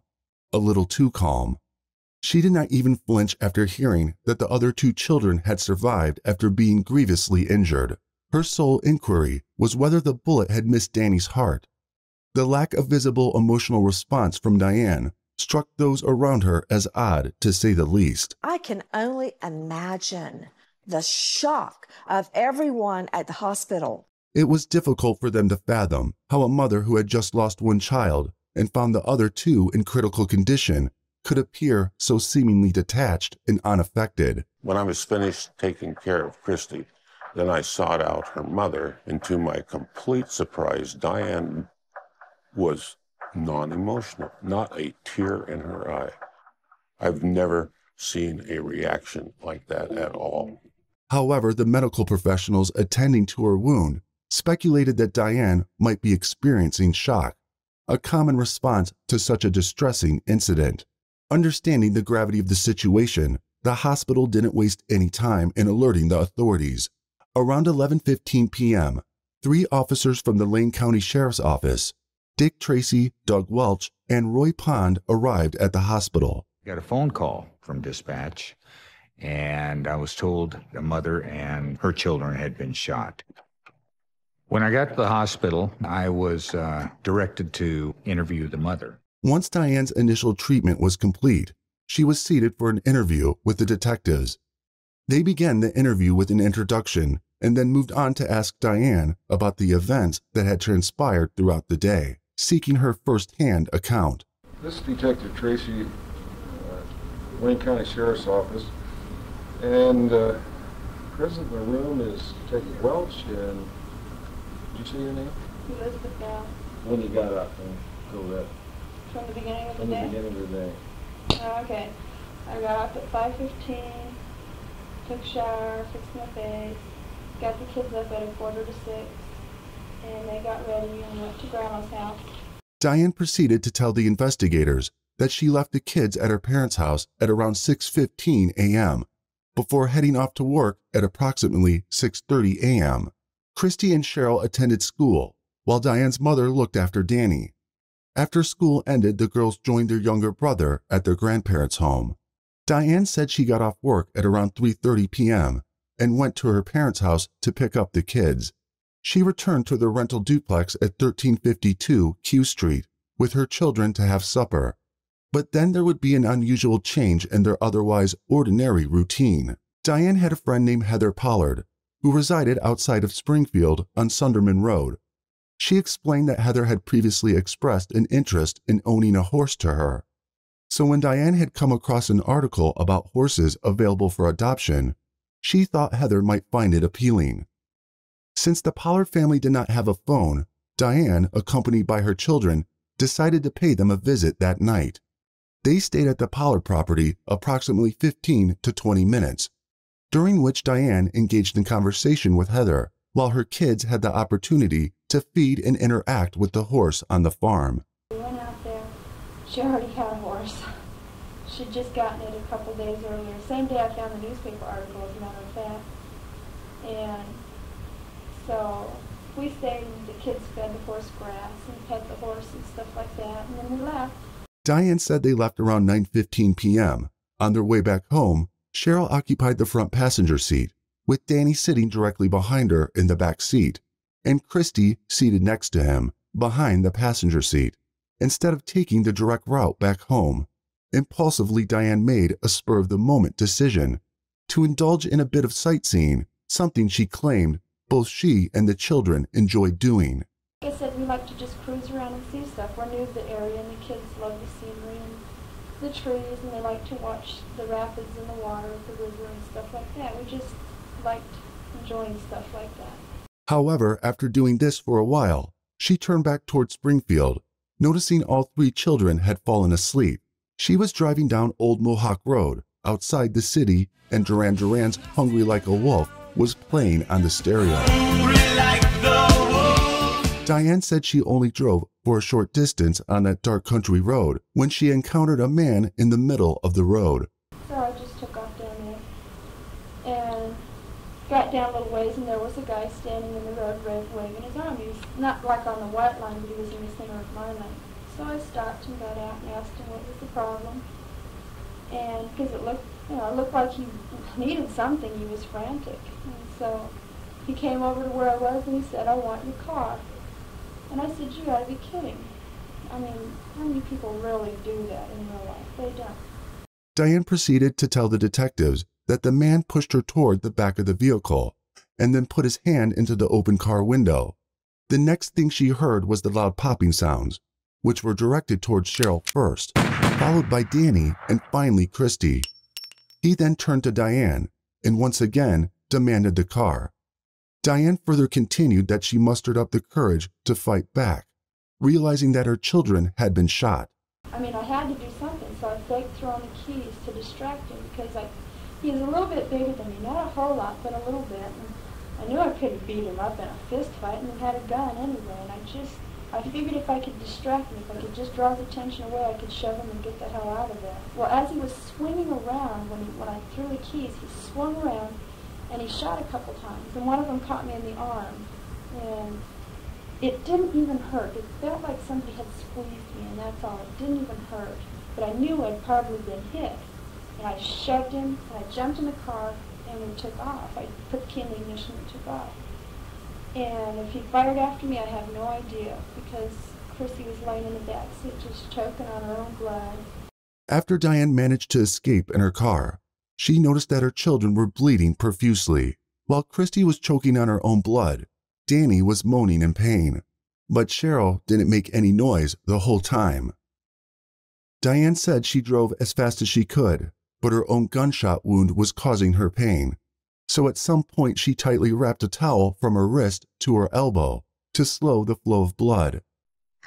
a little too calm. She did not even flinch after hearing that the other two children had survived after being grievously injured. Her sole inquiry was whether the bullet had missed Danny's heart. The lack of visible emotional response from Diane struck those around her as odd, to say the least. I can only imagine the shock of everyone at the hospital. It was difficult for them to fathom how a mother who had just lost one child and found the other two in critical condition could appear so seemingly detached and unaffected. When I was finished taking care of Christy, then I sought out her mother, and to my complete surprise, Diane was non emotional, not a tear in her eye. I've never seen a reaction like that at all. However, the medical professionals attending to her wound speculated that Diane might be experiencing shock, a common response to such a distressing incident. Understanding the gravity of the situation, the hospital didn't waste any time in alerting the authorities. Around 11:15 p.m., three officers from the Lane County Sheriff's Office, Dick Tracy, Doug Welch, and Roy Pond arrived at the hospital. Got a phone call from dispatch, and I was told the mother and her children had been shot. When I got to the hospital, I was uh, directed to interview the mother. Once Diane's initial treatment was complete, she was seated for an interview with the detectives. They began the interview with an introduction and then moved on to ask Diane about the events that had transpired throughout the day, seeking her first-hand account. This is Detective Tracy, uh, Lane County Sheriff's Office, and uh, present in the room is Detective Welch, and did you say your name? Elizabeth Bell. When you got up and go that From the beginning of the day. from the beginning of the day. Oh, okay. I got up at 5.15, took a shower, fixed my face, got the kids up at a quarter to six, and they got ready and went to Grandma's house. Diane proceeded to tell the investigators that she left the kids at her parents' house at around 6:15 a.m. before heading off to work at approximately 6:30 a.m. Christy and Cheryl attended school while Diane's mother looked after Danny. After school ended, the girls joined their younger brother at their grandparents' home. Diane said she got off work at around 3:30 p.m. and went to her parents' house to pick up the kids. She returned to the rental duplex at 1352 Q Street with her children to have supper. But then there would be an unusual change in their otherwise ordinary routine. Diane had a friend named Heather Pollard who resided outside of Springfield on Sunderman Road. She explained that Heather had previously expressed an interest in owning a horse to her. So when Diane had come across an article about horses available for adoption, she thought Heather might find it appealing. Since the Pollard family did not have a phone, Diane, accompanied by her children, decided to pay them a visit that night. They stayed at the Pollard property approximately 15 to 20 minutes, during which Diane engaged in conversation with Heather, while her kids had the opportunity to feed and interact with the horse on the farm. We went out there. She already had a horse. She'd just gotten it a couple days earlier. Same day I found the newspaper article, as a matter of fact. And so we stayed and the kids fed the horse grass and pet the horse and stuff like that. And then we left. Diane said they left around 9:15 p.m. On their way back home, Cheryl occupied the front passenger seat, with Danny sitting directly behind her in the back seat, and Christy seated next to him behind the passenger seat, instead of taking the direct route back home. impulsively Diane made a spur of the moment decision to indulge in a bit of sightseeing, something she claimed both she and the children enjoyed doing. Like I said, we like to just cruise around and see stuff. We're new to the area, and the kids love the scenery and the trees, and they like to watch the rapids and the water of the river and stuff like that. We just liked enjoying stuff like that. However, after doing this for a while, she turned back toward Springfield, noticing all three children had fallen asleep. She was driving down Old Mohawk Road outside the city, and Duran Duran's Hungry Like a Wolf was playing on the stereo. Diane said she only drove for a short distance on that dark country road when she encountered a man in the middle of the road. So I just took off down there and got down a little ways, and there was a guy standing in the road waving his arm. He was not like on the white line, but he was in the center of my lane. So I stopped and got out and asked him what was the problem. And because it looked, you know, it looked like he needed something, he was frantic. And so he came over to where I was and he said, I want your car. And I said, you gotta be kidding. I mean, how many people really do that in real life? They don't. Diane proceeded to tell the detectives that the man pushed her toward the back of the vehicle and then put his hand into the open car window. The next thing she heard was the loud popping sounds, which were directed towards Cheryl first, followed by Danny and finally Christy. He then turned to Diane and once again demanded the car. Diane further continued that she mustered up the courage to fight back, realizing that her children had been shot. I mean, I had to do something, so I faked throwing the keys to distract him because I, he a little bit bigger than me, not a whole lot, but a little bit. And I knew I couldn't beat him up in a fist fight, and he had a gun anyway. And I just, I figured if I could distract him, if I could just draw his attention away, I could shove him and get the hell out of there. Well, as he was swinging around when he, when I threw the keys, he swung around and he shot a couple times, and one of them caught me in the arm, and it didn't even hurt. It felt like somebody had squeezed me, and that's all. It didn't even hurt, but I knew I'd probably been hit, and I shoved him, and I jumped in the car, and we took off. I put the key in the ignition and took off. And if he fired after me, I have no idea, because Chrissy was laying in the back seat just choking on her own blood. After Diane managed to escape in her car, she noticed that her children were bleeding profusely. While Christy was choking on her own blood, Danny was moaning in pain, but Cheryl didn't make any noise the whole time. Diane said she drove as fast as she could, but her own gunshot wound was causing her pain. So at some point, she tightly wrapped a towel from her wrist to her elbow to slow the flow of blood.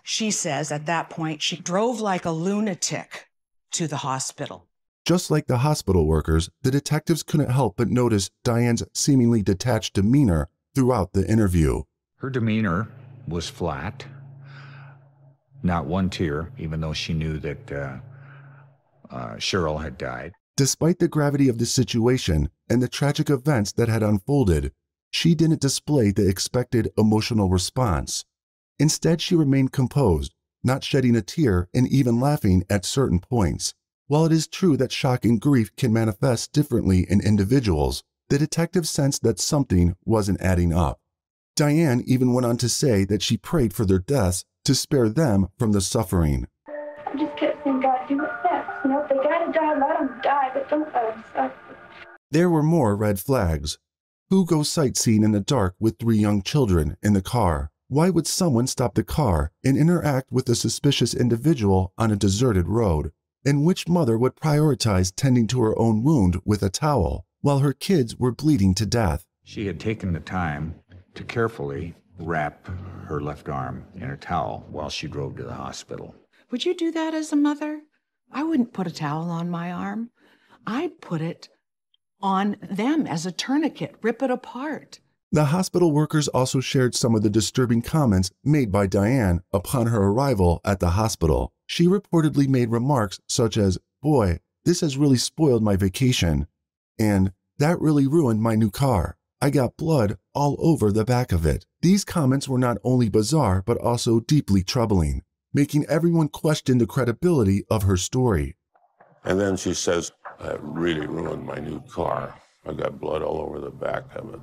She says at that point she drove like a lunatic to the hospital. Just like the hospital workers, the detectives couldn't help but notice Diane's seemingly detached demeanor throughout the interview. Her demeanor was flat, not one tear, even though she knew that uh, uh, Cheryl had died. Despite the gravity of the situation and the tragic events that had unfolded, she didn't display the expected emotional response. Instead, she remained composed, not shedding a tear and even laughing at certain points. While it is true that shock and grief can manifest differently in individuals, the detective sensed that something wasn't adding up. Diane even went on to say that she prayed for their deaths to spare them from the suffering. I just kept saying, God, do best. You know, if they gotta die, let them die, but don't let them suffer. There were more red flags. Who goes sightseeing in the dark with three young children in the car? Why would someone stop the car and interact with a suspicious individual on a deserted road? And which mother would prioritize tending to her own wound with a towel while her kids were bleeding to death? She had taken the time to carefully wrap her left arm in a towel while she drove to the hospital. Would you do that as a mother? I wouldn't put a towel on my arm. I'd put it on them as a tourniquet, rip it apart. The hospital workers also shared some of the disturbing comments made by Diane upon her arrival at the hospital. She reportedly made remarks such as, Boy, this has really spoiled my vacation, and that really ruined my new car. I got blood all over the back of it. These comments were not only bizarre, but also deeply troubling, making everyone question the credibility of her story. And then she says, That really ruined my new car. I got blood all over the back of it.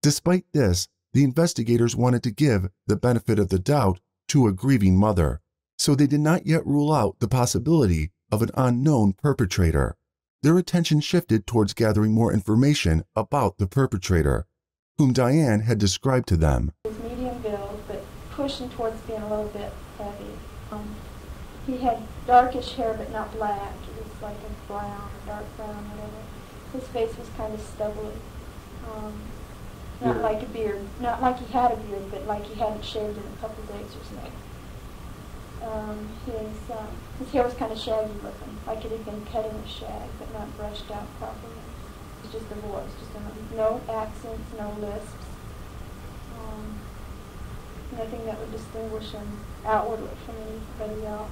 Despite this, the investigators wanted to give the benefit of the doubt to a grieving mother, so they did not yet rule out the possibility of an unknown perpetrator. Their attention shifted towards gathering more information about the perpetrator, whom Diane had described to them. He was medium build, but pushing towards being a little bit heavy. Um, he had darkish hair, but not black. It was like a brown, dark brown, whatever. His face was kind of stubbly. Um, not Yeah. like a beard. Not like he had a beard, but like he hadn't shaved in a couple days or something. Um, his, um, his hair was kind of shaggy looking, like it had been cut in a shag, but not brushed out properly. It's just a voice, just a, no accents, no lisps. Um, nothing that would distinguish him outwardly from anybody else.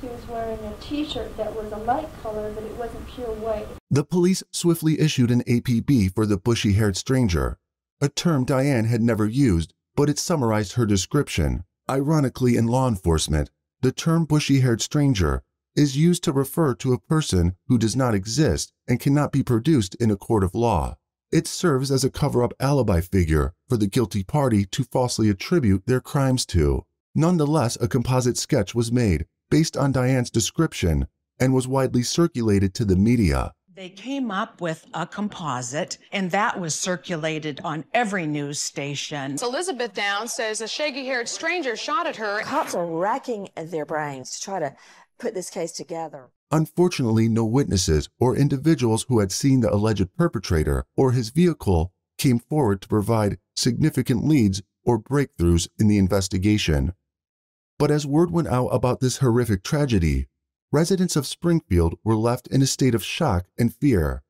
He was wearing a T-shirt that was a light color, but it wasn't pure white. The police swiftly issued an APB for the bushy haired stranger, a term Diane had never used, but it summarized her description. Ironically, in law enforcement, the term bushy haired stranger is used to refer to a person who does not exist and cannot be produced in a court of law. It serves as a cover up alibi figure for the guilty party to falsely attribute their crimes to. Nonetheless, a composite sketch was made based on Diane's description and was widely circulated to the media. They came up with a composite, and that was circulated on every news station. Elizabeth Downs says a shaggy haired stranger shot at her. Cops are racking their brains to try to put this case together. Unfortunately, no witnesses or individuals who had seen the alleged perpetrator or his vehicle came forward to provide significant leads or breakthroughs in the investigation. But as word went out about this horrific tragedy, residents of Springfield were left in a state of shock and fear.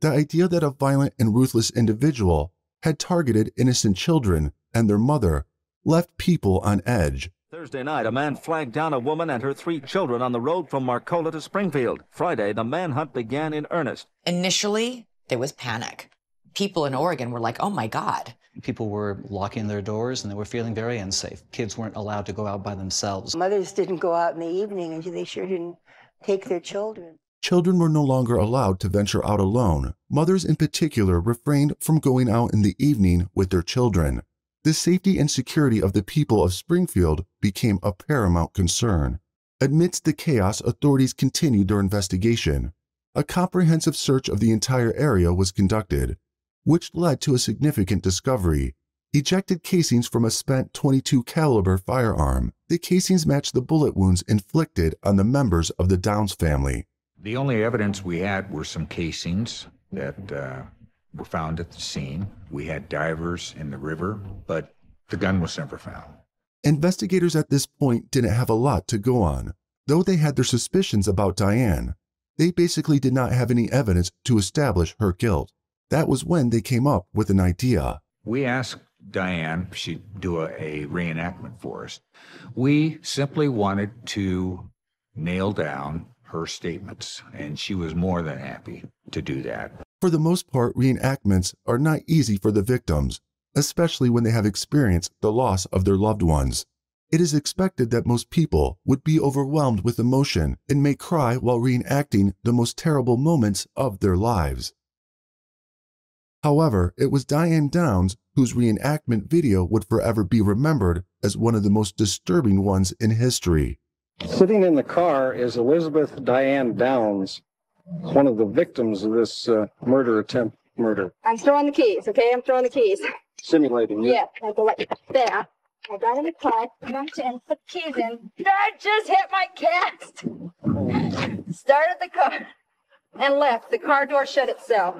The idea that a violent and ruthless individual had targeted innocent children and their mother left people on edge. Thursday night, a man flagged down a woman and her three children on the road from Marcola to Springfield. Friday, the manhunt began in earnest. Initially, there was panic. People in Oregon were like, oh my God. People were locking their doors and they were feeling very unsafe. Kids weren't allowed to go out by themselves. Mothers didn't go out in the evening and they sure didn't take their children. Children were no longer allowed to venture out alone. Mothers, in particular, refrained from going out in the evening with their children. The safety and security of the people of Springfield became a paramount concern. Amidst the chaos, authorities continued their investigation. A comprehensive search of the entire area was conducted, which led to a significant discovery. Ejected casings from a spent 22 caliber firearm. The casings matched the bullet wounds inflicted on the members of the Downs family. The only evidence we had were some casings that uh, were found at the scene. We had divers in the river, but the gun was never found. Investigators at this point didn't have a lot to go on. Though they had their suspicions about Diane, they basically did not have any evidence to establish her guilt. That was when they came up with an idea. We asked Diane if she'd do a, a reenactment for us. We simply wanted to nail down her statements, and she was more than happy to do that. For the most part, reenactments are not easy for the victims, especially when they have experienced the loss of their loved ones. It is expected that most people would be overwhelmed with emotion and may cry while reenacting the most terrible moments of their lives. However, it was Diane Downs whose reenactment video would forever be remembered as one of the most disturbing ones in history. Sitting in the car is Elizabeth Diane Downs, one of the victims of this uh, murder attempt murder. I'm throwing the keys, okay? I'm throwing the keys. Simulating. you. Yeah, I go like that. I got in the car, jumped in, put the keys in. I just hit my cast. Started the car and left. The car door shut itself.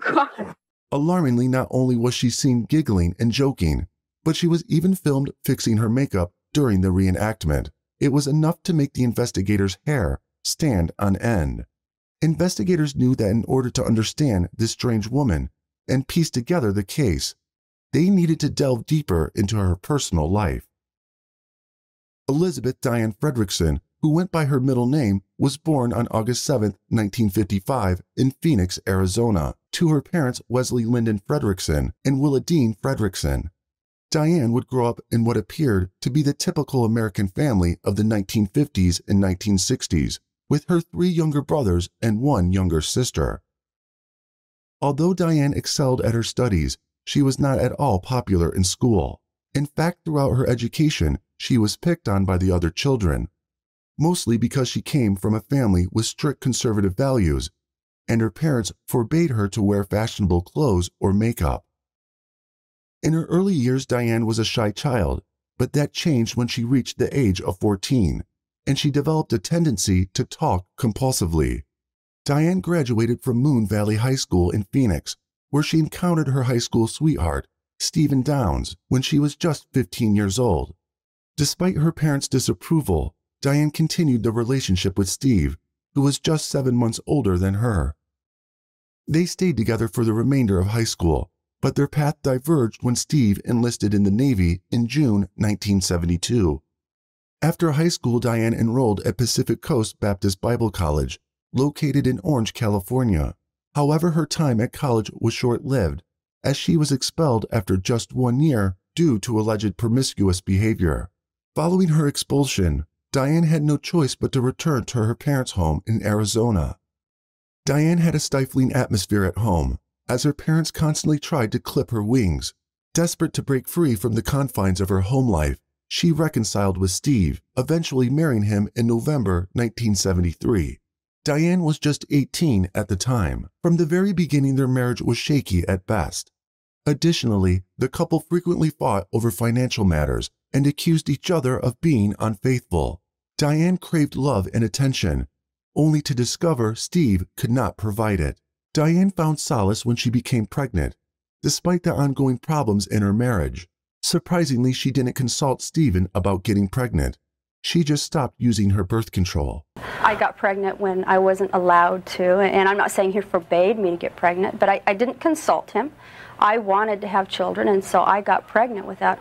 God. Alarmingly, not only was she seen giggling and joking, but she was even filmed fixing her makeup during the reenactment. It was enough to make the investigators' hair stand on end. Investigators knew that in order to understand this strange woman and piece together the case, they needed to delve deeper into her personal life. Elizabeth Diane Frederickson, who went by her middle name, was born on August 7, 1955, in Phoenix, Arizona, to her parents Wesley Lyndon Frederickson and Willa Dean Frederickson. Diane would grow up in what appeared to be the typical American family of the 1950s and 1960s, with her three younger brothers and one younger sister. Although Diane excelled at her studies, she was not at all popular in school. In fact, throughout her education, she was picked on by the other children. mostly because she came from a family with strict conservative values, and her parents forbade her to wear fashionable clothes or makeup. In her early years, Diane was a shy child, but that changed when she reached the age of 14, and she developed a tendency to talk compulsively. Diane graduated from Moon Valley High School in Phoenix, where she encountered her high school sweetheart, Stephen Downs, when she was just 15 years old. Despite her parents' disapproval, Diane continued the relationship with Steve, who was just seven months older than her. They stayed together for the remainder of high school, but their path diverged when Steve enlisted in the Navy in June 1972. After high school, Diane enrolled at Pacific Coast Baptist Bible College, located in Orange, California. However, her time at college was short lived, as she was expelled after just one year due to alleged promiscuous behavior. Following her expulsion, Diane had no choice but to return to her parents' home in Arizona. Diane had a stifling atmosphere at home, as her parents constantly tried to clip her wings. Desperate to break free from the confines of her home life, she reconciled with Steve, eventually marrying him in November 1973. Diane was just 18 at the time. From the very beginning, their marriage was shaky at best. Additionally, the couple frequently fought over financial matters and accused each other of being unfaithful. Diane craved love and attention, only to discover Steve could not provide it. Diane found solace when she became pregnant, despite the ongoing problems in her marriage. Surprisingly, she didn't consult Stephen about getting pregnant. She just stopped using her birth control. I got pregnant when I wasn't allowed to, and I'm not saying he forbade me to get pregnant, but I, I didn't consult him. I wanted to have children, and so I got pregnant without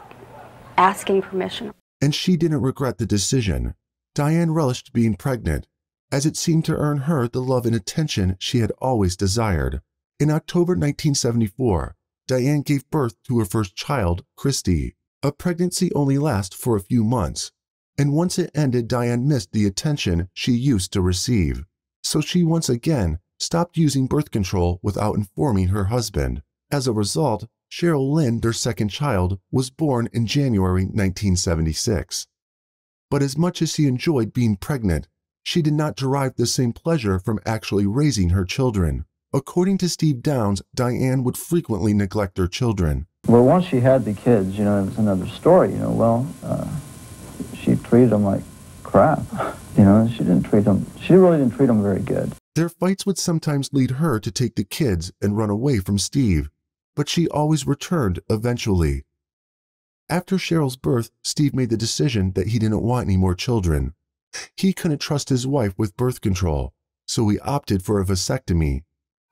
asking permission. And she didn't regret the decision. Diane relished being pregnant, as it seemed to earn her the love and attention she had always desired. In October 1974, Diane gave birth to her first child, Christy. A pregnancy only lasts for a few months, and once it ended, Diane missed the attention she used to receive. So she once again stopped using birth control without informing her husband. As a result, Cheryl Lynn, their second child, was born in January 1976. But as much as she enjoyed being pregnant, she did not derive the same pleasure from actually raising her children. According to Steve Downs, Diane would frequently neglect her children. Well, once she had the kids, you know, it was another story. You know, well, uh, she treated them like crap. You know, she didn't treat them. She really didn't treat them very good. Their fights would sometimes lead her to take the kids and run away from Steve, but she always returned eventually. After Cheryl's birth, Steve made the decision that he didn't want any more children. He couldn't trust his wife with birth control, so he opted for a vasectomy.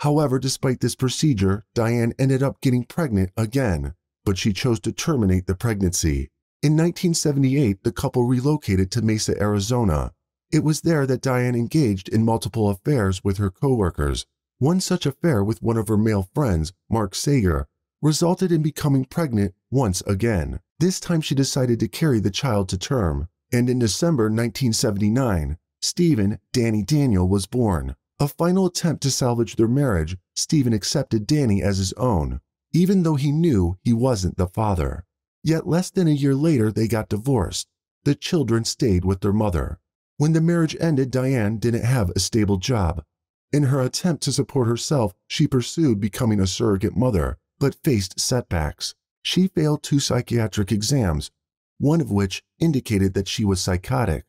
However, despite this procedure, Diane ended up getting pregnant again, but she chose to terminate the pregnancy. In 1978, the couple relocated to Mesa, Arizona. It was there that Diane engaged in multiple affairs with her coworkers. One such affair with one of her male friends, Mark Sager, resulted in becoming pregnant once again. This time she decided to carry the child to term, and in December 1979, Stephen Danny Daniel was born. A final attempt to salvage their marriage, Stephen accepted Danny as his own, even though he knew he wasn't the father. Yet less than a year later, they got divorced. The children stayed with their mother. When the marriage ended, Diane didn't have a stable job. In her attempt to support herself, she pursued becoming a surrogate mother, but faced setbacks. She failed two psychiatric exams, one of which indicated that she was psychotic.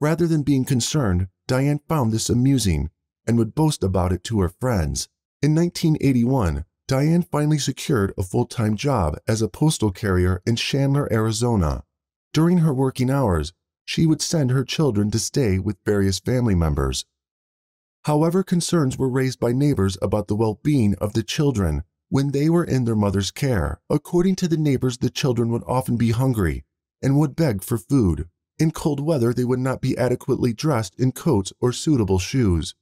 Rather than being concerned, Diane found this amusing and would boast about it to her friends. In 1981, Diane finally secured a full time job as a postal carrier in Chandler, Arizona. During her working hours, she would send her children to stay with various family members. However, concerns were raised by neighbors about the well being of the children when they were in their mother's care. According to the neighbors, the children would often be hungry and would beg for food. In cold weather, they would not be adequately dressed in coats or suitable shoes.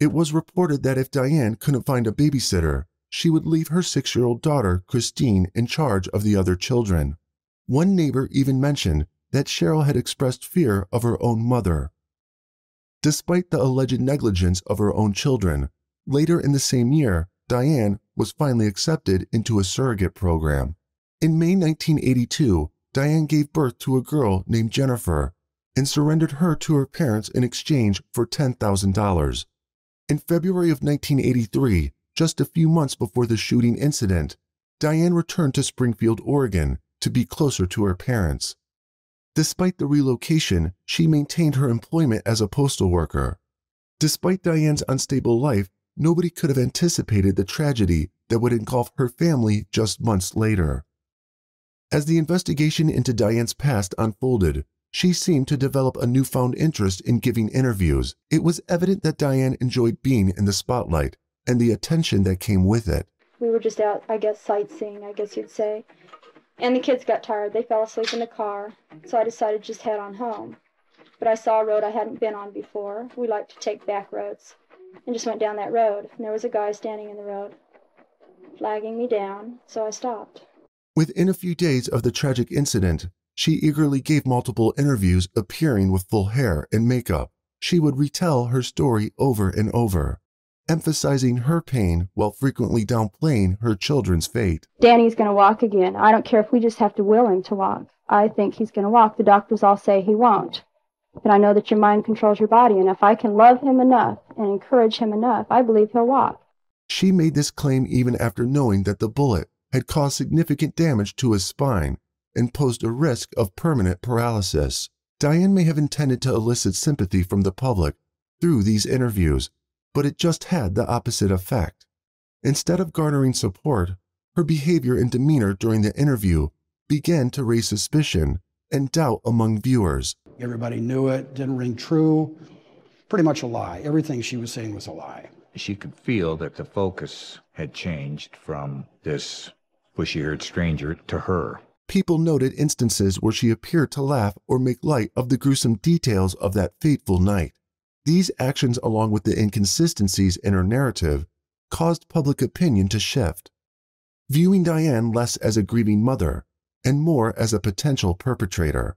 It was reported that if Diane couldn't find a babysitter, she would leave her six year old daughter, Christine, in charge of the other children. One neighbor even mentioned that Cheryl had expressed fear of her own mother. Despite the alleged negligence of her own children, later in the same year, Diane was finally accepted into a surrogate program. In May 1982, Diane gave birth to a girl named Jennifer, and surrendered her to her parents in exchange for $10,000. In February of 1983, just a few months before the shooting incident, Diane returned to Springfield, Oregon to be closer to her parents. Despite the relocation, she maintained her employment as a postal worker. Despite Diane's unstable life, nobody could have anticipated the tragedy that would engulf her family just months later. As the investigation into Diane's past unfolded, she seemed to develop a newfound interest in giving interviews. It was evident that Diane enjoyed being in the spotlight and the attention that came with it. We were just out, I guess, sightseeing, I guess you'd say. And the kids got tired. They fell asleep in the car. So I decided to just head on home. But I saw a road I hadn't been on before. We like to take back roads. And just went down that road. And there was a guy standing in the road, flagging me down. So I stopped. Within a few days of the tragic incident, she eagerly gave multiple interviews appearing with full hair and makeup. She would retell her story over and over, emphasizing her pain while frequently downplaying her children's fate. Danny's going to walk again. I don't care if we just have to will him to walk. I think he's going to walk. The doctors all say he won't. But I know that your mind controls your body, and if I can love him enough and encourage him enough, I believe he'll walk. She made this claim even after knowing that the bullet had caused significant damage to his spine and posed a risk of permanent paralysis. Diane may have intended to elicit sympathy from the public through these interviews, but it just had the opposite effect. Instead of garnering support, her behavior and demeanor during the interview began to raise suspicion and doubt among viewers. Everybody knew it, didn't ring true. Pretty much a lie. Everything she was saying was a lie. She could feel that the focus had changed from this bushy haired stranger to her. People noted instances where she appeared to laugh or make light of the gruesome details of that fateful night. These actions, along with the inconsistencies in her narrative, caused public opinion to shift, viewing Diane less as a grieving mother and more as a potential perpetrator.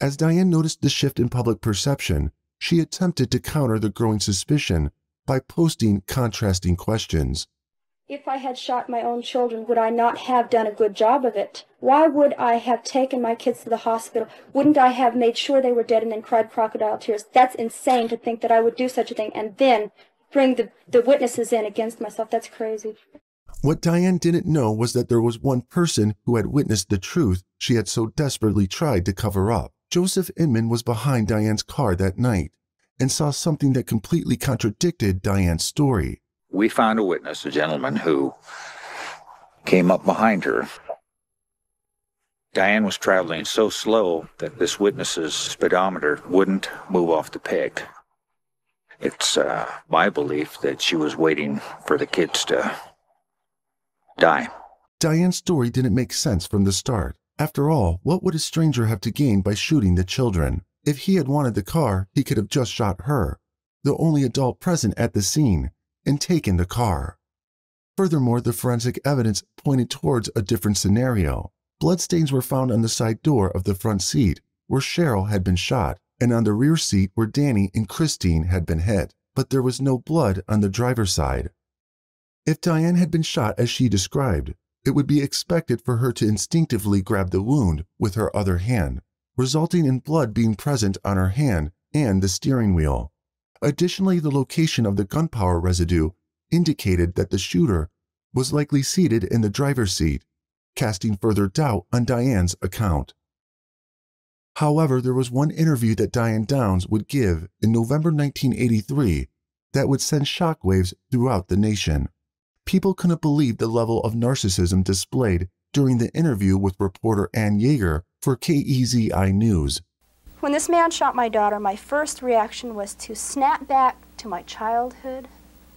As Diane noticed the shift in public perception, she attempted to counter the growing suspicion by posting contrasting questions. If I had shot my own children, would I not have done a good job of it? Why would I have taken my kids to the hospital? Wouldn't I have made sure they were dead and then cried crocodile tears? That's insane to think that I would do such a thing and then bring the, the witnesses in against myself. That's crazy. What Diane didn't know was that there was one person who had witnessed the truth she had so desperately tried to cover up. Joseph Inman was behind Diane's car that night and saw something that completely contradicted Diane's story. We found a witness, a gentleman who came up behind her. Diane was traveling so slow that this witness's speedometer wouldn't move off the peg. It's uh, my belief that she was waiting for the kids to die. Diane's story didn't make sense from the start. After all, what would a stranger have to gain by shooting the children? If he had wanted the car, he could have just shot her, the only adult present at the scene, and taken the car. Furthermore, the forensic evidence pointed towards a different scenario. Bloodstains were found on the side door of the front seat where Cheryl had been shot and on the rear seat where Danny and Christine had been hit, but there was no blood on the driver's side. If Diane had been shot as she described, it would be expected for her to instinctively grab the wound with her other hand, resulting in blood being present on her hand and the steering wheel. Additionally, the location of the gunpowder residue indicated that the shooter was likely seated in the driver's seat, casting further doubt on Diane's account. However, there was one interview that Diane Downs would give in November 1983 that would send shockwaves throughout the nation. People couldn't believe the level of narcissism displayed during the interview with reporter Ann Yeager for KEZI News. When this man shot my daughter, my first reaction was to snap back to my childhood,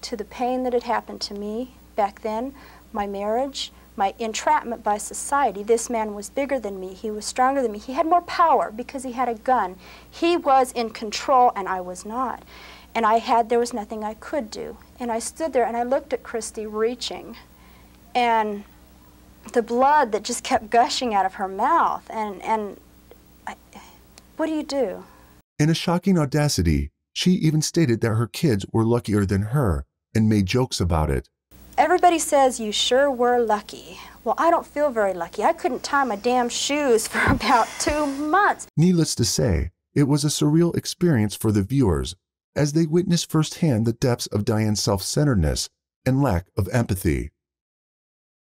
to the pain that had happened to me back then, my marriage, my entrapment by society. This man was bigger than me. He was stronger than me. He had more power because he had a gun. He was in control and I was not. And I had, there was nothing I could do. And I stood there and I looked at Christy reaching. And the blood that just kept gushing out of her mouth. And, and I, what do you do? In a shocking audacity, she even stated that her kids were luckier than her and made jokes about it. Everybody says you sure were lucky. Well, I don't feel very lucky. I couldn't tie my damn shoes for about two months. Needless to say, it was a surreal experience for the viewers as they witnessed firsthand the depths of Diane's self centeredness and lack of empathy.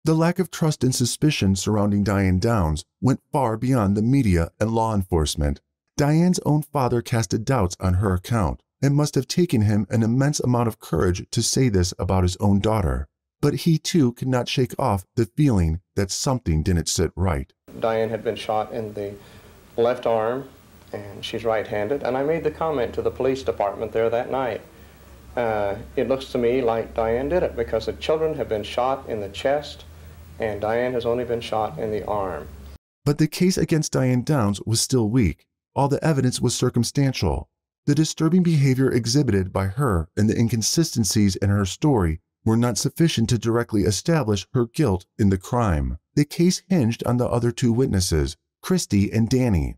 The lack of trust and suspicion surrounding Diane Downs went far beyond the media and law enforcement. Diane's own father casted doubts on her account. It must have taken him an immense amount of courage to say this about his own daughter. But he too could not shake off the feeling that something didn't sit right. Diane had been shot in the left arm, and she's right handed. And I made the comment to the police department there that night. Uh, it looks to me like Diane did it because the children have been shot in the chest, and Diane has only been shot in the arm. But the case against Diane Downs was still weak. All the evidence was circumstantial. The disturbing behavior exhibited by her and the inconsistencies in her story were not sufficient to directly establish her guilt in the crime. The case hinged on the other two witnesses, Christy and Danny.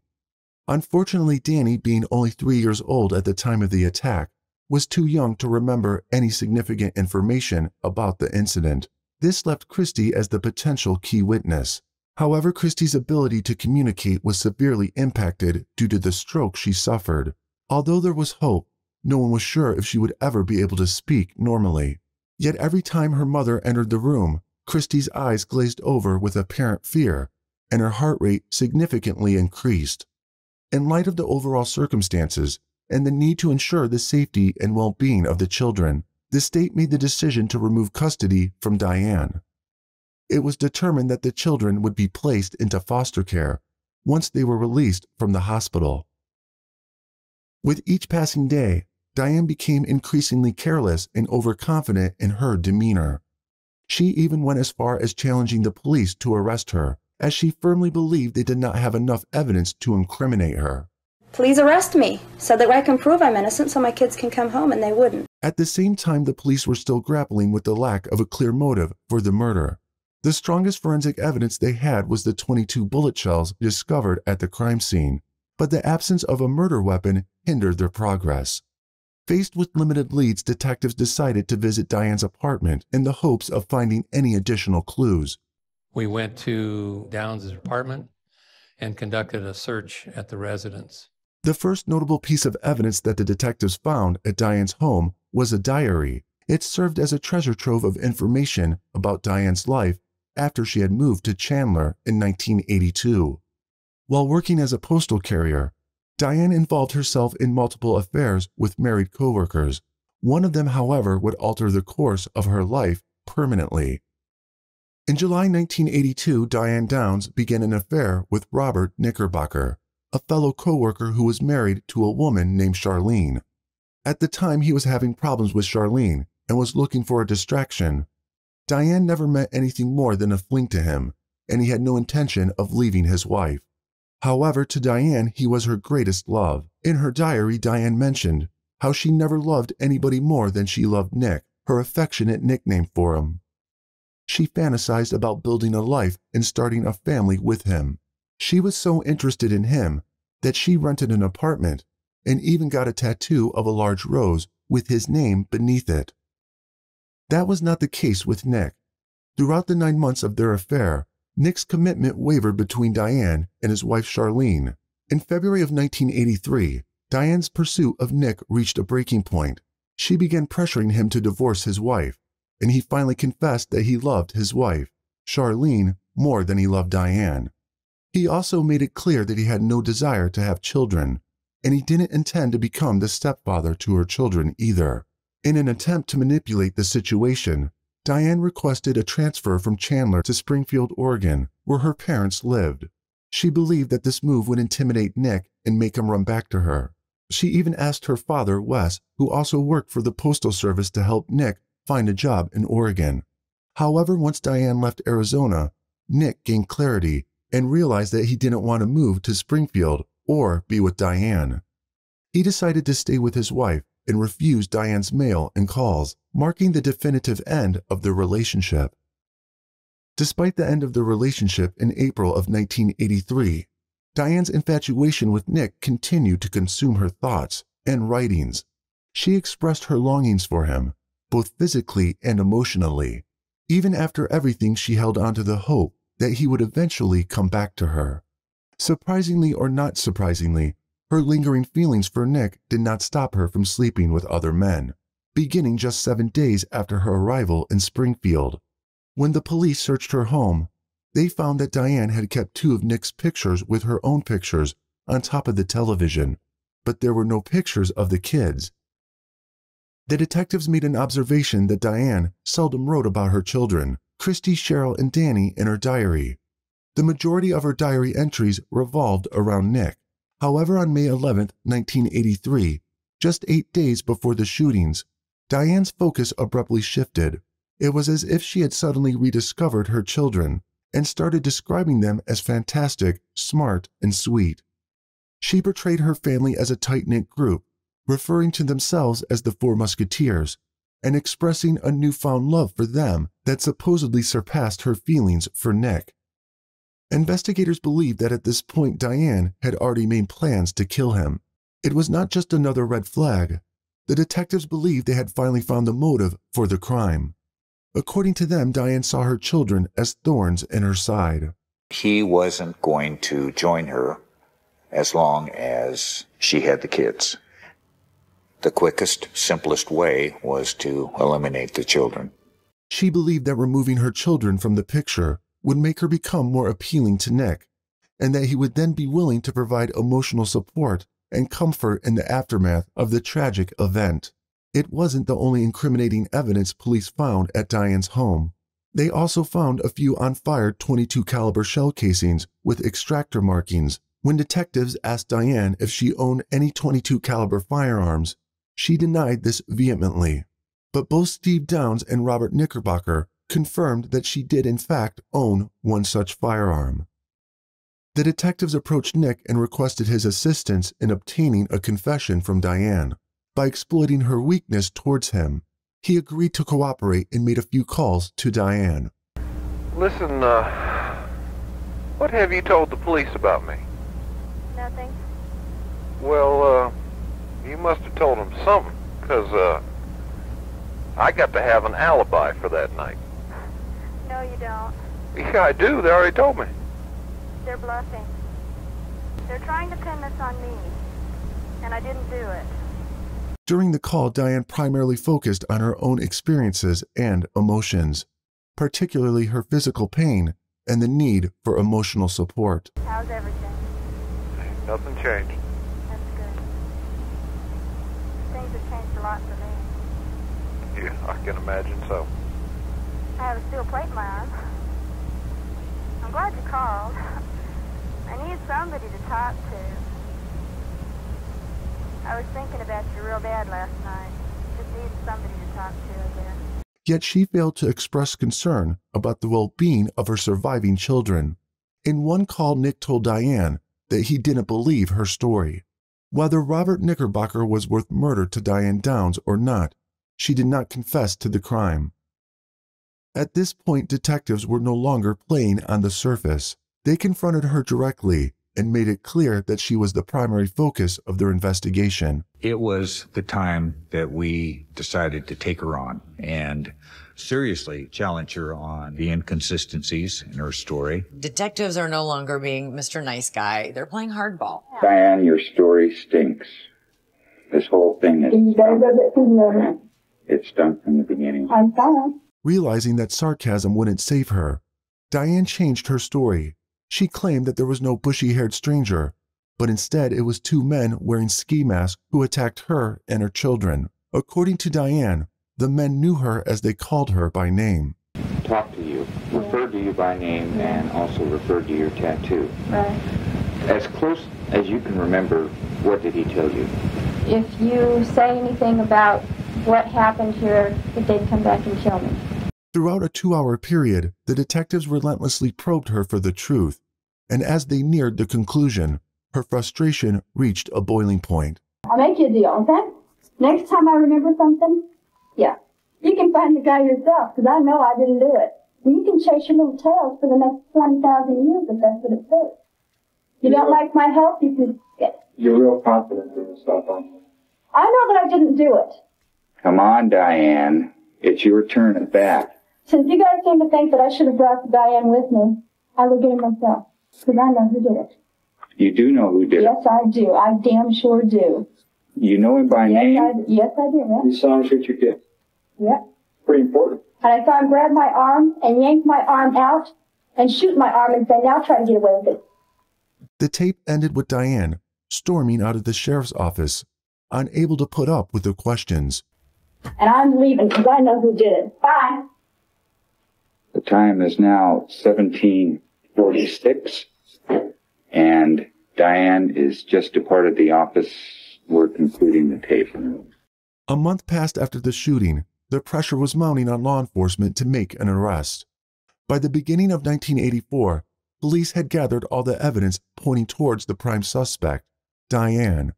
Unfortunately, Danny, being only three years old at the time of the attack, was too young to remember any significant information about the incident. This left Christy as the potential key witness. However, Christy's ability to communicate was severely impacted due to the stroke she suffered. Although there was hope, no one was sure if she would ever be able to speak normally. Yet every time her mother entered the room, Christy's eyes glazed over with apparent fear, and her heart rate significantly increased. In light of the overall circumstances and the need to ensure the safety and well being of the children, the state made the decision to remove custody from Diane. It was determined that the children would be placed into foster care once they were released from the hospital. With each passing day, Diane became increasingly careless and overconfident in her demeanor. She even went as far as challenging the police to arrest her, as she firmly believed they did not have enough evidence to incriminate her. Please arrest me so that I can prove I'm innocent so my kids can come home, and they wouldn't. At the same time, the police were still grappling with the lack of a clear motive for the murder. The strongest forensic evidence they had was the 22 bullet shells discovered at the crime scene, but the absence of a murder weapon hindered their progress. Faced with limited leads, detectives decided to visit Diane's apartment in the hopes of finding any additional clues. We went to Downs' apartment and conducted a search at the residence. The first notable piece of evidence that the detectives found at Diane's home was a diary. It served as a treasure trove of information about Diane's life after she had moved to Chandler in 1982. While working as a postal carrier, Diane involved herself in multiple affairs with married coworkers. One of them, however, would alter the course of her life permanently. In July 1982, Diane Downs began an affair with Robert Knickerbocker, a fellow coworker who was married to a woman named Charlene. At the time, he was having problems with Charlene and was looking for a distraction. Diane never meant anything more than a fling to him, and he had no intention of leaving his wife. However, to Diane, he was her greatest love. In her diary, Diane mentioned how she never loved anybody more than she loved Nick, her affectionate nickname for him. She fantasized about building a life and starting a family with him. She was so interested in him that she rented an apartment and even got a tattoo of a large rose with his name beneath it. That was not the case with Nick. Throughout the nine months of their affair, Nick's commitment wavered between Diane and his wife Charlene. In February of 1983, Diane's pursuit of Nick reached a breaking point. She began pressuring him to divorce his wife, and he finally confessed that he loved his wife, Charlene, more than he loved Diane. He also made it clear that he had no desire to have children, and he didn't intend to become the stepfather to her children either. In an attempt to manipulate the situation, Diane requested a transfer from Chandler to Springfield, Oregon, where her parents lived. She believed that this move would intimidate Nick and make him run back to her. She even asked her father, Wes, who also worked for the Postal Service, to help Nick find a job in Oregon. However, once Diane left Arizona, Nick gained clarity and realized that he didn't want to move to Springfield or be with Diane. He decided to stay with his wife and refused Diane's mail and calls, marking the definitive end of their relationship. Despite the end of the relationship in April of 1983, Diane's infatuation with Nick continued to consume her thoughts and writings. She expressed her longings for him, both physically and emotionally. Even after everything, she held onto the hope that he would eventually come back to her. Surprisingly or not surprisingly, her lingering feelings for Nick did not stop her from sleeping with other men, beginning just seven days after her arrival in Springfield. When the police searched her home, they found that Diane had kept two of Nick's pictures with her own pictures on top of the television, but there were no pictures of the kids. The detectives made an observation that Diane seldom wrote about her children, Christy, Cheryl, and Danny, in her diary. The majority of her diary entries revolved around Nick. However, on May 11, 1983, just eight days before the shootings, Diane's focus abruptly shifted. It was as if she had suddenly rediscovered her children and started describing them as fantastic, smart, and sweet. She portrayed her family as a tight knit group, referring to themselves as the Four Musketeers, and expressing a newfound love for them that supposedly surpassed her feelings for Nick. Investigators believe that at this point Diane had already made plans to kill him. It was not just another red flag. The detectives believed they had finally found the motive for the crime. According to them, Diane saw her children as thorns in her side. He wasn't going to join her as long as she had the kids. The quickest, simplest way was to eliminate the children. She believed that removing her children from the picture would make her become more appealing to Nick, and that he would then be willing to provide emotional support and comfort in the aftermath of the tragic event. It wasn't the only incriminating evidence police found at Diane's home. They also found a few unfired 22 caliber shell casings with extractor markings. When detectives asked Diane if she owned any 22 caliber firearms, she denied this vehemently. But both Steve Downs and Robert Knickerbocker confirmed that she did in fact own one such firearm. The detectives approached Nick and requested his assistance in obtaining a confession from Diane. By exploiting her weakness towards him, he agreed to cooperate and made a few calls to Diane. Listen, uh, what have you told the police about me? Nothing. Well, uh, you must have told them something, because, uh, I got to have an alibi for that night. No, you don't. Yeah, I do. They already told me. They're bluffing. They're trying to pin this on me, and I didn't do it. During the call, Diane primarily focused on her own experiences and emotions, particularly her physical pain and the need for emotional support. How's everything? Nothing changed. That's good. Things have changed a lot for me. Yeah, I can imagine so. I have a steel plate in my arm. I'm glad you called. I need somebody to talk to. I was thinking about you real bad last night. Just needed somebody to talk to, I. Yet she failed to express concern about the well being of her surviving children. In one call, Nick told Diane that he didn't believe her story. Whether Robert Knickerbocker was worth murder to Diane Downs or not, she did not confess to the crime. At this point, detectives were no longer playing on the surface. They confronted her directly and made it clear that she was the primary focus of their investigation. It was the time that we decided to take her on and seriously challenge her on the inconsistencies in her story. Detectives are no longer being Mr. Nice Guy. They're playing hardball. Diane, your story stinks. This whole thing is. It stunk from the beginning. I'm fine. Realizing that sarcasm wouldn't save her, Diane changed her story. She claimed that there was no bushy haired stranger, but instead it was two men wearing ski masks who attacked her and her children. According to Diane, the men knew her as they called her by name. Talked to you, referred to you by name, and also referred to your tattoo. Right. As close as you can remember, what did he tell you? If you say anything about what happened here, that they'd come back and kill me. Throughout a two hour period, the detectives relentlessly probed her for the truth, and as they neared the conclusion, her frustration reached a boiling point. I'll make you a deal, okay? Next time I remember something, yeah, you can find the guy yourself, because I know I didn't do it. And you can chase your little tails for the next 20,000 years if that's what it takes. You don't like my help, you can get You're real confident in this stuff, aren't you? I know that I didn't do it. Come on, Diane. It's your turn at bat. Since you guys seem to think that I should have brought Diane with me, I will get her myself. Because I know who did it. You do know who did it. Yes, I do. I damn sure do. it. You know him by Yes, name. I, yes, I do. Yeah. You saw him shoot your kid. Yep. Pretty important. And I saw him grab my arm and yank my arm out and shoot my arm and say, now try to get away with it. The tape ended with Diane storming out of the sheriff's office, unable to put up with the questions. And I'm leaving because I know who did it. Bye. The time is now 1746, and Diane is just departed the office. We're concluding the tape. A month passed after the shooting. The pressure was mounting on law enforcement to make an arrest. By the beginning of 1984, police had gathered all the evidence pointing towards the prime suspect, Diane.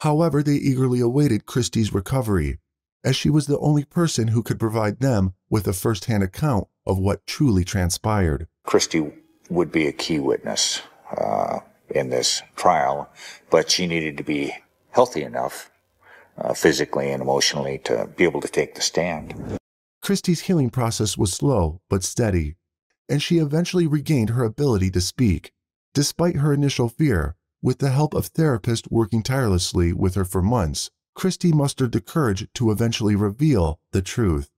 However, they eagerly awaited Christie's recovery, as she was the only person who could provide them with a first hand account of what truly transpired. Christy would be a key witness uh, in this trial, but she needed to be healthy enough uh, physically and emotionally to be able to take the stand. Christie's healing process was slow but steady, and she eventually regained her ability to speak. Despite her initial fear, with the help of therapists working tirelessly with her for months, Christie mustered the courage to eventually reveal the truth.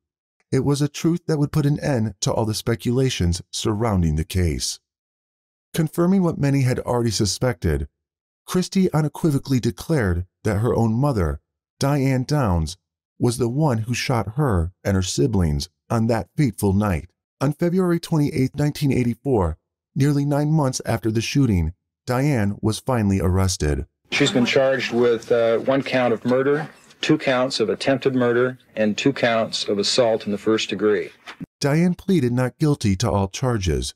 It was a truth that would put an end to all the speculations surrounding the case. Confirming what many had already suspected, Christie unequivocally declared that her own mother, Diane Downs, was the one who shot her and her siblings on that fateful night. On February 28, 1984, nearly nine months after the shooting, Diane was finally arrested. She's been charged with uh, one count of murder, two counts of attempted murder, and two counts of assault in the first degree. Diane pleaded not guilty to all charges,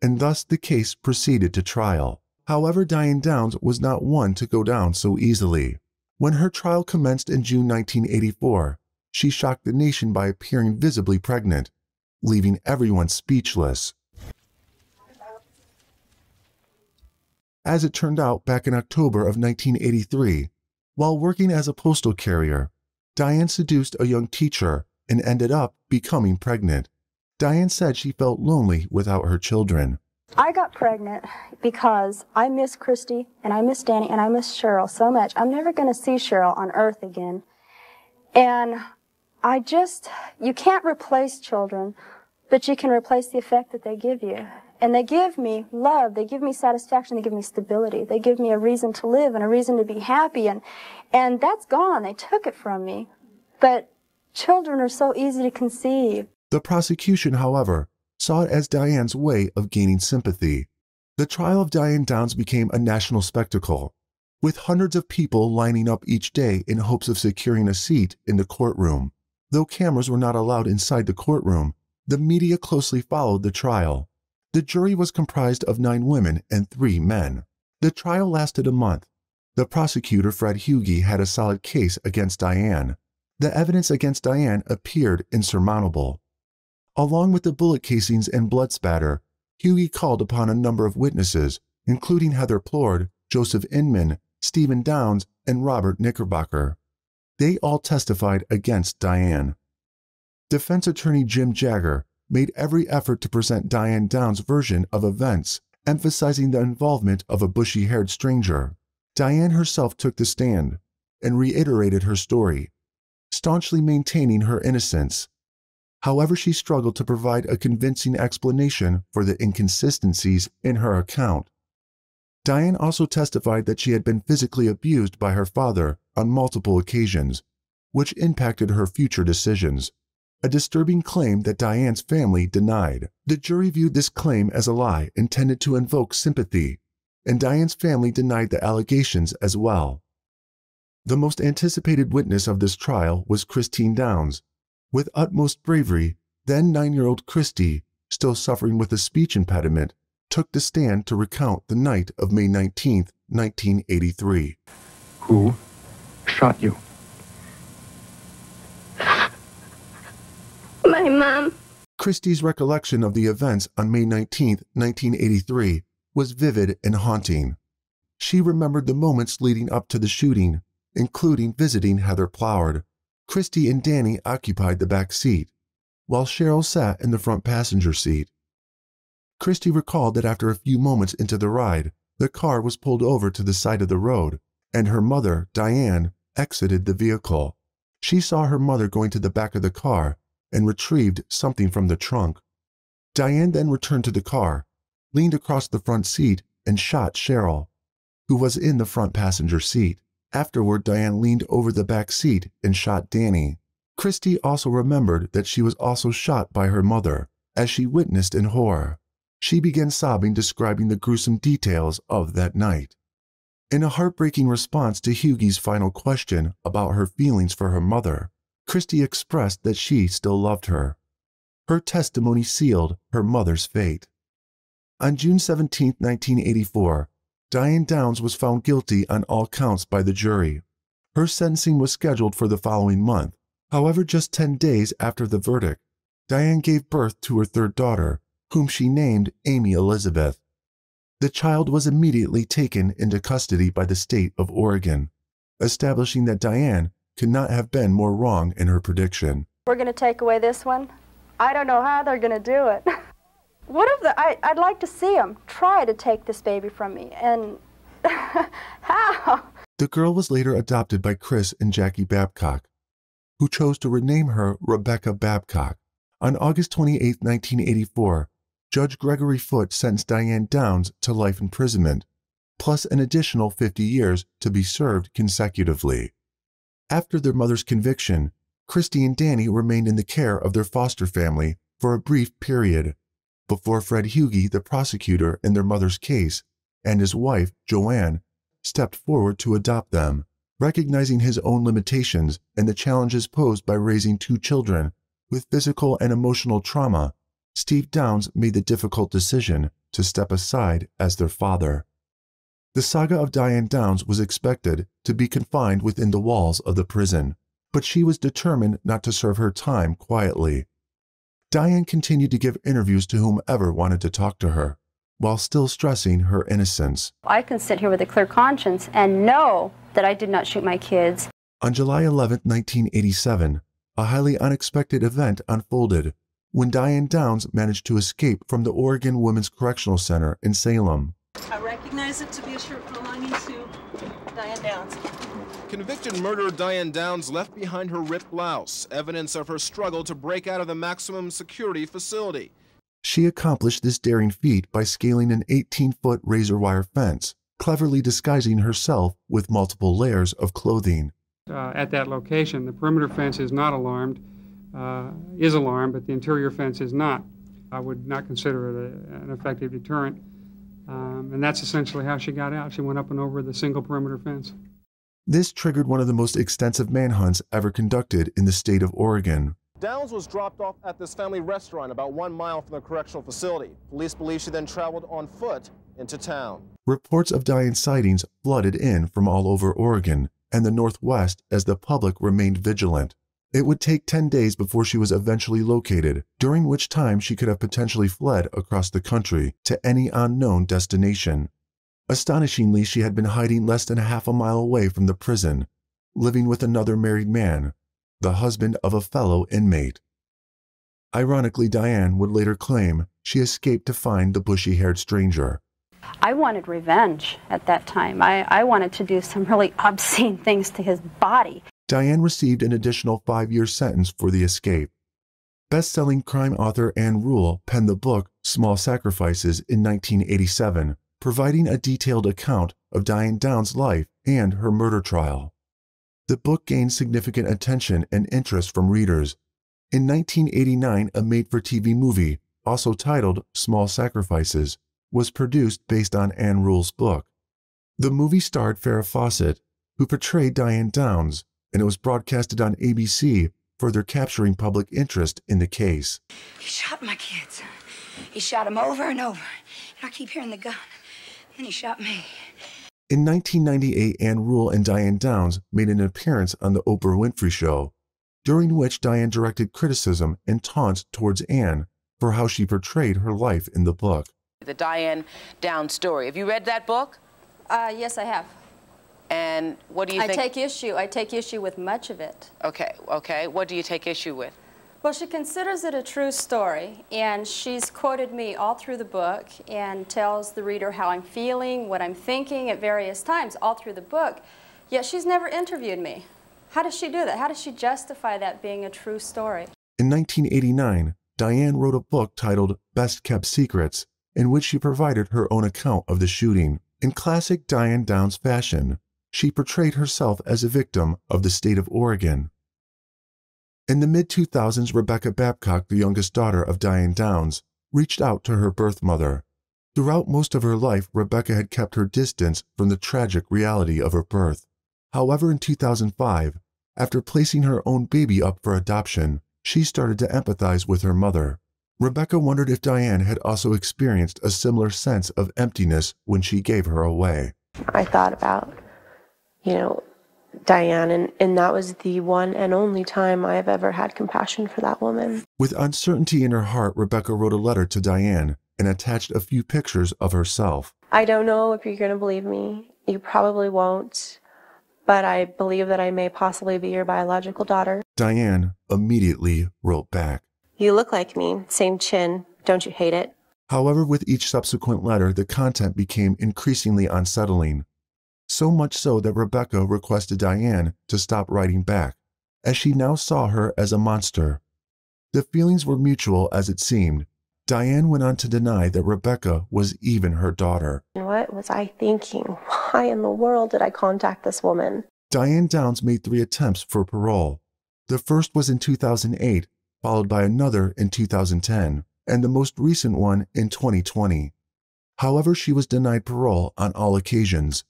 and thus the case proceeded to trial. However, Diane Downs was not one to go down so easily. When her trial commenced in June 1984, she shocked the nation by appearing visibly pregnant, leaving everyone speechless. As it turned out back in October of 1983, while working as a postal carrier, Diane seduced a young teacher and ended up becoming pregnant. Diane said she felt lonely without her children. I got pregnant because I miss Christy and I miss Danny and I miss Cheryl so much. I'm never going to see Cheryl on earth again. And I just, you can't replace children, but you can replace the effect that they give you. And they give me love, they give me satisfaction, they give me stability, they give me a reason to live and a reason to be happy. And, and that's gone. They took it from me. But children are so easy to conceive. The prosecution, however, saw it as Diane's way of gaining sympathy. The trial of Diane Downs became a national spectacle, with hundreds of people lining up each day in hopes of securing a seat in the courtroom. Though cameras were not allowed inside the courtroom, the media closely followed the trial. The jury was comprised of nine women and three men. The trial lasted a month. The prosecutor, Fred Hugi, had a solid case against Diane. The evidence against Diane appeared insurmountable. Along with the bullet casings and blood spatter, Hugi called upon a number of witnesses, including Heather Plourd, Joseph Inman, Stephen Downs, and Robert Knickerbocker. They all testified against Diane. Defense attorney Jim Jagger made every effort to present Diane Downs' version of events, emphasizing the involvement of a bushy haired stranger. Diane herself took the stand and reiterated her story, staunchly maintaining her innocence. However, she struggled to provide a convincing explanation for the inconsistencies in her account. Diane also testified that she had been physically abused by her father on multiple occasions, which impacted her future decisions a disturbing claim that Diane's family denied. The jury viewed this claim as a lie intended to invoke sympathy, and Diane's family denied the allegations as well. The most anticipated witness of this trial was Christine Downs. With utmost bravery, then nine year old Christy, still suffering with a speech impediment, took the stand to recount the night of May 19, 1983. Who shot you? My mom. Christie's recollection of the events on May 19, 1983, was vivid and haunting. She remembered the moments leading up to the shooting, including visiting Heather Plourd. Christy and Danny occupied the back seat. while Cheryl sat in the front passenger seat. Christy recalled that after a few moments into the ride, the car was pulled over to the side of the road, and her mother, Diane, exited the vehicle. She saw her mother going to the back of the car and retrieved something from the trunk. Diane then returned to the car, leaned across the front seat, and shot Cheryl, who was in the front passenger seat. Afterward, Diane leaned over the back seat and shot Danny. Christy also remembered that she was also shot by her mother, as she witnessed in horror. She began sobbing, describing the gruesome details of that night. In a heartbreaking response to Hugi's final question about her feelings for her mother, Christy expressed that she still loved her. Her testimony sealed her mother's fate. On June 17, 1984, Diane Downs was found guilty on all counts by the jury. Her sentencing was scheduled for the following month. However, just 10 days after the verdict, Diane gave birth to her third daughter, whom she named Amy Elizabeth. The child was immediately taken into custody by the state of Oregon, establishing that Diane could not have been more wrong in her prediction. We're going to take away this one. I don't know how they're going to do it. what if the, I, I'd like to see them try to take this baby from me. And how? The girl was later adopted by Chris and Jackie Babcock, who chose to rename her Rebecca Babcock. On August 28, 1984, Judge Gregory Foote sentenced Diane Downs to life imprisonment, plus an additional 50 years to be served consecutively. After their mother's conviction, Christy and Danny remained in the care of their foster family for a brief period before Fred Hugi, the prosecutor in their mother's case, and his wife, Joanne, stepped forward to adopt them. Recognizing his own limitations and the challenges posed by raising two children with physical and emotional trauma, Steve Downs made the difficult decision to step aside as their father. The saga of Diane Downs was expected to be confined within the walls of the prison, but she was determined not to serve her time quietly. Diane continued to give interviews to whomever wanted to talk to her, while still stressing her innocence. I can sit here with a clear conscience and know that I did not shoot my kids. On July 11, 1987, a highly unexpected event unfolded when Diane Downs managed to escape from the Oregon Women's Correctional Center in Salem. I recognize it to be a shirt belonging to Diane Downs. Convicted murderer Diane Downs left behind her ripped blouse, evidence of her struggle to break out of the maximum security facility. She accomplished this daring feat by scaling an 18 foot razor wire fence, cleverly disguising herself with multiple layers of clothing. Uh, at that location, the perimeter fence is not alarmed, uh, is alarmed, but the interior fence is not. I would not consider it a, an effective deterrent. Um, and that's essentially how she got out. She went up and over the single perimeter fence. This triggered one of the most extensive manhunts ever conducted in the state of Oregon. Downs was dropped off at this family restaurant about one mile from the correctional facility. Police believe she then traveled on foot into town. Reports of Diane sightings flooded in from all over Oregon and the Northwest as the public remained vigilant. It would take 10 days before she was eventually located, during which time she could have potentially fled across the country to any unknown destination. Astonishingly, she had been hiding less than half a mile away from the prison, living with another married man, the husband of a fellow inmate. Ironically, Diane would later claim she escaped to find the bushy haired stranger. I wanted revenge at that time. I, I wanted to do some really obscene things to his body. Diane received an additional five year sentence for the escape. Best selling crime author Ann Rule penned the book Small Sacrifices in 1987, providing a detailed account of Diane Downs' life and her murder trial. The book gained significant attention and interest from readers. In 1989, a made for TV movie, also titled Small Sacrifices, was produced based on Ann Rule's book. The movie starred Farrah Fawcett, who portrayed Diane Downs, and it was broadcasted on ABC, further capturing public interest in the case. He shot my kids. He shot them over and over. And I keep hearing the gun. Then he shot me. In 1998, Ann Rule and Diane Downs made an appearance on The Oprah Winfrey Show, during which Diane directed criticism and taunts towards Ann for how she portrayed her life in the book. The Diane Downs story. Have you read that book? Uh, yes, I have. And what do you I think? take issue. I take issue with much of it. Okay, okay. What do you take issue with? Well, she considers it a true story, and she's quoted me all through the book and tells the reader how I'm feeling, what I'm thinking at various times, all through the book. Yet she's never interviewed me. How does she do that? How does she justify that being a true story? In 1989, Diane wrote a book titled Best Kept Secrets, in which she provided her own account of the shooting. In classic Diane Downs fashion, she portrayed herself as a victim of the state of Oregon. In the mid 2000s, Rebecca Babcock, the youngest daughter of Diane Downs, reached out to her birth mother. Throughout most of her life, Rebecca had kept her distance from the tragic reality of her birth. However, in 2005, after placing her own baby up for adoption, she started to empathize with her mother. Rebecca wondered if Diane had also experienced a similar sense of emptiness when she gave her away. I thought about, you know, Diane, and, and that was the one and only time I've ever had compassion for that woman. With uncertainty in her heart, Rebecca wrote a letter to Diane and attached a few pictures of herself. I don't know if you're going to believe me. You probably won't, but I believe that I may possibly be your biological daughter. Diane immediately wrote back. You look like me, same chin. Don't you hate it? However, with each subsequent letter, the content became increasingly unsettling so much so that Rebecca requested Diane to stop writing back, as she now saw her as a monster. The feelings were mutual as it seemed. Diane went on to deny that Rebecca was even her daughter. What was I thinking? Why in the world did I contact this woman? Diane Downs made three attempts for parole. The first was in 2008, followed by another in 2010, and the most recent one in 2020. However, she was denied parole on all occasions,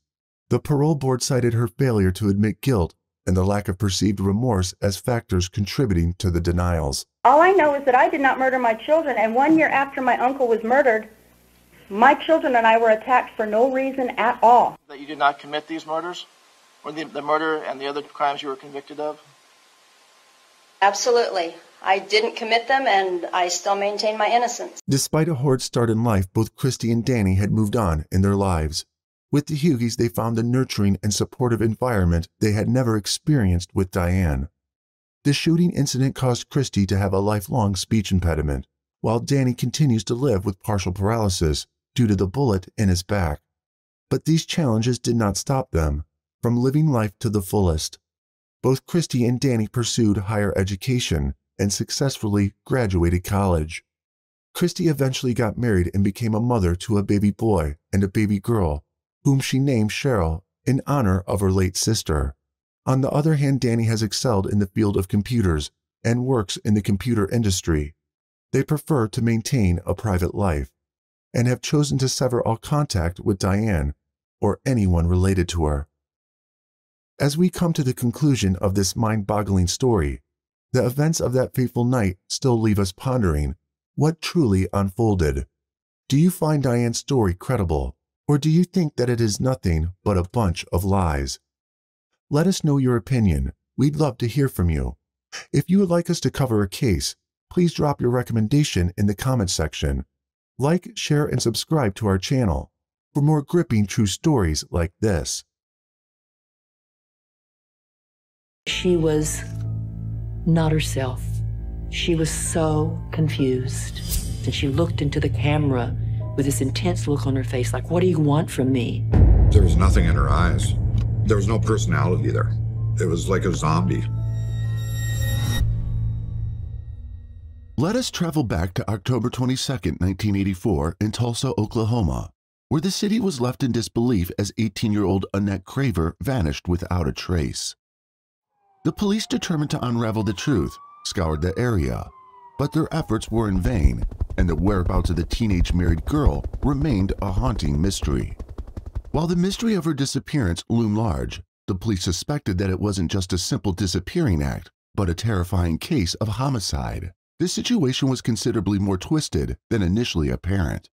the parole board cited her failure to admit guilt and the lack of perceived remorse as factors contributing to the denials. All I know is that I did not murder my children, and one year after my uncle was murdered, my children and I were attacked for no reason at all. That you did not commit these murders? Or the, the murder and the other crimes you were convicted of? Absolutely. I didn't commit them, and I still maintain my innocence. Despite a horrid start in life, both Christy and Danny had moved on in their lives. With the Hugis, they found a nurturing and supportive environment they had never experienced with Diane. The shooting incident caused Christy to have a lifelong speech impediment, while Danny continues to live with partial paralysis due to the bullet in his back. But these challenges did not stop them from living life to the fullest. Both Christy and Danny pursued higher education and successfully graduated college. Christy eventually got married and became a mother to a baby boy and a baby girl whom she named Cheryl in honor of her late sister. On the other hand, Danny has excelled in the field of computers and works in the computer industry. They prefer to maintain a private life and have chosen to sever all contact with Diane or anyone related to her. As we come to the conclusion of this mind boggling story, the events of that fateful night still leave us pondering what truly unfolded. Do you find Diane's story credible? Or do you think that it is nothing but a bunch of lies? Let us know your opinion. We'd love to hear from you. If you would like us to cover a case, please drop your recommendation in the comments section. Like, share, and subscribe to our channel for more gripping true stories like this. She was not herself. She was so confused. And she looked into the camera with this intense look on her face, like, What do you want from me? There was nothing in her eyes. There was no personality there. It was like a zombie. Let us travel back to October 22, 1984, in Tulsa, Oklahoma, where the city was left in disbelief as 18 year old Annette Craver vanished without a trace. The police, determined to unravel the truth, scoured the area, but their efforts were in vain, and the whereabouts of the teenage married girl remained a haunting mystery. While the mystery of her disappearance loomed large, the police suspected that it wasn't just a simple disappearing act, but a terrifying case of homicide. This situation was considerably more twisted than initially apparent.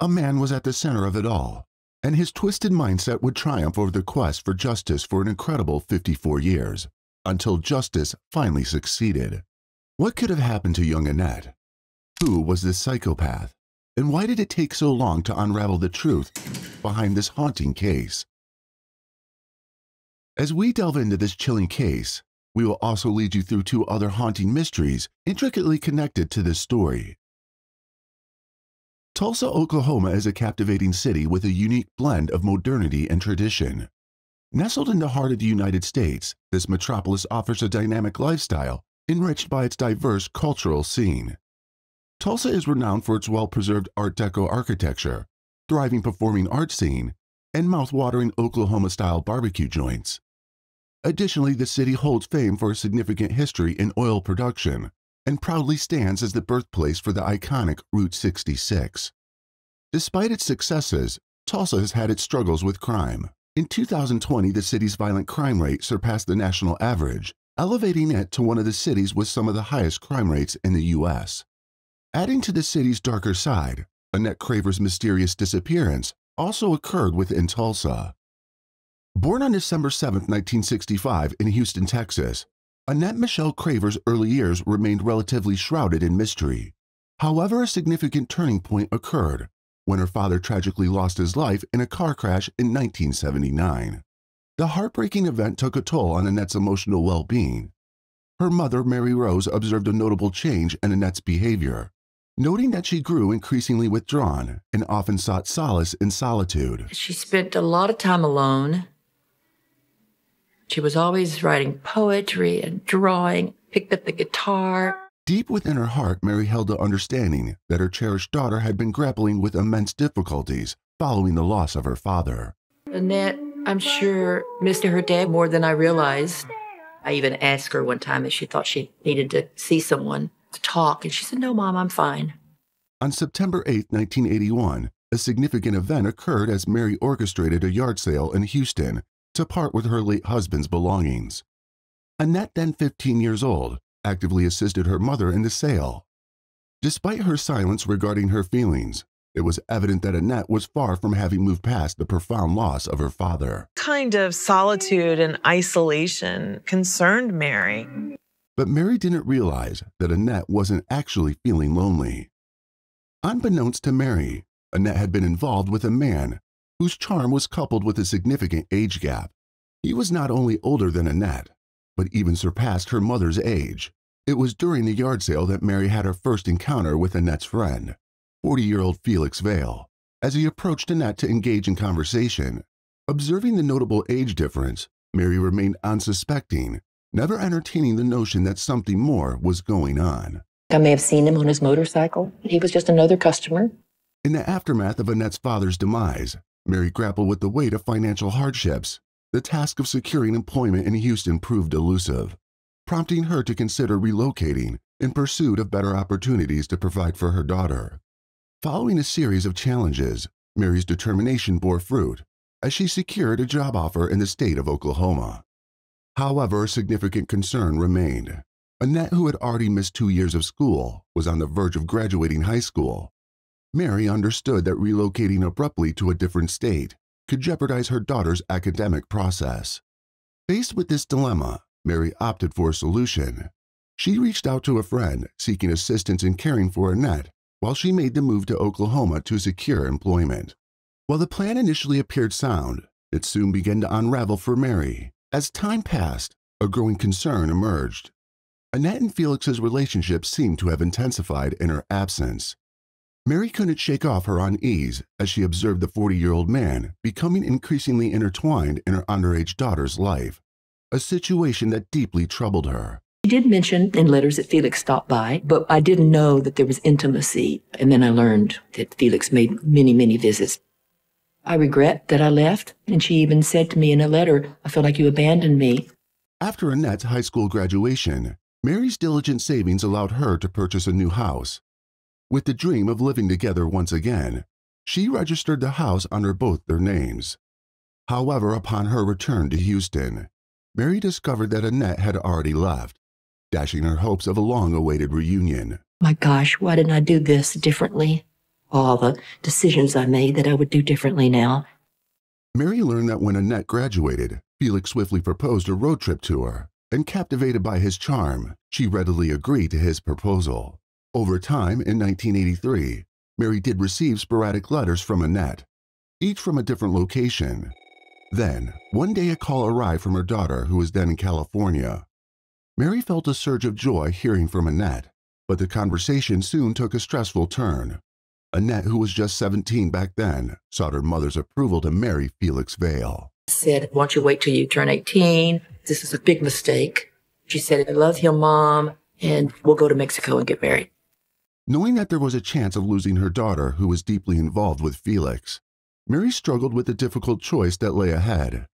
A man was at the center of it all, and his twisted mindset would triumph over the quest for justice for an incredible 54 years, until justice finally succeeded. What could have happened to young Annette? Who was this psychopath? And why did it take so long to unravel the truth behind this haunting case? As we delve into this chilling case, We will also lead you through two other haunting mysteries intricately connected to this story. Tulsa, Oklahoma is a captivating city with a unique blend of modernity and tradition. Nestled in the heart of the United States, this metropolis offers a dynamic lifestyle enriched by its diverse cultural scene. Tulsa is renowned for its well-preserved Art Deco architecture, thriving performing arts scene, and mouth-watering Oklahoma-style barbecue joints. Additionally, the city holds fame for a significant history in oil production and proudly stands as the birthplace for the iconic Route 66. Despite its successes, Tulsa has had its struggles with crime. In 2020, the city's violent crime rate surpassed the national average, elevating it to one of the cities with some of the highest crime rates in the U.S. Adding to the city's darker side, Annette Craver's mysterious disappearance also occurred within Tulsa. Born on December 7, 1965, in Houston, Texas, Annette Michelle Craver's early years remained relatively shrouded in mystery. However, a significant turning point occurred when her father tragically lost his life in a car crash in 1979. The heartbreaking event took a toll on Annette's emotional well being. Her mother, Mary Rose, observed a notable change in Annette's behavior, noting that she grew increasingly withdrawn and often sought solace in solitude. She spent a lot of time alone she was always writing poetry and drawing, picked up the guitar. Deep within her heart, Mary held the understanding that her cherished daughter had been grappling with immense difficulties following the loss of her father. Annette, I'm sure, missed her dad more than I realized. I even asked her one time if she thought she needed to see someone to talk, and she said, No, Mom, I'm fine. On September 8, 1981, a significant event occurred as Mary orchestrated a yard sale in Houston to part with her late husband's belongings. Annette, then 15 years old, actively assisted her mother in the sale. Despite her silence regarding her feelings, it was evident that Annette was far from having moved past the profound loss of her father. Kind of solitude and isolation concerned Mary. But Mary didn't realize that Annette wasn't actually feeling lonely. Unbeknownst to Mary, Annette had been involved with a man whose charm was coupled with a significant age gap. He was not only older than Annette, but even surpassed her mother's age. It was during the yard sale that Mary had her first encounter with Annette's friend, 40 year old Felix Vale. As he approached Annette to engage in conversation, observing the notable age difference, Mary remained unsuspecting, never entertaining the notion that something more was going on. I may have seen him on his motorcycle. He was just another customer. In the aftermath of Annette's father's demise, Mary grappled with the weight of financial hardships. The task of securing employment in Houston proved elusive, prompting her to consider relocating in pursuit of better opportunities to provide for her daughter. Following a series of challenges, Mary's determination bore fruit as she secured a job offer in the state of Oklahoma. However, a significant concern remained. Annette, who had already missed two years of school, was on the verge of graduating high school Mary understood that relocating abruptly to a different state could jeopardize her daughter's academic process. Faced with this dilemma, Mary opted for a solution. She reached out to a friend seeking assistance in caring for Annette while she made the move to Oklahoma to secure employment. While the plan initially appeared sound, it soon began to unravel for Mary. As time passed, a growing concern emerged. Annette and Felix's relationship seemed to have intensified in her absence. Mary couldn't shake off her unease as she observed the 40 year old man becoming increasingly intertwined in her underage daughter's life, a situation that deeply troubled her. She did mention in letters that Felix stopped by, but I didn't know that there was intimacy. And then I learned that Felix made many, many visits. I regret that I left, and she even said to me in a letter, I feel like you abandoned me. After Annette's high school graduation, Mary's diligent savings allowed her to purchase a new house with the dream of living together once again, she registered the house under both their names. However, upon her return to Houston, Mary discovered that Annette had already left, dashing her hopes of a long awaited reunion. My gosh, why didn't I do this differently? All the decisions I made that I would do differently now. Mary learned that when Annette graduated, Felix swiftly proposed a road trip to her, and captivated by his charm, she readily agreed to his proposal. Over time, in 1983, Mary did receive sporadic letters from Annette, each from a different location. Then, one day a call arrived from her daughter, who was then in California. Mary felt a surge of joy hearing from Annette, but the conversation soon took a stressful turn. Annette, who was just 17 back then, sought her mother's approval to marry Felix Vale. Said, why don't you wait till you turn 18? This is a big mistake. She said, I love him, Mom, and we'll go to Mexico and get married. Knowing that there was a chance of losing her daughter, who was deeply involved with Felix, Mary struggled with the difficult choice that lay ahead.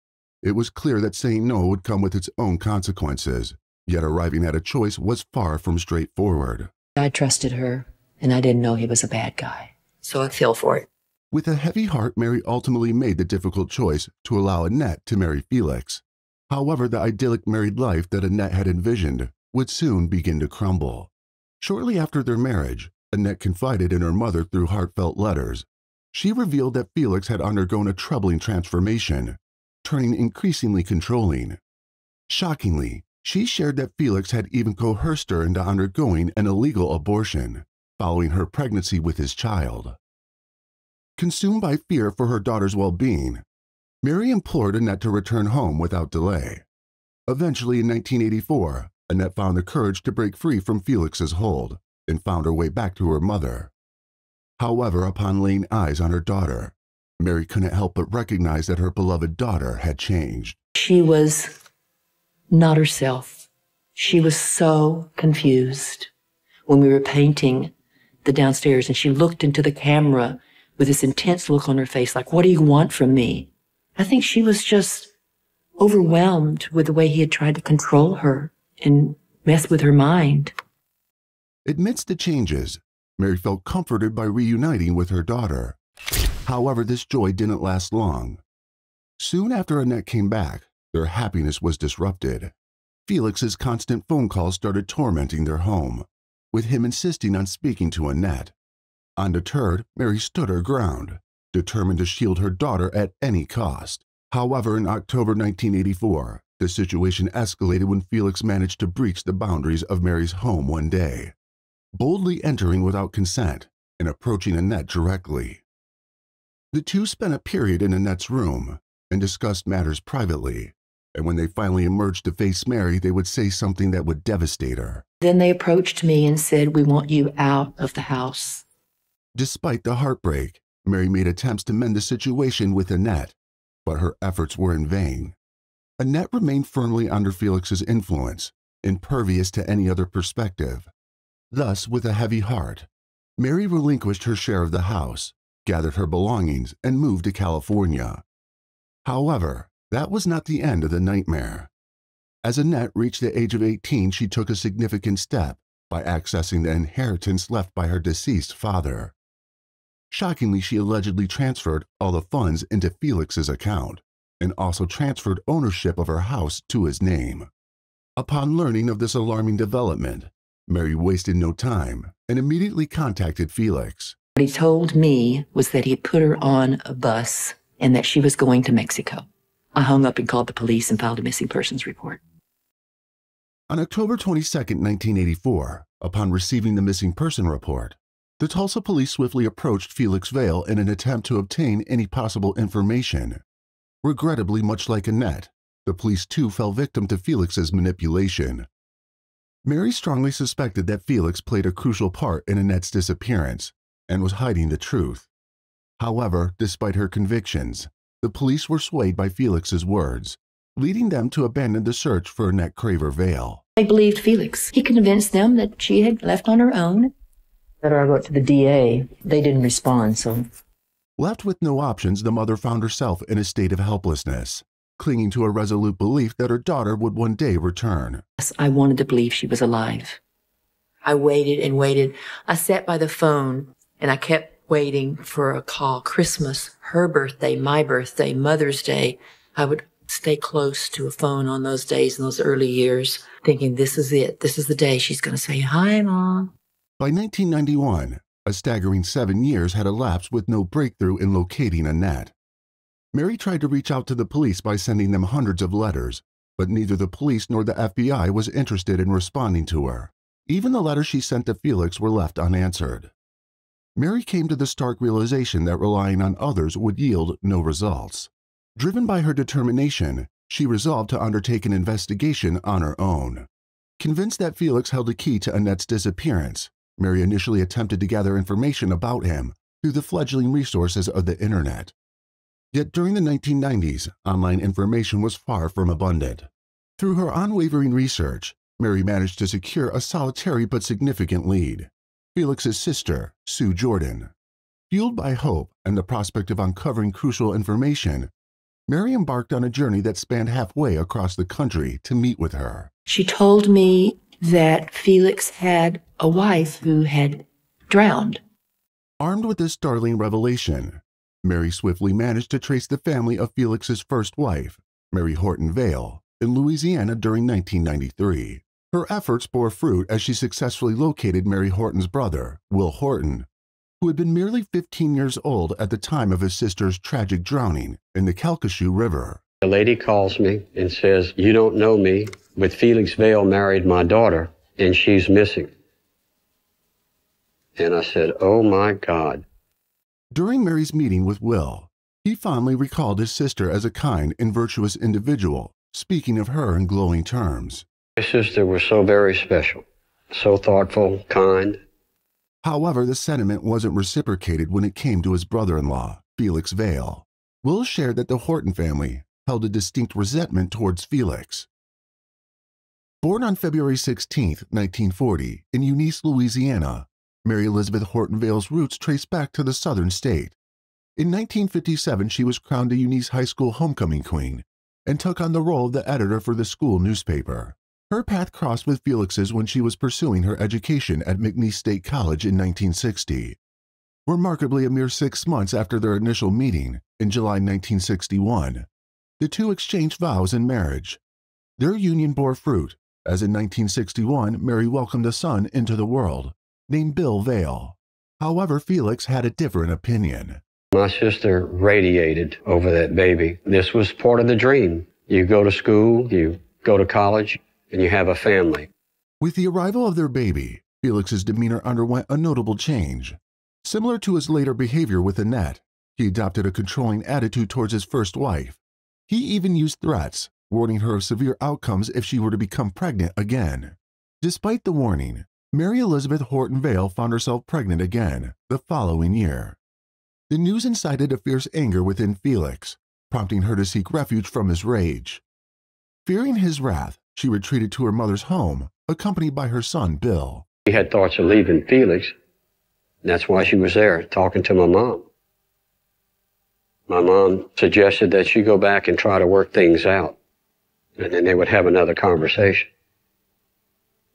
It was clear that saying no would come with its own consequences, yet arriving at a choice was far from straightforward. I trusted her, and I didn't know he was a bad guy, so I fell for it. With a heavy heart, Mary ultimately made the difficult choice to allow Annette to marry Felix. However, the idyllic married life that Annette had envisioned would soon begin to crumble. Shortly after their marriage, Annette confided in her mother through heartfelt letters. She revealed that Felix had undergone a troubling transformation, turning increasingly controlling. Shockingly, she shared that Felix had even coerced her into undergoing an illegal abortion, following her pregnancy with his child. Consumed by fear for her daughter's well being, Mary implored Annette to return home without delay. Eventually, in 1984, Annette found the courage to break free from Felix's hold and found her way back to her mother. However, upon laying eyes on her daughter, Mary couldn't help but recognize that her beloved daughter had changed. She was not herself. She was so confused. When we were painting the downstairs and she looked into the camera with this intense look on her face, like, What do you want from me? I think she was just overwhelmed with the way he had tried to control her and mess with her mind. Amidst the changes, Mary felt comforted by reuniting with her daughter. However, this joy didn't last long. Soon after Annette came back, their happiness was disrupted. Felix's constant phone calls started tormenting their home, with him insisting on speaking to Annette. Undeterred, Mary stood her ground, determined to shield her daughter at any cost. However, in October 1984, the situation escalated when Felix managed to breach the boundaries of Mary's home one day, boldly entering without consent and approaching Annette directly. The two spent a period in Annette's room and discussed matters privately, and when they finally emerged to face Mary, they would say something that would devastate her. Then they approached me and said, We want you out of the house. Despite the heartbreak, Mary made attempts to mend the situation with Annette, but her efforts were in vain. Annette remained firmly under Felix's influence, impervious to any other perspective. Thus, with a heavy heart, Mary relinquished her share of the house, gathered her belongings, and moved to California. However, that was not the end of the nightmare. As Annette reached the age of 18, she took a significant step by accessing the inheritance left by her deceased father. Shockingly, she allegedly transferred all the funds into Felix's account and also transferred ownership of her house to his name. Upon learning of this alarming development, Mary wasted no time and immediately contacted Felix. What he told me was that he put her on a bus and that she was going to Mexico. I hung up and called the police and filed a missing persons report. On October 22, 1984, upon receiving the missing person report, the Tulsa police swiftly approached Felix Vale in an attempt to obtain any possible information. Regrettably, much like Annette, the police too fell victim to Felix's manipulation. Mary strongly suspected that Felix played a crucial part in Annette's disappearance and was hiding the truth. However, despite her convictions, the police were swayed by Felix's words, leading them to abandon the search for Annette Craver Vale. They believed Felix. He convinced them that she had left on her own. After I wrote to the DA, they didn't respond, so. Left with no options, the mother found herself in a state of helplessness, clinging to a resolute belief that her daughter would one day return. Yes, I wanted to believe she was alive. I waited and waited. I sat by the phone and I kept waiting for a call. Christmas, her birthday, my birthday, Mother's Day. I would stay close to a phone on those days in those early years, thinking this is it. This is the day she's going to say, Hi, Mom. By 1991, a staggering seven years had elapsed with no breakthrough in locating Annette. Mary tried to reach out to the police by sending them hundreds of letters, but neither the police nor the FBI was interested in responding to her. Even the letters she sent to Felix were left unanswered. Mary came to the stark realization that relying on others would yield no results. Driven by her determination, she resolved to undertake an investigation on her own. Convinced that Felix held a key to Annette's disappearance, Mary initially attempted to gather information about him through the fledgling resources of the internet. Yet during the 1990s, online information was far from abundant. Through her unwavering research, Mary managed to secure a solitary but significant lead Felix's sister, Sue Jordan. Fueled by hope and the prospect of uncovering crucial information, Mary embarked on a journey that spanned halfway across the country to meet with her. She told me that Felix had a wife who had drowned. Armed with this startling revelation, Mary swiftly managed to trace the family of Felix's first wife, Mary Horton Vale, in Louisiana during 1993. Her efforts bore fruit as she successfully located Mary Horton's brother, Will Horton, who had been merely 15 years old at the time of his sister's tragic drowning in the Calcasieu River. A lady calls me and says, You don't know me, but Felix Vale married my daughter, and she's missing. And I said, Oh my God. During Mary's meeting with Will, he fondly recalled his sister as a kind and virtuous individual, speaking of her in glowing terms. My sister was so very special, so thoughtful, kind. However, the sentiment wasn't reciprocated when it came to his brother in law, Felix Vale. Will shared that the Horton family held a distinct resentment towards Felix. Born on February 16, 1940, in Eunice, Louisiana, Mary Elizabeth Horton Vale's roots trace back to the southern state. In 1957, she was crowned a Eunice High School homecoming queen and took on the role of the editor for the school newspaper. Her path crossed with Felix's when she was pursuing her education at McNeese State College in 1960. Remarkably, a mere six months after their initial meeting, in July 1961, the two exchanged vows in marriage. Their union bore fruit, as in 1961 Mary welcomed a son into the world, named Bill Vale. However, Felix had a different opinion. My sister radiated over that baby. This was part of the dream. You go to school, you go to college, and you have a family. With the arrival of their baby, Felix's demeanor underwent a notable change. Similar to his later behavior with Annette, he adopted a controlling attitude towards his first wife. He even used threats, warning her of severe outcomes if she were to become pregnant again. Despite the warning, Mary Elizabeth Horton Vale found herself pregnant again the following year. The news incited a fierce anger within Felix, prompting her to seek refuge from his rage. Fearing his wrath, she retreated to her mother's home, accompanied by her son Bill. She had thoughts of leaving Felix. That's why she was there, talking to my mom. My mom suggested that she go back and try to work things out, and then they would have another conversation.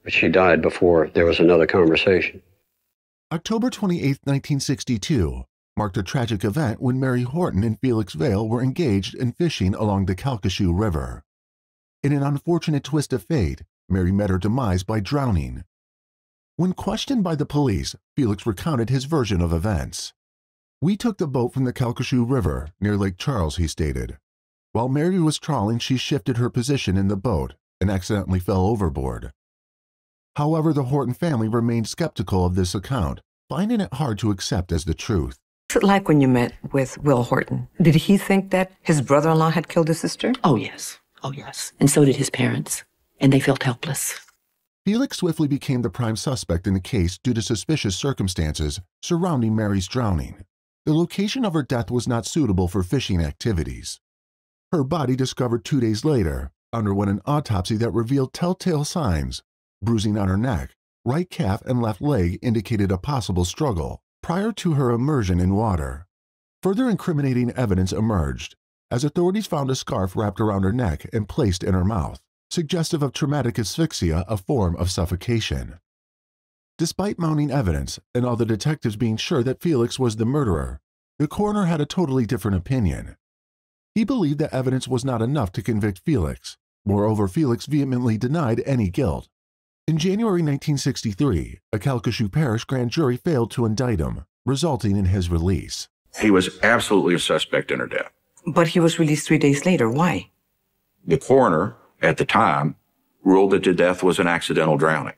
But she died before there was another conversation. October 28, 1962, marked a tragic event when Mary Horton and Felix Vale were engaged in fishing along the Calcasieu River. In an unfortunate twist of fate, Mary met her demise by drowning. When questioned by the police, Felix recounted his version of events. We took the boat from the Calcasieu River near Lake Charles, he stated. While Mary was trawling, she shifted her position in the boat and accidentally fell overboard. However, the Horton family remained skeptical of this account, finding it hard to accept as the truth. What's it like when you met with Will Horton? Did he think that his brother in law had killed his sister? Oh, yes. Oh, yes. And so did his parents. And they felt helpless. Felix swiftly became the prime suspect in the case due to suspicious circumstances surrounding Mary's drowning. The location of her death was not suitable for fishing activities. Her body, discovered two days later, underwent an autopsy that revealed telltale signs. Bruising on her neck, right calf, and left leg indicated a possible struggle prior to her immersion in water. Further incriminating evidence emerged as authorities found a scarf wrapped around her neck and placed in her mouth, suggestive of traumatic asphyxia, a form of suffocation. Despite mounting evidence and all the detectives being sure that Felix was the murderer, the coroner had a totally different opinion. He believed that evidence was not enough to convict Felix. Moreover, Felix vehemently denied any guilt. In January 1963, a Calcasieu Parish grand jury failed to indict him, resulting in his release. He was absolutely a suspect in her death. But he was released three days later. Why? The coroner, at the time, ruled that the death was an accidental drowning.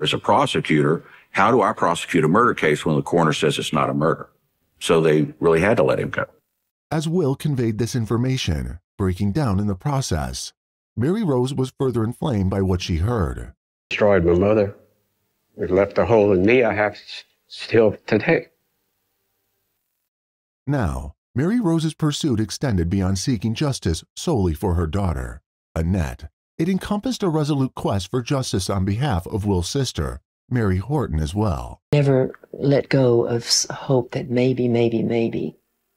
As a prosecutor, how do I prosecute a murder case when the coroner says it's not a murder? So they really had to let him go. As Will conveyed this information, breaking down in the process, Mary Rose was further inflamed by what she heard. Destroyed my mother. It left a hole in me I have still today. Now, Mary Rose's pursuit extended beyond seeking justice solely for her daughter, Annette. It encompassed a resolute quest for justice on behalf of Will's sister, Mary Horton, as well. Never let go of hope that maybe, maybe, maybe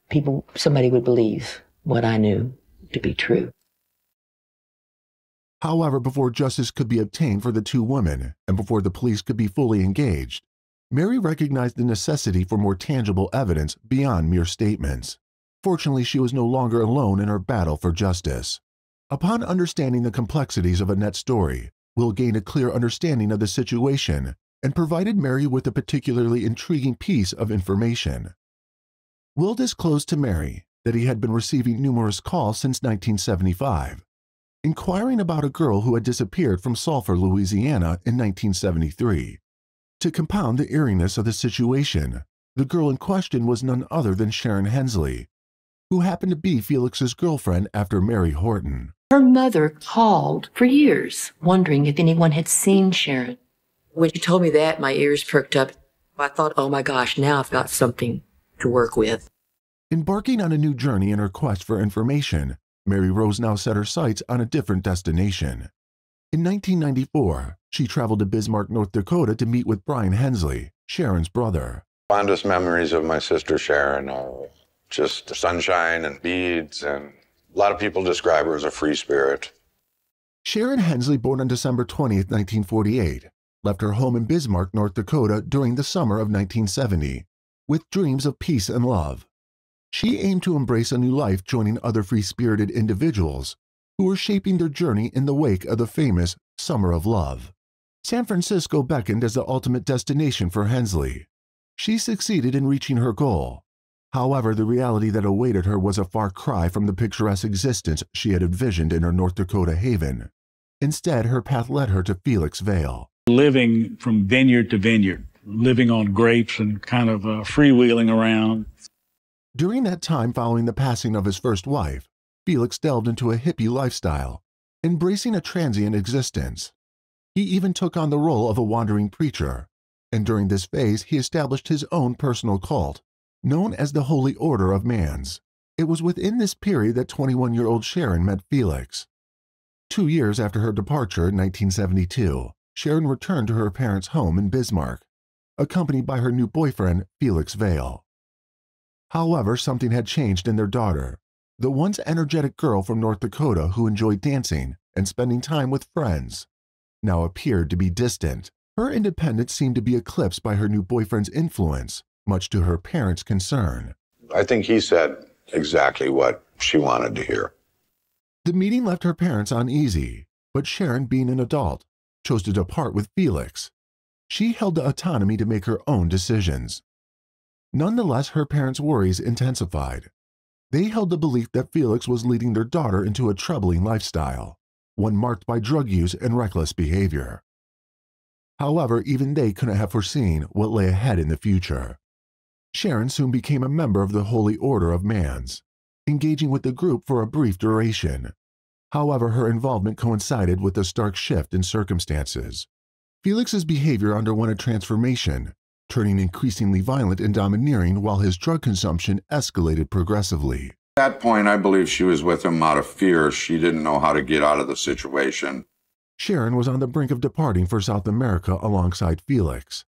people, somebody would believe what I knew to be true. However, before justice could be obtained for the two women, and before the police could be fully engaged, Mary recognized the necessity for more tangible evidence beyond mere statements. Fortunately, she was no longer alone in her battle for justice. Upon understanding the complexities of Annette's story, Will gained a clear understanding of the situation and provided Mary with a particularly intriguing piece of information. Will disclosed to Mary that he had been receiving numerous calls since 1975, inquiring about a girl who had disappeared from Sulphur, Louisiana in 1973. To compound the eeriness of the situation, the girl in question was none other than Sharon Hensley, who happened to be Felix's girlfriend after Mary Horton. Her mother called for years, wondering if anyone had seen Sharon. When she told me that, my ears perked up. I thought, oh my gosh, now I've got something to work with. Embarking on a new journey in her quest for information, Mary Rose now set her sights on a different destination. In 1994, she traveled to Bismarck, North Dakota to meet with Brian Hensley, Sharon's brother. Fondest memories of my sister Sharon are just the sunshine and beads, and a lot of people describe her as a free spirit. Sharon Hensley, born on December 20, 1948, left her home in Bismarck, North Dakota during the summer of 1970 with dreams of peace and love. She aimed to embrace a new life joining other free spirited individuals who were shaping their journey in the wake of the famous Summer of Love. San Francisco beckoned as the ultimate destination for Hensley. She succeeded in reaching her goal. However, the reality that awaited her was a far cry from the picturesque existence she had envisioned in her North Dakota haven. Instead, her path led her to Felix Vale. Living from vineyard to vineyard, living on grapes and kind of uh, freewheeling around. During that time following the passing of his first wife, Felix delved into a hippie lifestyle, embracing a transient existence. He even took on the role of a wandering preacher, and during this phase he established his own personal cult, known as the Holy Order of Mans. It was within this period that 21-year-old Sharon met Felix. Two years after her departure in 1972, Sharon returned to her parents' home in Bismarck, accompanied by her new boyfriend, Felix Vale. However, something had changed in their daughter, the once energetic girl from North Dakota who enjoyed dancing and spending time with friends. Now appeared to be distant. Her independence seemed to be eclipsed by her new boyfriend's influence, much to her parents' concern. I think he said exactly what she wanted to hear. The meeting left her parents uneasy, but Sharon, being an adult, chose to depart with Felix. She held the autonomy to make her own decisions. Nonetheless, her parents' worries intensified. They held the belief that Felix was leading their daughter into a troubling lifestyle, one marked by drug use and reckless behavior. However, even they couldn't have foreseen what lay ahead in the future. Sharon soon became a member of the Holy Order of Mans, engaging with the group for a brief duration. However, her involvement coincided with a stark shift in circumstances. Felix's behavior underwent a transformation, turning increasingly violent and domineering while his drug consumption escalated progressively. At that point, I believe she was with him out of fear. She didn't know how to get out of the situation. Sharon was on the brink of departing for South America alongside Felix.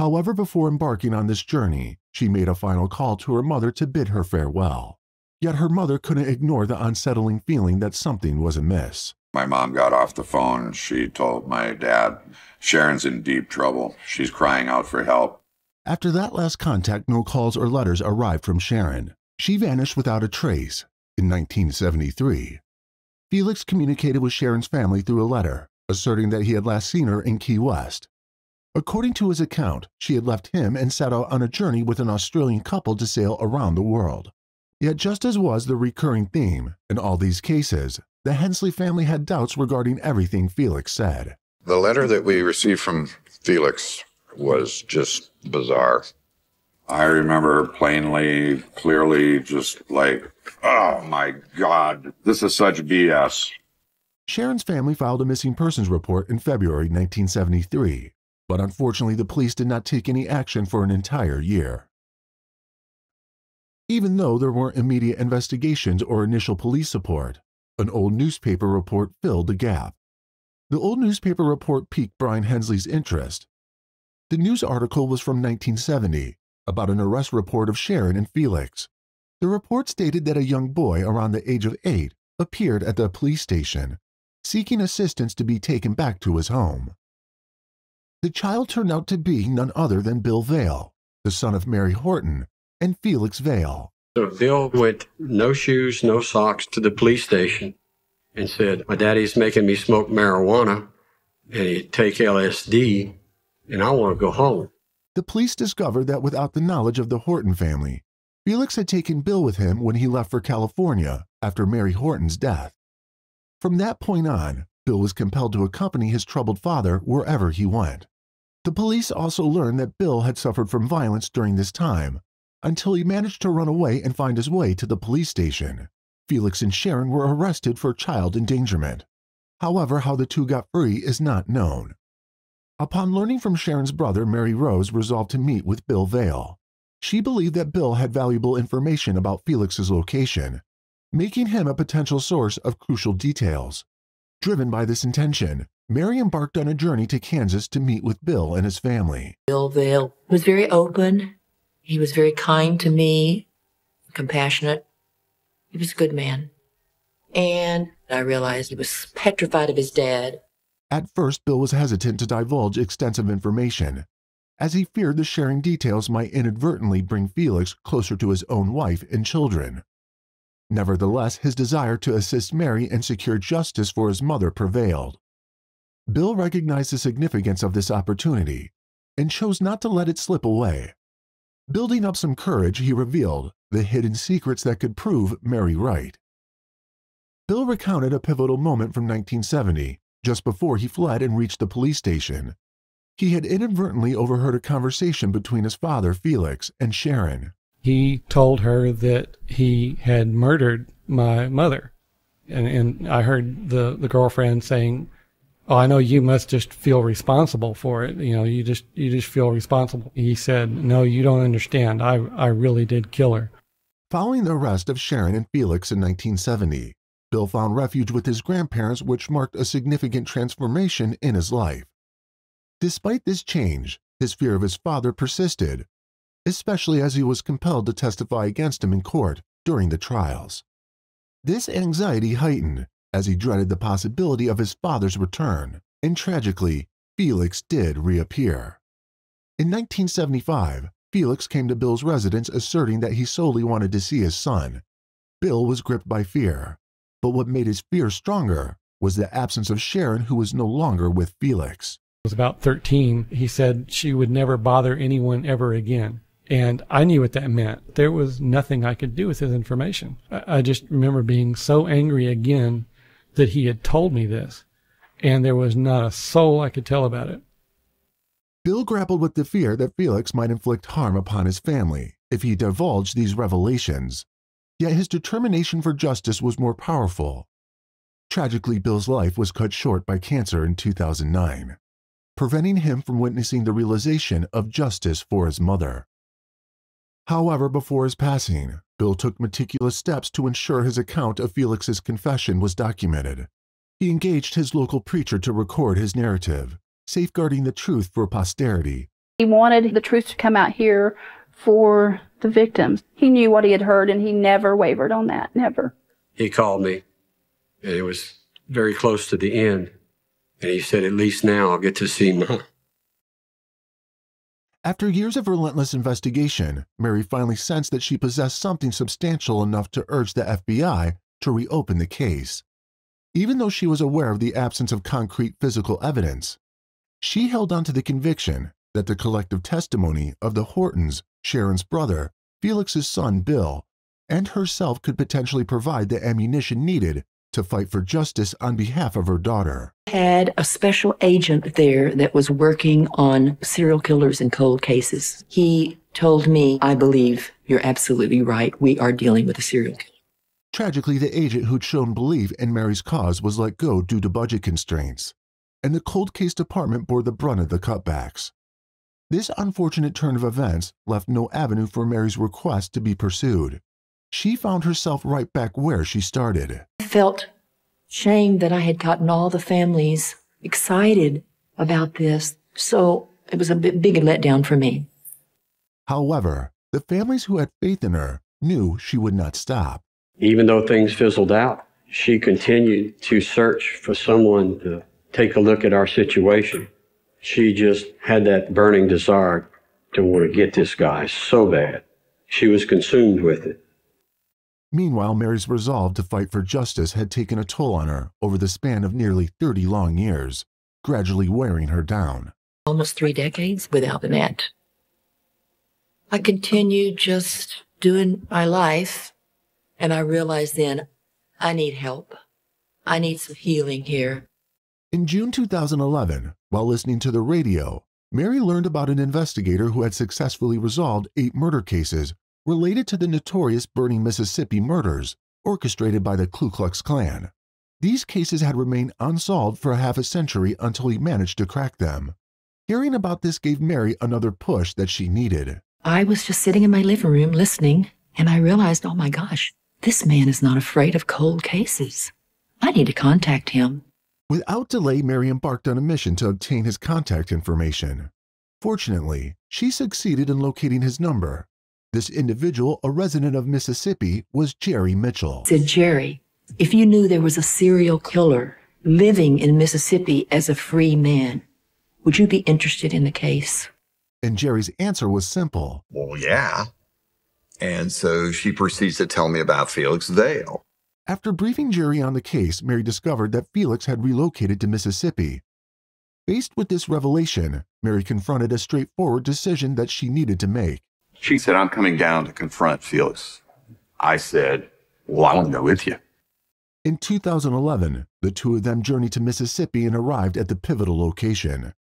However, before embarking on this journey, she made a final call to her mother to bid her farewell. Yet her mother couldn't ignore the unsettling feeling that something was amiss. My mom got off the phone. She told my dad, Sharon's in deep trouble. She's crying out for help. After that last contact, no calls or letters arrived from Sharon. She vanished without a trace in 1973. Felix communicated with Sharon's family through a letter, asserting that he had last seen her in Key West. According to his account, she had left him and set out on a journey with an Australian couple to sail around the world. Yet, just as was the recurring theme in all these cases, the Hensley family had doubts regarding everything Felix said. The letter that we received from Felix was just bizarre. I remember plainly, clearly, just like, oh my God, this is such BS. Sharon's family filed a missing persons report in February 1973, but unfortunately the police did not take any action for an entire year. Even though there weren't immediate investigations or initial police support, an old newspaper report filled the gap. The old newspaper report piqued Brian Hensley's interest. The news article was from 1970 about an arrest report of Sharon and Felix. The report stated that a young boy around the age of eight appeared at the police station, seeking assistance to be taken back to his home. The child turned out to be none other than Bill Vale, the son of Mary Horton and Felix Vale. So Bill went no shoes, no socks to the police station and said, My daddy's making me smoke marijuana and he'd take LSD and I want to go home. The police discovered that without the knowledge of the Horton family, Felix had taken Bill with him when he left for California after Mary Horton's death. From that point on, Bill was compelled to accompany his troubled father wherever he went. The police also learned that Bill had suffered from violence during this time until he managed to run away and find his way to the police station. Felix and Sharon were arrested for child endangerment. However, how the two got free is not known. Upon learning from Sharon's brother, Mary Rose resolved to meet with Bill Vale. She believed that Bill had valuable information about Felix's location, making him a potential source of crucial details. Driven by this intention, Mary embarked on a journey to Kansas to meet with Bill and his family. Bill Vale was very open. He was very kind to me, compassionate. He was a good man. And I realized he was petrified of his dad. At first, Bill was hesitant to divulge extensive information, as he feared the sharing details might inadvertently bring Felix closer to his own wife and children. Nevertheless, his desire to assist Mary and secure justice for his mother prevailed. Bill recognized the significance of this opportunity and chose not to let it slip away. Building up some courage, he revealed the hidden secrets that could prove Mary right. Bill recounted a pivotal moment from 1970, just before he fled and reached the police station. He had inadvertently overheard a conversation between his father, Felix, and Sharon. He told her that he had murdered my mother. And, and I heard the, the girlfriend saying, Oh, I know you must just feel responsible for it. You know, you just you just feel responsible. He said, No, you don't understand. I I really did kill her. Following the arrest of Sharon and Felix in 1970, Bill found refuge with his grandparents, which marked a significant transformation in his life. Despite this change, his fear of his father persisted, especially as he was compelled to testify against him in court during the trials. This anxiety heightened as he dreaded the possibility of his father's return, and tragically, Felix did reappear. In 1975, Felix came to Bill's residence asserting that he solely wanted to see his son. Bill was gripped by fear, but what made his fear stronger was the absence of Sharon, who was no longer with Felix. was about 13. He said she would never bother anyone ever again. And I knew what that meant. There was nothing I could do with his information. I, just remember being so angry again that he had told me this, and there was not a soul I could tell about it. Bill grappled with the fear that Felix might inflict harm upon his family if he divulged these revelations. Yet his determination for justice was more powerful. Tragically, Bill's life was cut short by cancer in 2009, preventing him from witnessing the realization of justice for his mother. However, before his passing, Bill took meticulous steps to ensure his account of Felix's confession was documented. He engaged his local preacher to record his narrative, safeguarding the truth for posterity. He wanted the truth to come out here for the victims. He knew what he had heard and he never wavered on that, never. He called me, and it was very close to the end. And he said, At least now I'll get to see Mom. After years of relentless investigation, Mary finally sensed that she possessed something substantial enough to urge the FBI to reopen the case. Even though she was aware of the absence of concrete physical evidence, she held on to the conviction that the collective testimony of the Hortons, Sharon's brother, Felix's son Bill, and herself could potentially provide the ammunition needed to fight for justice on behalf of her daughter. Had a special agent there that was working on serial killers and cold cases. He told me, I believe you're absolutely right. We are dealing with a serial killer. Tragically, the agent who'd shown belief in Mary's cause was let go due to budget constraints, and the cold case department bore the brunt of the cutbacks. This unfortunate turn of events left no avenue for Mary's request to be pursued. She found herself right back where she started. I felt shame that I had gotten all the families excited about this, so it was a bit big a letdown for me. However, the families who had faith in her knew she would not stop. Even though things fizzled out, she continued to search for someone to take a look at our situation. She just had that burning desire to want to get this guy so bad. She was consumed with it. Meanwhile, Mary's resolve to fight for justice had taken a toll on her over the span of nearly 30 long years, gradually wearing her down. Almost three decades without Annette. I continued just doing my life, and I realized then I need help. I need some healing here. In June 2011, while listening to the radio, Mary learned about an investigator who had successfully resolved eight murder cases related to the notorious Burning, Mississippi murders orchestrated by the Ku Klux Klan. These cases had remained unsolved for half a century until he managed to crack them. Hearing about this gave Mary another push that she needed. I was just sitting in my living room listening, and I realized, oh my gosh, this man is not afraid of cold cases. I need to contact him. Without delay, Mary embarked on a mission to obtain his contact information. Fortunately, she succeeded in locating his number. This individual, a resident of Mississippi, was Jerry Mitchell. Said Jerry, if you knew there was a serial killer living in Mississippi as a free man, would you be interested in the case? And Jerry's answer was simple. Well, yeah. And so she proceeds to tell me about Felix Vail. After briefing Jerry on the case, Mary discovered that Felix had relocated to Mississippi. Faced with this revelation, Mary confronted a straightforward decision that she needed to make. She said, I'm coming down to confront Felix. I said, Well, I want to go with you. In 2011, the two of them journeyed to Mississippi and arrived at the pivotal location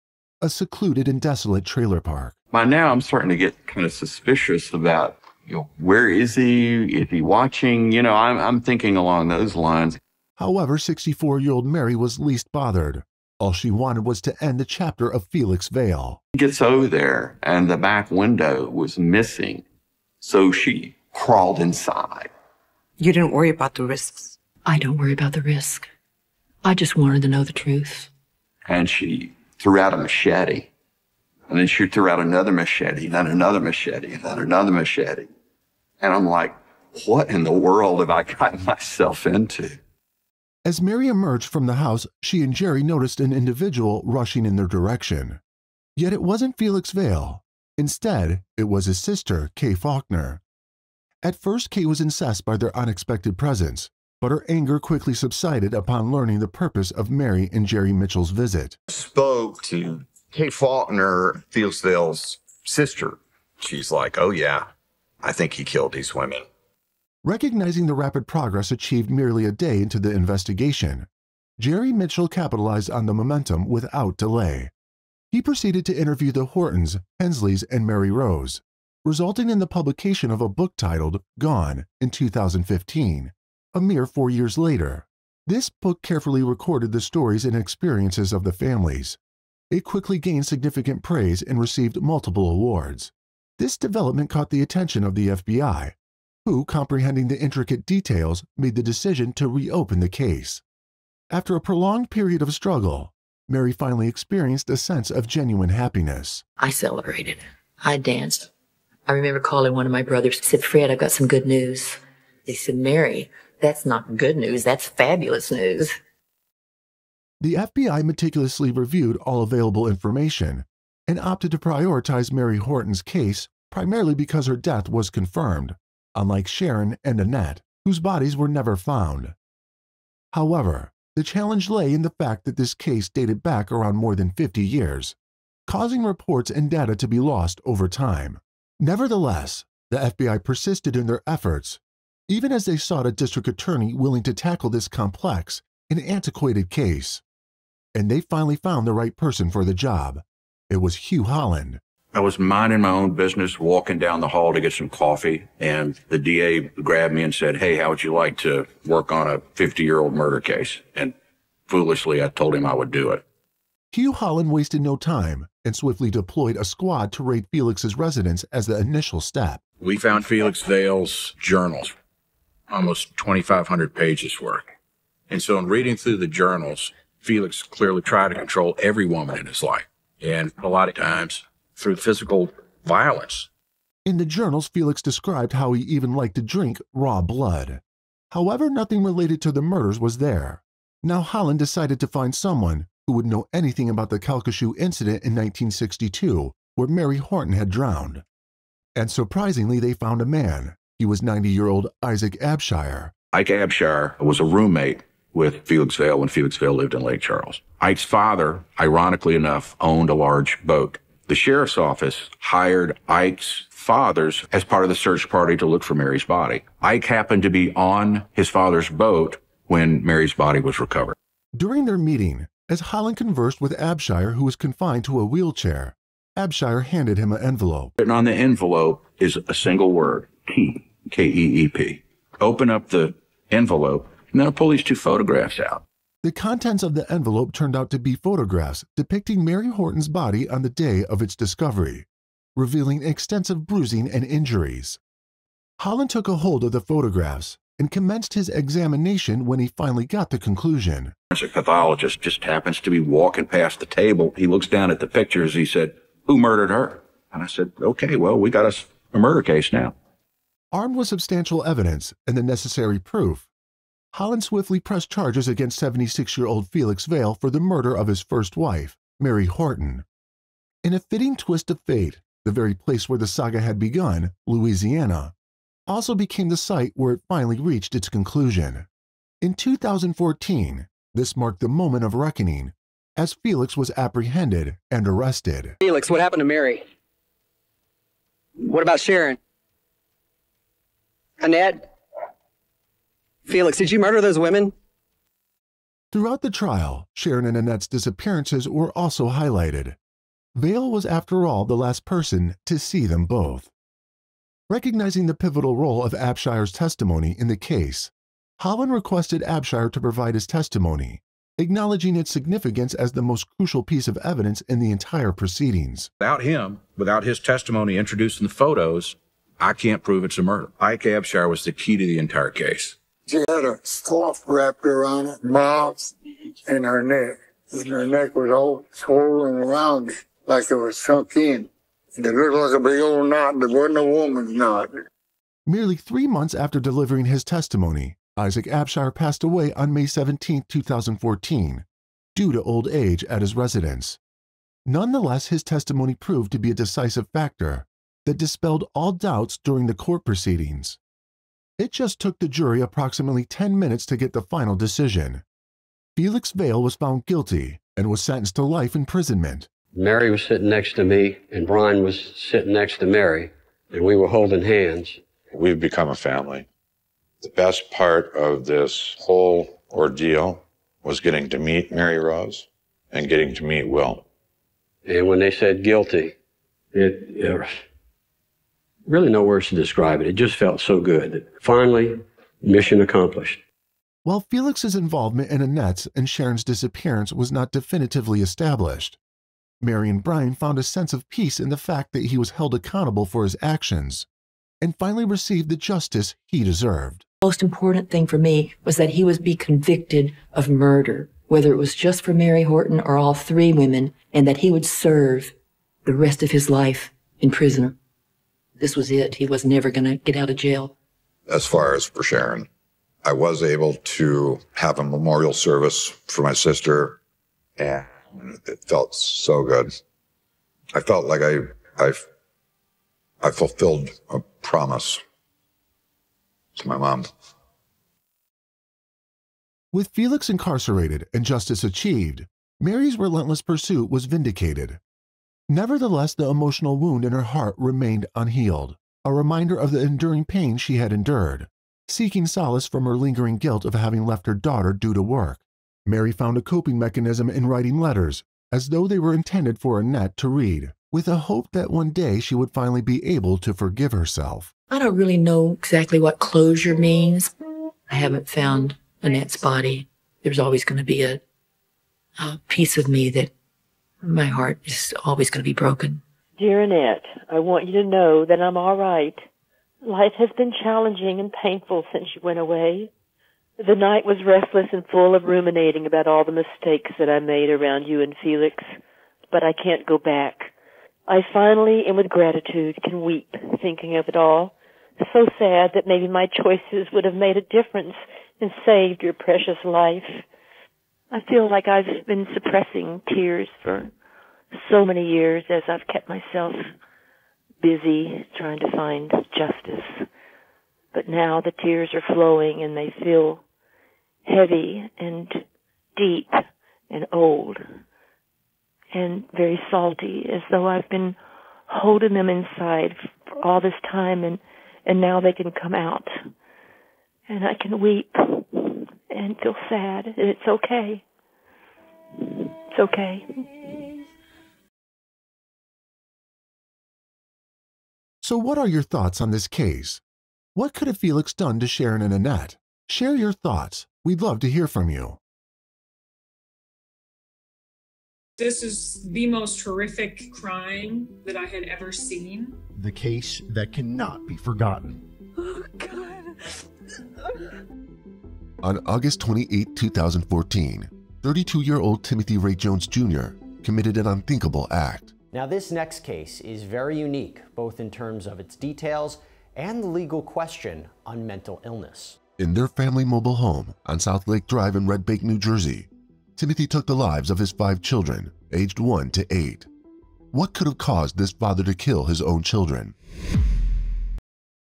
a secluded and desolate trailer park. By now, I'm starting to get kind of suspicious about, you know, where is he? Is he watching? You know, I'm, I'm thinking along those lines. However, 64 year old Mary was least bothered. All she wanted was to end the chapter of Felix Vail. He gets over there, and the back window was missing. So she crawled inside. You didn't worry about the risks. I don't worry about the risk. I just wanted to know the truth. And she threw out a machete. And then she threw out another machete, then another machete, then another machete. And I'm like, what in the world have I gotten myself into? As Mary emerged from the house, she and Jerry noticed an individual rushing in their direction. Yet it wasn't Felix Vail. Instead, it was his sister, Kay Faulkner. At first, Kay was incensed by their unexpected presence, but her anger quickly subsided upon learning the purpose of Mary and Jerry Mitchell's visit. Spoke to Kay Faulkner, Felix Vail's sister. She's like, oh yeah, I think he killed these women. Recognizing the rapid progress achieved merely a day into the investigation, Jerry Mitchell capitalized on the momentum without delay. He proceeded to interview the Hortons, Hensleys, and Mary Rose, resulting in the publication of a book titled Gone in 2015, a mere four years later. This book carefully recorded the stories and experiences of the families. It quickly gained significant praise and received multiple awards. This development caught the attention of the FBI, who, comprehending the intricate details, made the decision to reopen the case. After a prolonged period of struggle, Mary finally experienced a sense of genuine happiness. I celebrated. I danced. I remember calling one of my brothers, said, Fred, I've got some good news. They said, Mary, that's not good news. That's fabulous news. The FBI meticulously reviewed all available information and opted to prioritize Mary Horton's case primarily because her death was confirmed, unlike Sharon and Annette, whose bodies were never found. However, the challenge lay in the fact that this case dated back around more than 50 years, causing reports and data to be lost over time. Nevertheless, the FBI persisted in their efforts, even as they sought a district attorney willing to tackle this complex and antiquated case. And they finally found the right person for the job. It was Hugo Holland. I was minding my own business, walking down the hall to get some coffee, and the DA grabbed me and said, Hey, how would you like to work on a 50 year old murder case? And foolishly, I told him I would do it. Hugo Holland wasted no time and swiftly deployed a squad to raid Felix's residence as the initial step. We found Felix Vail's journals, almost 2,500 pages worth. And so, in reading through the journals, Felix clearly tried to control every woman in his life, and a lot of times through physical violence. In the journals, Felix described how he even liked to drink raw blood. However, nothing related to the murders was there. Now Holland decided to find someone who would know anything about the Calcasieu incident in 1962, where Mary Horton had drowned. And surprisingly, they found a man. He was 90 year old Isaac Abshire. Ike Abshire was a roommate with Felix Vail when Felix Vail lived in Lake Charles. Ike's father, ironically enough, owned a large boat. The sheriff's office hired Ike's fathers as part of the search party to look for Mary's body. Ike happened to be on his father's boat when Mary's body was recovered. During their meeting, as Holland conversed with Abshire, who was confined to a wheelchair, Abshire handed him an envelope. Written on the envelope is a single word, Keep, K-E-E-P. Open up the envelope, and then I'll pull these two photographs out. The contents of the envelope turned out to be photographs depicting Mary Horton's body on the day of its discovery, revealing extensive bruising and injuries. Holland took a hold of the photographs and commenced his examination when he finally got the conclusion. Forensic pathologist just happens to be walking past the table. He looks down at the pictures. He said, Who murdered her? And I said, Okay, well, we got us a murder case now. Armed with substantial evidence and the necessary proof, Holland swiftly pressed charges against 76 year old Felix Vail for the murder of his first wife, Mary Horton. In a fitting twist of fate, the very place where the saga had begun, Louisiana, also became the site where it finally reached its conclusion. In 2014, this marked the moment of reckoning as Felix was apprehended and arrested. Felix, what happened to Mary? What about Sharon? Annette? Felix, did you murder those women? Throughout the trial, Sharon and Annette's disappearances were also highlighted. Vail was, after all, the last person to see them both. Recognizing the pivotal role of Abshire's testimony in the case, Holland requested Abshire to provide his testimony, acknowledging its significance as the most crucial piece of evidence in the entire proceedings. Without him, without his testimony introduced in the photos, I can't prove it's a murder. Ike Abshire was the key to the entire case. She had a scarf wrapped around her mouth and her neck. And her neck was all swollen around it, like it was sunk in. It looked like a big old knot, but wasn't a woman's knot. Merely three months after delivering his testimony, Isaac Abshire passed away on May 17, 2014, due to old age at his residence. Nonetheless, his testimony proved to be a decisive factor that dispelled all doubts during the court proceedings. It just took the jury approximately 10 minutes to get the final decision. Felix Vale was found guilty and was sentenced to life imprisonment. Mary was sitting next to me, and Brian was sitting next to Mary, and we were holding hands. We've become a family. The best part of this whole ordeal was getting to meet Mary Rose and getting to meet Will. And when they said guilty, it, it really no words to describe it. It just felt so good that finally, mission accomplished. While Felix's involvement in Annette's and Sharon's disappearance was not definitively established, Mary and Brian found a sense of peace in the fact that he was held accountable for his actions and finally received the justice he deserved. The most important thing for me was that he was be convicted of murder, whether it was just for Mary Horton or all three women, and that he would serve the rest of his life in prison. This was it. He was never going to get out of jail. As far as for Sharon, I was able to have a memorial service for my sister, and it felt so good. I felt like I, I, I fulfilled a promise to my mom. With Felix incarcerated and justice achieved, Mary's relentless pursuit was vindicated. Nevertheless, the emotional wound in her heart remained unhealed, a reminder of the enduring pain she had endured. Seeking solace from her lingering guilt of having left her daughter due to work, Mary found a coping mechanism in writing letters, as though they were intended for Annette to read. with a hope that one day she would finally be able to forgive herself. I don't really know exactly what closure means. I haven't found Annette's body. There's always going to be a, a piece of me that my heart is always going to be broken. Dear Annette, I want you to know that I'm all right. Life has been challenging and painful since you went away. The night was restless and full of ruminating about all the mistakes that I made around you and Felix, but I can't go back. I finally and with gratitude can weep thinking of it all. So sad that maybe my choices would have made a difference and saved your precious life. I feel like I've been suppressing tears for so many years as I've kept myself busy trying to find justice. But now the tears are flowing and they feel heavy and deep and old and very salty as though I've been holding them inside for all this time and and now they can come out and I can weep and feel sad and it's okay. It's okay. So, what are your thoughts on this case? What could have Felix done to Sharon and Annette? Share your thoughts. We'd love to hear from you. This is the most horrific crime that I had ever seen. The case that cannot be forgotten. Oh, God. On August 28, 2014, 32 year old Timothy Ray Jones Jr. committed an unthinkable act. Now, this next case is very unique, both in terms of its details and the legal question on mental illness. In their family mobile home on South Lake Drive in Red Bank, New Jersey, Timothy took the lives of his five children, aged 1 to 8. What could have caused this father to kill his own children?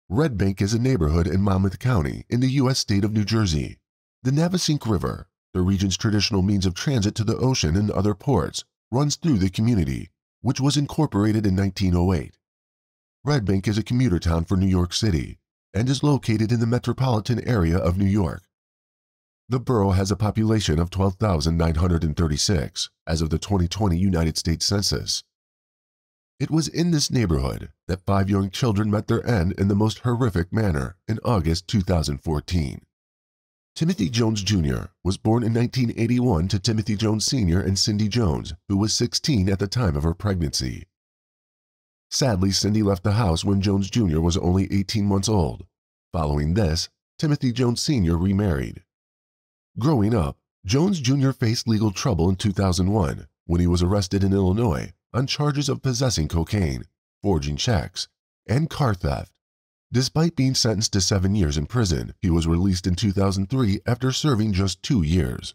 Red Bank is a neighborhood in Monmouth County in the U.S. state of New Jersey. The Navesink River, the region's traditional means of transit to the ocean and other ports, runs through the community, which was incorporated in 1908. Red Bank is a commuter town for New York City and is located in the metropolitan area of New York. The borough has a population of 12,936 as of the 2020 United States Census. It was in this neighborhood that five young children met their end in the most horrific manner in August 2014. Timothy Jones Jr. was born in 1981 to Timothy Jones Sr. and Cindy Jones, who was 16 at the time of her pregnancy. Sadly, Cindy left the house when Jones Jr. was only 18 months old. Following this, Timothy Jones Sr. remarried. Growing up, Jones Jr. faced legal trouble in 2001 when he was arrested in Illinois on charges of possessing cocaine, forging checks, and car theft. Despite being sentenced to seven years in prison, he was released in 2003 after serving just two years.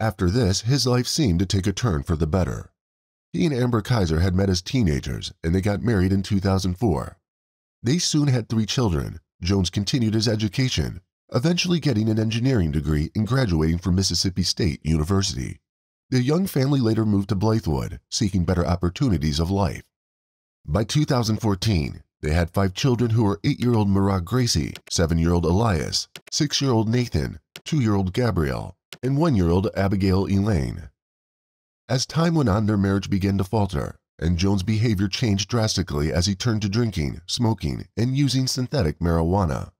After this, his life seemed to take a turn for the better. He and Amber Kyzer had met as teenagers and they got married in 2004. They soon had three children. Jones continued his education, eventually getting an engineering degree and graduating from Mississippi State University. The young family later moved to Blythewood, seeking better opportunities of life. By 2014, they had five children who were 8-year-old Merah Gracie, 7-year-old Elias, 6-year-old Nathan, 2-year-old Gabrielle, and 1-year-old Abigail Elaine. As time went on, their marriage began to falter, and Jones' behavior changed drastically as he turned to drinking, smoking, and using synthetic marijuana.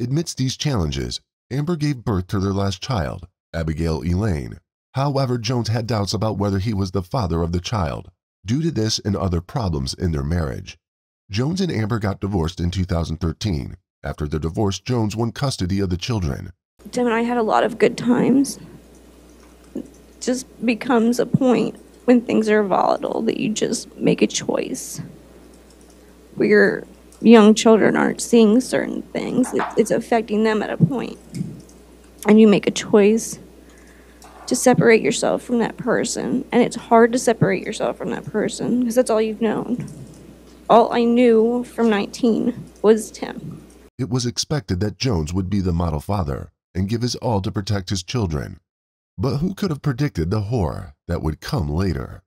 Amidst these challenges, Amber gave birth to their last child, Abigail Elaine. However, Jones had doubts about whether he was the father of the child, due to this and other problems in their marriage. Jones and Amber got divorced in 2013. After the divorce, Jones won custody of the children. Tim and I had a lot of good times. It just becomes a point when things are volatile that you just make a choice. Where your young children aren't seeing certain things, it's affecting them at a point. And you make a choice to separate yourself from that person. And it's hard to separate yourself from that person because that's all you've known. All I knew from 19 was Tim. It was expected that Jones would be the model father and give his all to protect his children. But who could have predicted the horror that would come later?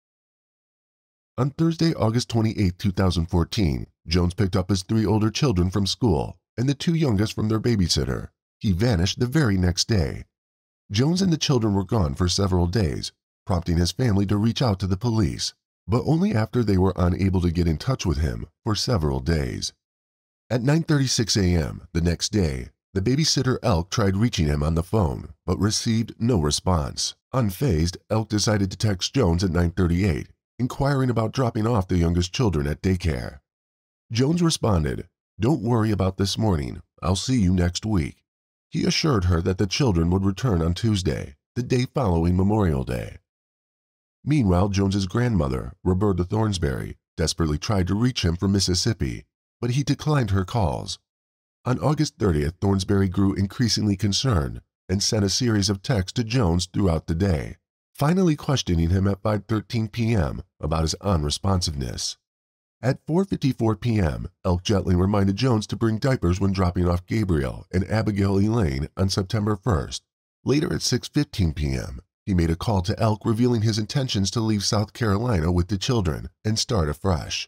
On Thursday, August 28, 2014, Jones picked up his three older children from school and the two youngest from their babysitter. He vanished the very next day. Jones and the children were gone for several days, prompting his family to reach out to the police. But only after they were unable to get in touch with him for several days. At 9:36 a.m. the next day, the babysitter Elk tried reaching him on the phone but received no response. Unfazed, Elk decided to text Jones at 9:38, inquiring about dropping off the youngest children at daycare. Jones responded, "Don't worry about this morning. I'll see you next week." He assured her that the children would return on Tuesday, the day following Memorial Day. Meanwhile, Jones's grandmother, Roberta Thornsberry, desperately tried to reach him from Mississippi, but he declined her calls. On August 30th, Thornsberry grew increasingly concerned and sent a series of texts to Jones throughout the day, finally questioning him at 5:13 p.m. about his unresponsiveness. At 4:54 p.m., Elk gently reminded Jones to bring diapers when dropping off Gabriel and Abigail Elaine on September 1st. Later at 6:15 p.m., he made a call to Elk revealing his intentions to leave South Carolina with the children and start afresh.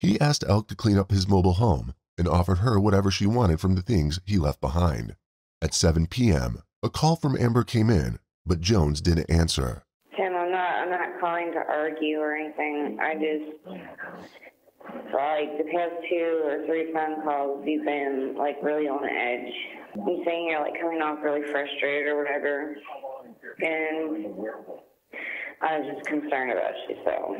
He asked Elk to clean up his mobile home and offered her whatever she wanted from the things he left behind. At 7 p.m., a call from Amber came in, but Jones didn't answer. Tim, I'm not I'm not calling to argue or anything. I just like the past two or three phone calls you've been like really on the edge. You saying you're like coming off really frustrated or whatever. And I was just concerned about you, so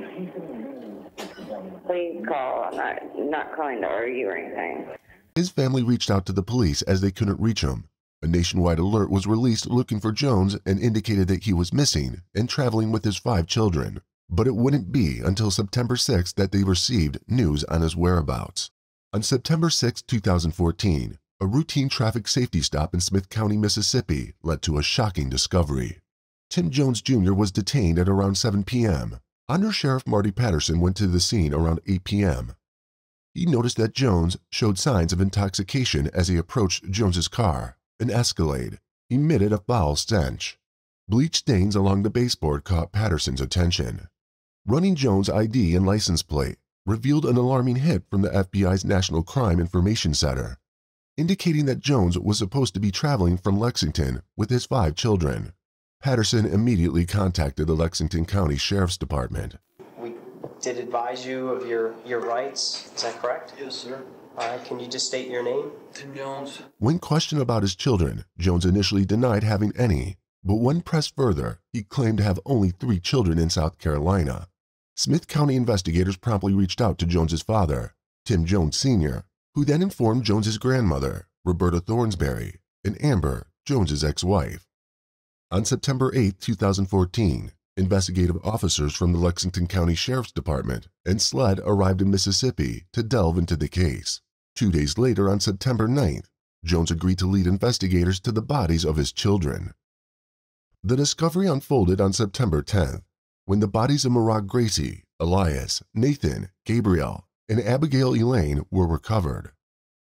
please call. I'm not not calling to argue or anything. His family reached out to the police as they couldn't reach him. A nationwide alert was released looking for Jones and indicated that he was missing and traveling with his five children. But it wouldn't be until September 6 that they received news on his whereabouts. On September 6, 2014, a routine traffic safety stop in Smith County, Mississippi led to a shocking discovery. Tim Jones Jr. was detained at around 7 p.m. Under Sheriff Marty Patterson went to the scene around 8 p.m. He noticed that Jones showed signs of intoxication as he approached Jones's car. An Escalade emitted a foul stench. Bleach stains along the baseboard caught Patterson's attention. Running Jones' ID and license plate revealed an alarming hit from the FBI's National Crime Information Center, indicating that Jones was supposed to be traveling from Lexington with his five children. Patterson immediately contacted the Lexington County Sheriff's Department. We did advise you of your, your rights. Is that correct? Yes, sir. All right. Can you just state your name? Tim Jones. When questioned about his children, Jones initially denied having any, but when pressed further, he claimed to have only three children in South Carolina. Smith County investigators promptly reached out to Jones's father, Tim Jones Sr., who then informed Jones's grandmother, Roberta Thornsberry, and Amber, Jones's ex-wife. On September 8, 2014, investigative officers from the Lexington County Sheriff's Department and SLED arrived in Mississippi to delve into the case. Two days later, on September 9th, Jones agreed to lead investigators to the bodies of his children. The discovery unfolded on September 10th, when the bodies of Merah Gracie, Elias, Nathan, Gabriel, and Abigail Elaine were recovered.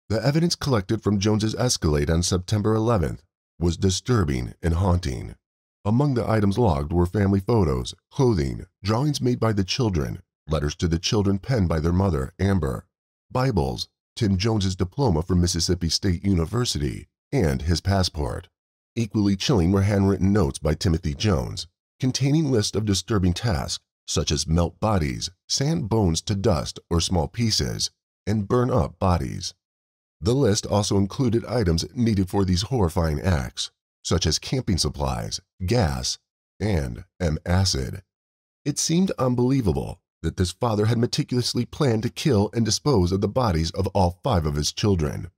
The evidence collected from Jones's Escalade on September 11th was disturbing and haunting. Among the items logged were family photos, clothing, drawings made by the children, letters to the children penned by their mother, Amber, Bibles, Tim Jones's diploma from Mississippi State University, and his passport. Equally chilling were handwritten notes by Timothy Jones, containing lists of disturbing tasks such as melt bodies, sand bones to dust or small pieces, and burn up bodies. The list also included items needed for these horrifying acts, such as camping supplies, gas, and M acid. It seemed unbelievable that this father had meticulously planned to kill and dispose of the bodies of all five of his children.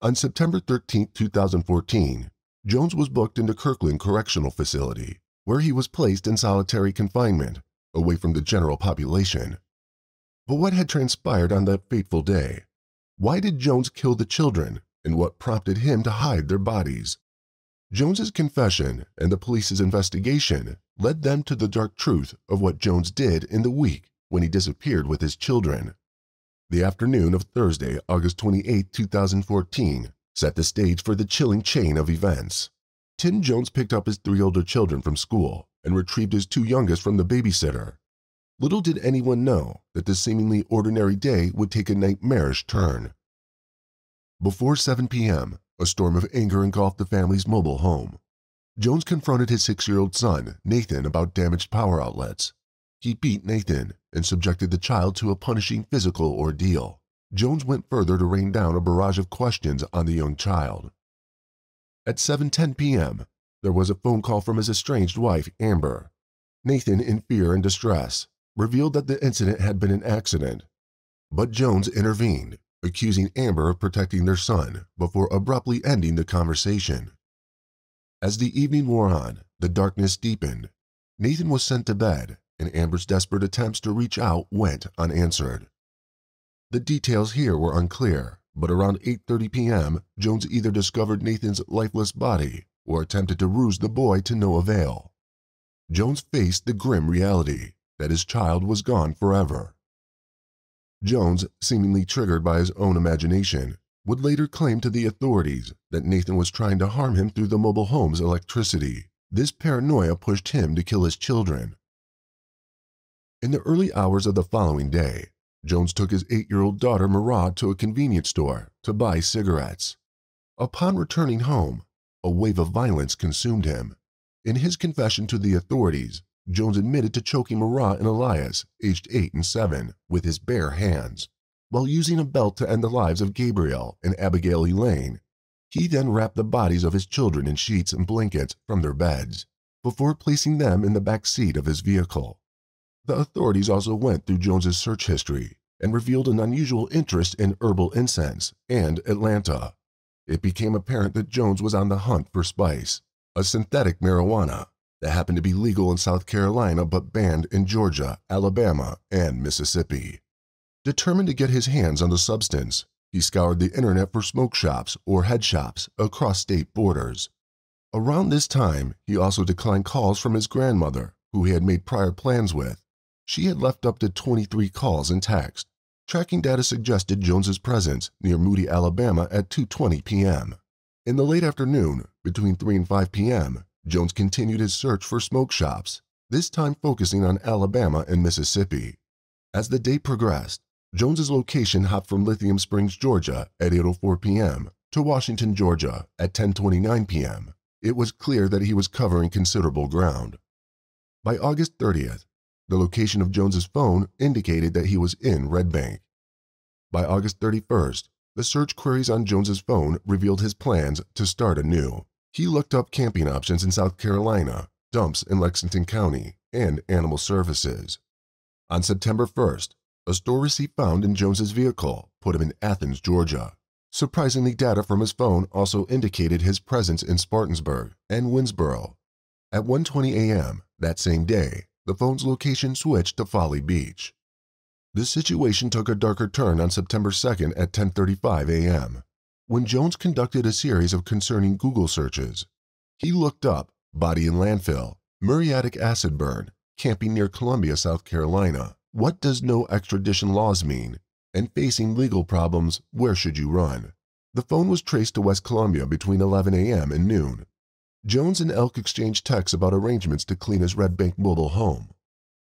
On September 13, 2014, Jones was booked into Kirkland Correctional Facility, where he was placed in solitary confinement, away from the general population. But what had transpired on that fateful day? Why did Jones kill the children, and what prompted him to hide their bodies? Jones's confession and the police's investigation led them to the dark truth of what Jones did in the week when he disappeared with his children. The afternoon of Thursday, August 28, 2014, set the stage for the chilling chain of events. Tim Jones picked up his three older children from school and retrieved his two youngest from the babysitter. Little did anyone know that this seemingly ordinary day would take a nightmarish turn. Before 7 p.m., a storm of anger engulfed the family's mobile home. Jones confronted his six year old son, Nathan, about damaged power outlets. He beat Nathan and subjected the child to a punishing physical ordeal. Jones went further to rain down a barrage of questions on the young child. At 7:10 p.m., there was a phone call from his estranged wife, Amber. Nathan, in fear and distress, revealed that the incident had been an accident. But Jones intervened, accusing Amber of protecting their son before abruptly ending the conversation. As the evening wore on, the darkness deepened. Nathan was sent to bed, and Amber's desperate attempts to reach out went unanswered. The details here were unclear, but around 8:30 p.m., Jones either discovered Nathan's lifeless body or attempted to ruse the boy to no avail. Jones faced the grim reality that his child was gone forever. Jones, seemingly triggered by his own imagination, would later claim to the authorities that Nathan was trying to harm him through the mobile home's electricity. This paranoia pushed him to kill his children. In the early hours of the following day, Jones took his eight-year-old daughter Murad to a convenience store to buy cigarettes. Upon returning home, a wave of violence consumed him. In his confession to the authorities, Jones admitted to choking Murad and Elias, aged 8 and 7, with his bare hands. While using a belt to end the lives of Gabriel and Abigail Elaine, he then wrapped the bodies of his children in sheets and blankets from their beds, before placing them in the back seat of his vehicle. The authorities also went through Jones's search history and revealed an unusual interest in herbal incense and Atlanta. It became apparent that Jones was on the hunt for spice, a synthetic marijuana that happened to be legal in South Carolina but banned in Georgia, Alabama, and Mississippi. Determined to get his hands on the substance, he scoured the internet for smoke shops or head shops across state borders. Around this time, he also declined calls from his grandmother, who he had made prior plans with. She had left up to 23 calls and text. Tracking data suggested Jones's presence near Moody, Alabama at 2:20 p.m. In the late afternoon, between 3 and 5 p.m., Jones continued his search for smoke shops, this time focusing on Alabama and Mississippi. As the day progressed, Jones's location hopped from Lithia Springs, Georgia at 8:04 p.m. to Washington, Georgia at 10:29 p.m. It was clear that he was covering considerable ground. By August 30th, the location of Jones's phone indicated that he was in Red Bank. By August 31st, the search queries on Jones's phone revealed his plans to start anew. He looked up camping options in South Carolina, dumps in Lexington County, and animal services. On September 1st, a store receipt found in Jones's vehicle put him in Athens, Georgia. Surprisingly, data from his phone also indicated his presence in Spartansburg and Winnsboro. At 1:20 a.m. that same day, the phone's location switched to Folly Beach. The situation took a darker turn on September 2nd at 10:35 a.m. when Jones conducted a series of concerning Google searches. He looked up body in landfill, muriatic acid burn, camping near Columbia, South Carolina. What does no extradition laws mean? And facing legal problems, where should you run? The phone was traced to West Columbia between 11 a.m. and noon, Jones and Elk exchanged texts about arrangements to clean his Red Bank mobile home.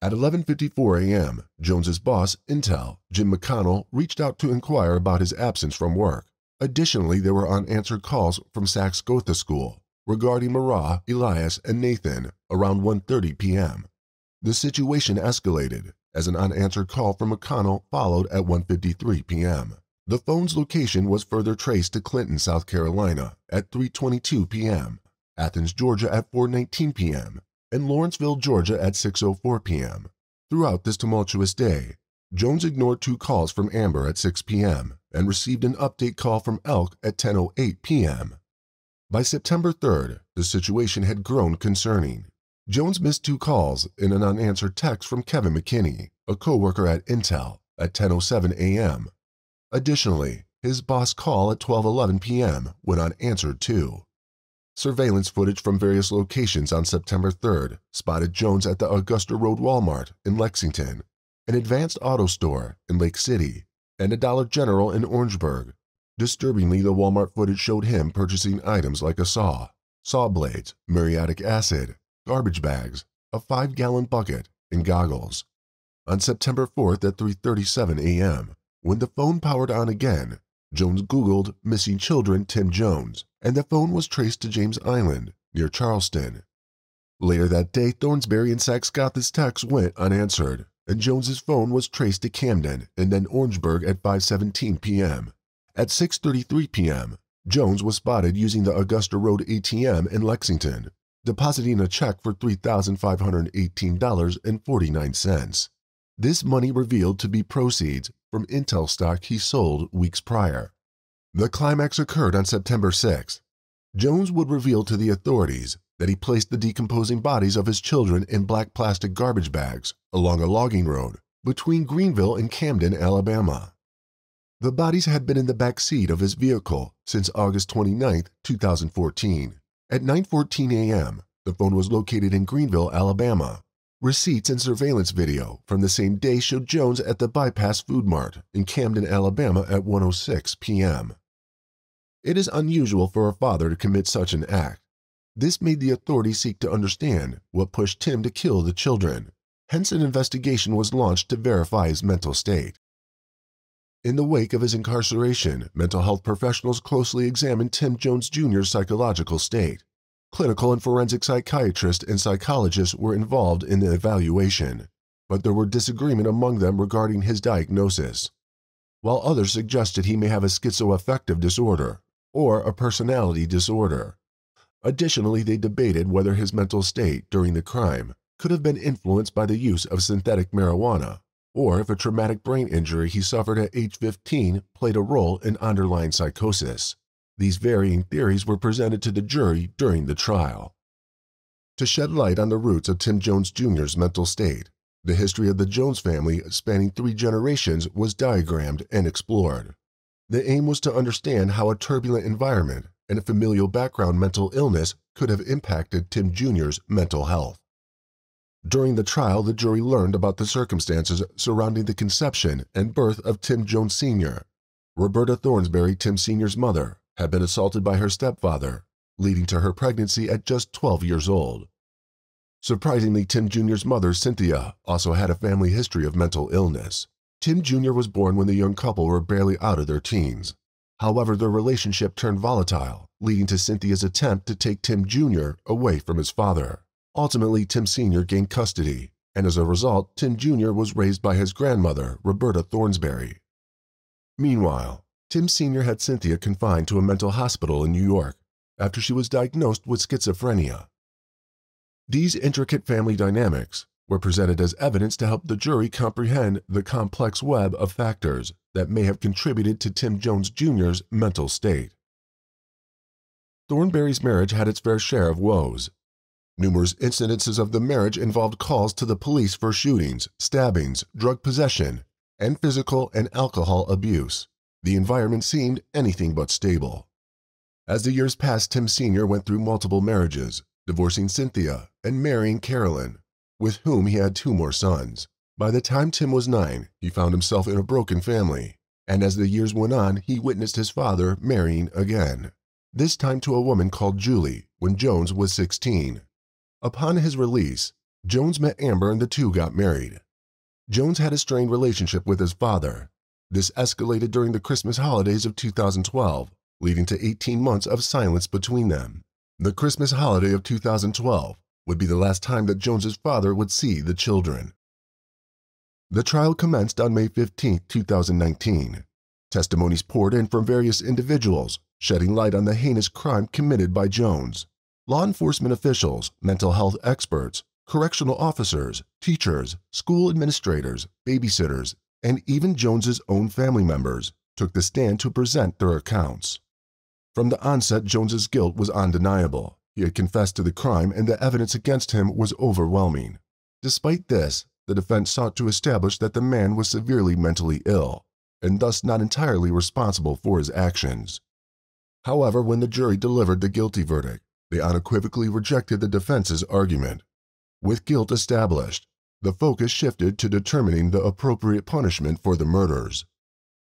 At 11:54 a.m., Jones's boss, Intel, Jim McConnell, reached out to inquire about his absence from work. Additionally, there were unanswered calls from Saxe Gotha School regarding Merah, Elias, and Nathan around 1:30 p.m. The situation escalated as an unanswered call from McConnell followed at 1:53 p.m. The phone's location was further traced to Clinton, South Carolina at 3:22 p.m. Athens, Georgia at 4:19 p.m., and Lawrenceville, Georgia at 6:04 p.m. Throughout this tumultuous day, Jones ignored two calls from Amber at 6 p.m. and received an update call from Elk at 10:08 p.m. By September 3rd, the situation had grown concerning. Jones missed two calls and an unanswered text from Kevin McKinney, a coworker at Intel, at 10:07 a.m. Additionally, his boss call at 12:11 p.m. went unanswered too. Surveillance footage from various locations on September 3rd spotted Jones at the Augusta Road Walmart in Lexington, an advanced auto store in Lake City, and a Dollar General in Orangeburg. Disturbingly, the Walmart footage showed him purchasing items like a saw, saw blades, muriatic acid, garbage bags, a five-gallon bucket, and goggles. On September 4th at 3.37 a.m., when the phone powered on again, Jones Googled missing children Tim Jones and the phone was traced to James Island, near Charleston. Later that day, Thornsberry and Saxe Gotha's texts went unanswered, and Jones's phone was traced to Camden and then Orangeburg at 5:17 p.m. At 6:33 p.m., Jones was spotted using the Augusta Road ATM in Lexington, depositing a check for $3,518.49. This money revealed to be proceeds from Intel stock he sold weeks prior. The climax occurred on September 6. Jones would reveal to the authorities that he placed the decomposing bodies of his children in black plastic garbage bags along a logging road between Greenville and Camden, Alabama. The bodies had been in the back seat of his vehicle since August 29, 2014. At 9:14 a.m., the phone was located in Greenville, Alabama. Receipts and surveillance video from the same day showed Jones at the Bypass Food Mart in Camden, Alabama at 1:06 p.m. It is unusual for a father to commit such an act. This made the authorities seek to understand what pushed Tim to kill the children. Hence, an investigation was launched to verify his mental state. In the wake of his incarceration, mental health professionals closely examined Tim Jones Jr.'s psychological state. Clinical and forensic psychiatrists and psychologists were involved in the evaluation, but there were disagreement among them regarding his diagnosis. While others suggested he may have a schizoaffective disorder or a personality disorder. Additionally, they debated whether his mental state during the crime could have been influenced by the use of synthetic marijuana or if a traumatic brain injury he suffered at age 15 played a role in underlying psychosis. These varying theories were presented to the jury during the trial. To shed light on the roots of Tim Jones Jr.'s mental state, the history of the Jones family spanning three generations was diagrammed and explored. The aim was to understand how a turbulent environment and a familial background mental illness could have impacted Tim Jr.'s mental health. During the trial, the jury learned about the circumstances surrounding the conception and birth of Tim Jones Sr. Roberta Thornsberry, Tim Sr.'s mother, had been assaulted by her stepfather, leading to her pregnancy at just 12 years old. Surprisingly, Tim Jr.'s mother, Cynthia, also had a family history of mental illness. Tim Jr. was born when the young couple were barely out of their teens. However, their relationship turned volatile, leading to Cynthia's attempt to take Tim Jr. away from his father. Ultimately, Tim Sr. gained custody, and as a result, Tim Jr. was raised by his grandmother, Roberta Thornsberry. Meanwhile, Tim Sr. had Cynthia confined to a mental hospital in New York after she was diagnosed with schizophrenia. These intricate family dynamics were presented as evidence to help the jury comprehend the complex web of factors that may have contributed to Tim Jones Jr.'s mental state. Thornsberry's marriage had its fair share of woes, Numerous incidences of the marriage involved calls to the police for shootings, stabbings, drug possession, and physical and alcohol abuse. The environment seemed anything but stable. As the years passed, Tim Sr. went through multiple marriages, divorcing Cynthia and marrying Carolyn, with whom he had two more sons. By the time Tim was nine, he found himself in a broken family, and as the years went on, he witnessed his father marrying again, this time to a woman called Julie when Jones was 16. Upon his release, Jones met Amber and the two got married. Jones had a strained relationship with his father. This escalated during the Christmas holidays of 2012, leading to 18 months of silence between them. The Christmas holiday of 2012 would be the last time that Jones's father would see the children. The trial commenced on May 15, 2019. Testimonies poured in from various individuals, shedding light on the heinous crime committed by Jones. Law enforcement officials, mental health experts, correctional officers, teachers, school administrators, babysitters, and even Jones's own family members took the stand to present their accounts. From the onset, Jones's guilt was undeniable. He had confessed to the crime and the evidence against him was overwhelming. Despite this, the defense sought to establish that the man was severely mentally ill and thus not entirely responsible for his actions. However, when the jury delivered the guilty verdict, they unequivocally rejected the defense's argument. With guilt established, the focus shifted to determining the appropriate punishment for the murders.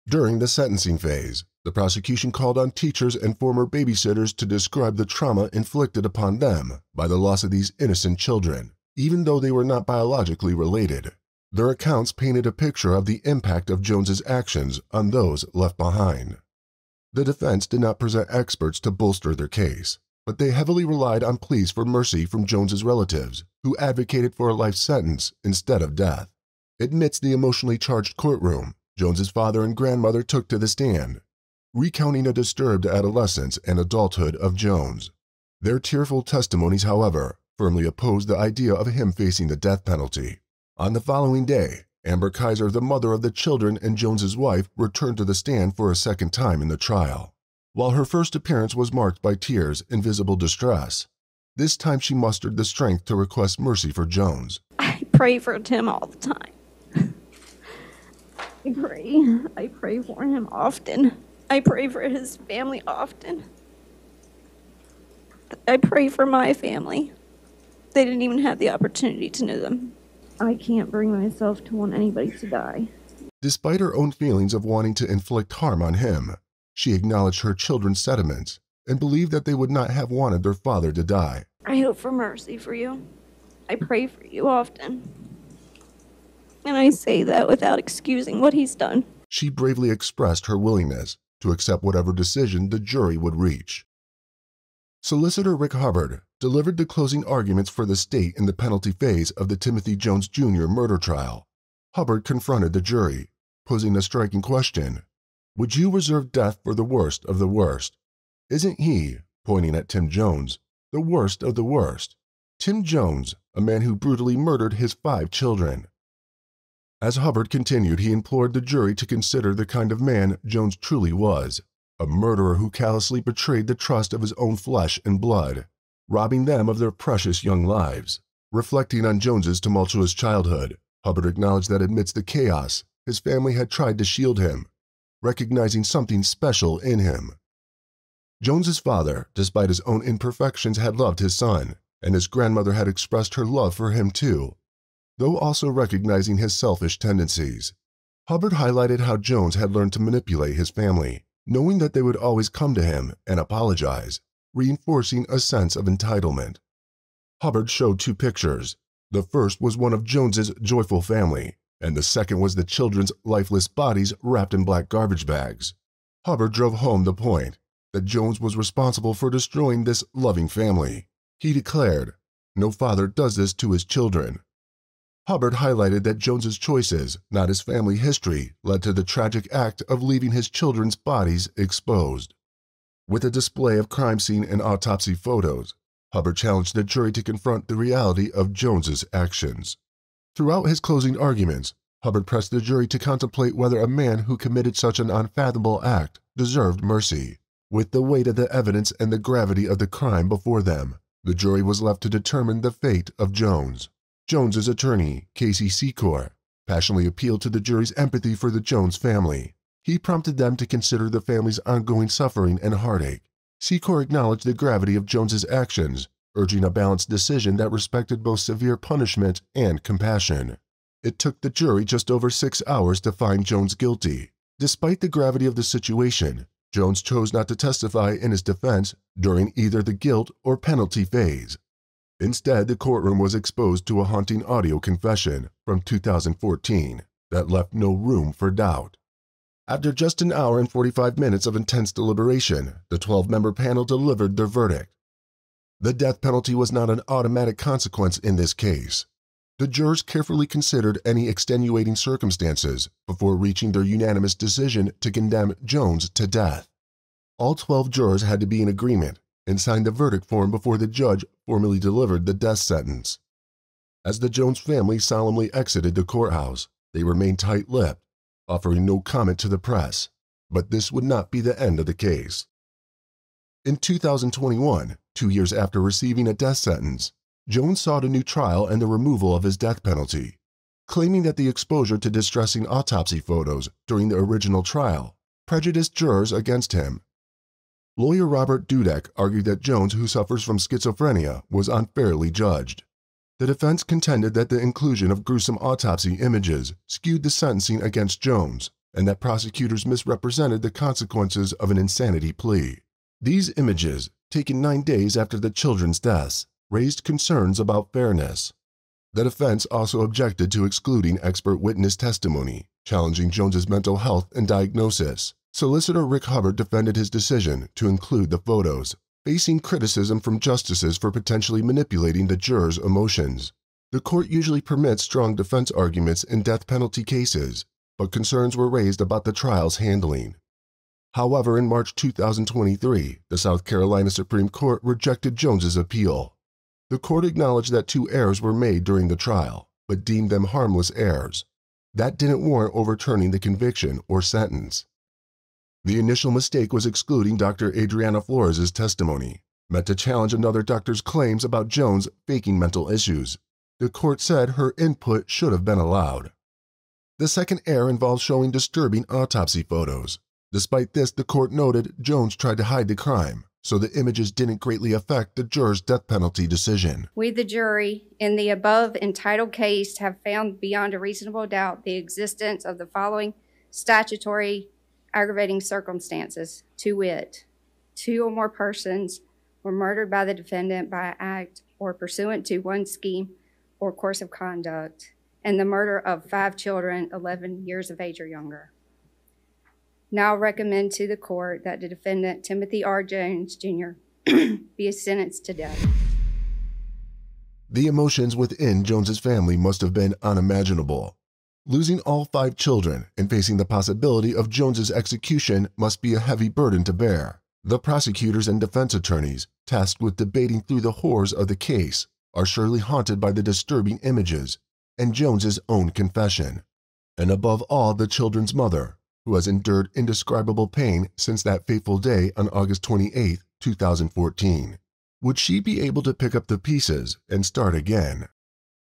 During the sentencing phase, the prosecution called on teachers and former babysitters to describe the trauma inflicted upon them by the loss of these innocent children, even though they were not biologically related. Their accounts painted a picture of the impact of Jones's actions on those left behind. The defense did not present experts to bolster their case. But they heavily relied on pleas for mercy from Jones's relatives, who advocated for a life sentence instead of death. Amidst the emotionally charged courtroom, Jones's father and grandmother took to the stand, recounting a disturbed adolescence and adulthood of Jones. Their tearful testimonies, however, firmly opposed the idea of him facing the death penalty. On the following day, Amber Kyzer, the mother of the children and Jones's wife, returned to the stand for a second time in the trial. While her first appearance was marked by tears and visible distress, this time she mustered the strength to request mercy for Jones. I pray for Tim all the time. I pray. I pray for him often. I pray for his family often. I pray for my family. They didn't even have the opportunity to know them. I can't bring myself to want anybody to die. Despite her own feelings of wanting to inflict harm on him, she acknowledged her children's sentiments and believed that they would not have wanted their father to die. I hope for mercy for you. I pray for you often. And I say that without excusing what he's done. She bravely expressed her willingness to accept whatever decision the jury would reach. Solicitor Rick Hubbard delivered the closing arguments for the state in the penalty phase of the Timothy Jones Jr. murder trial. Hubbard confronted the jury, posing a striking question Would you reserve death for the worst of the worst? Isn't he, pointing at Tim Jones, the worst of the worst? Tim Jones, a man who brutally murdered his five children. As Hubbard continued, he implored the jury to consider the kind of man Jones truly was a murderer who callously betrayed the trust of his own flesh and blood, robbing them of their precious young lives. Reflecting on Jones's tumultuous childhood, Hubbard acknowledged that amidst the chaos, his family had tried to shield him, recognizing something special in him. Jones's father, despite his own imperfections, had loved his son, and his grandmother had expressed her love for him too, though also recognizing his selfish tendencies. Hubbard highlighted how Jones had learned to manipulate his family, knowing that they would always come to him and apologize, reinforcing a sense of entitlement. Hubbard showed two pictures. The first was one of Jones's joyful family, and the second was the children's lifeless bodies wrapped in black garbage bags. Hubbard drove home the point that Jones was responsible for destroying this loving family. He declared, No father does this to his children. Hubbard highlighted that Jones's choices, not his family history, led to the tragic act of leaving his children's bodies exposed. With a display of crime scene and autopsy photos, Hubbard challenged the jury to confront the reality of Jones's actions. Throughout his closing arguments, Hubbard pressed the jury to contemplate whether a man who committed such an unfathomable act deserved mercy. With the weight of the evidence and the gravity of the crime before them, the jury was left to determine the fate of Jones. Jones's attorney, Casey Secor, passionately appealed to the jury's empathy for the Jones family. He prompted them to consider the family's ongoing suffering and heartache. Secor acknowledged the gravity of Jones's actions, urging a balanced decision that respected both severe punishment and compassion. It took the jury just over six hours to find Jones guilty. Despite the gravity of the situation, Jones chose not to testify in his defense during either the guilt or penalty phase. Instead, the courtroom was exposed to a haunting audio confession from 2014 that left no room for doubt. After just an hour and 45 minutes of intense deliberation, the 12 member panel delivered their verdict. The death penalty was not an automatic consequence in this case. The jurors carefully considered any extenuating circumstances before reaching their unanimous decision to condemn Jones to death. All 12 jurors had to be in agreement and signed the verdict form before the judge formally delivered the death sentence. As the Jones family solemnly exited the courthouse, they remained tight lipped, offering no comment to the press. But this would not be the end of the case. In 2021, two years after receiving a death sentence, Jones sought a new trial and the removal of his death penalty, claiming that the exposure to distressing autopsy photos during the original trial prejudiced jurors against him Lawyer Robert Dudek argued that Jones, who suffers from schizophrenia, was unfairly judged. The defense contended that the inclusion of gruesome autopsy images skewed the sentencing against Jones and that prosecutors misrepresented the consequences of an insanity plea. These images, taken nine days after the children's deaths, raised concerns about fairness. The defense also objected to excluding expert witness testimony, challenging Jones's mental health and diagnosis. Solicitor Rick Hubbard defended his decision to include the photos. facing criticism from justices for potentially manipulating the jurors' emotions. The court usually permits strong defense arguments in death penalty cases, but concerns were raised about the trial's handling. However, in March 2023, the South Carolina Supreme Court rejected Jones's appeal. The court acknowledged that two errors were made during the trial, but deemed them harmless errors. That didn't warrant overturning the conviction or sentence. The initial mistake was excluding Dr. Adriana Flores' testimony, meant to challenge another doctor's claims about Jones faking mental issues. The court said her input should have been allowed. The second error involves showing disturbing autopsy photos. Despite this, the court noted Jones tried to hide the crime, so the images didn't greatly affect the juror's death penalty decision. We, the jury, in the above entitled case, have found beyond a reasonable doubt the existence of the following statutory aggravating circumstances to wit, two or more persons were murdered by the defendant by act or pursuant to one scheme or course of conduct, and the murder of five children 11 years of age or younger. Now recommend to the court that the defendant, Timothy R. Jones Jr., be sentenced to death. The emotions within Jones's family must have been unimaginable. Losing all five children and facing the possibility of Jones's execution must be a heavy burden to bear. The prosecutors and defense attorneys, tasked with debating through the horrors of the case, are surely haunted by the disturbing images and Jones's own confession. And above all, the children's mother, who has endured indescribable pain since that fateful day on August 28, 2014. Would she be able to pick up the pieces and start again?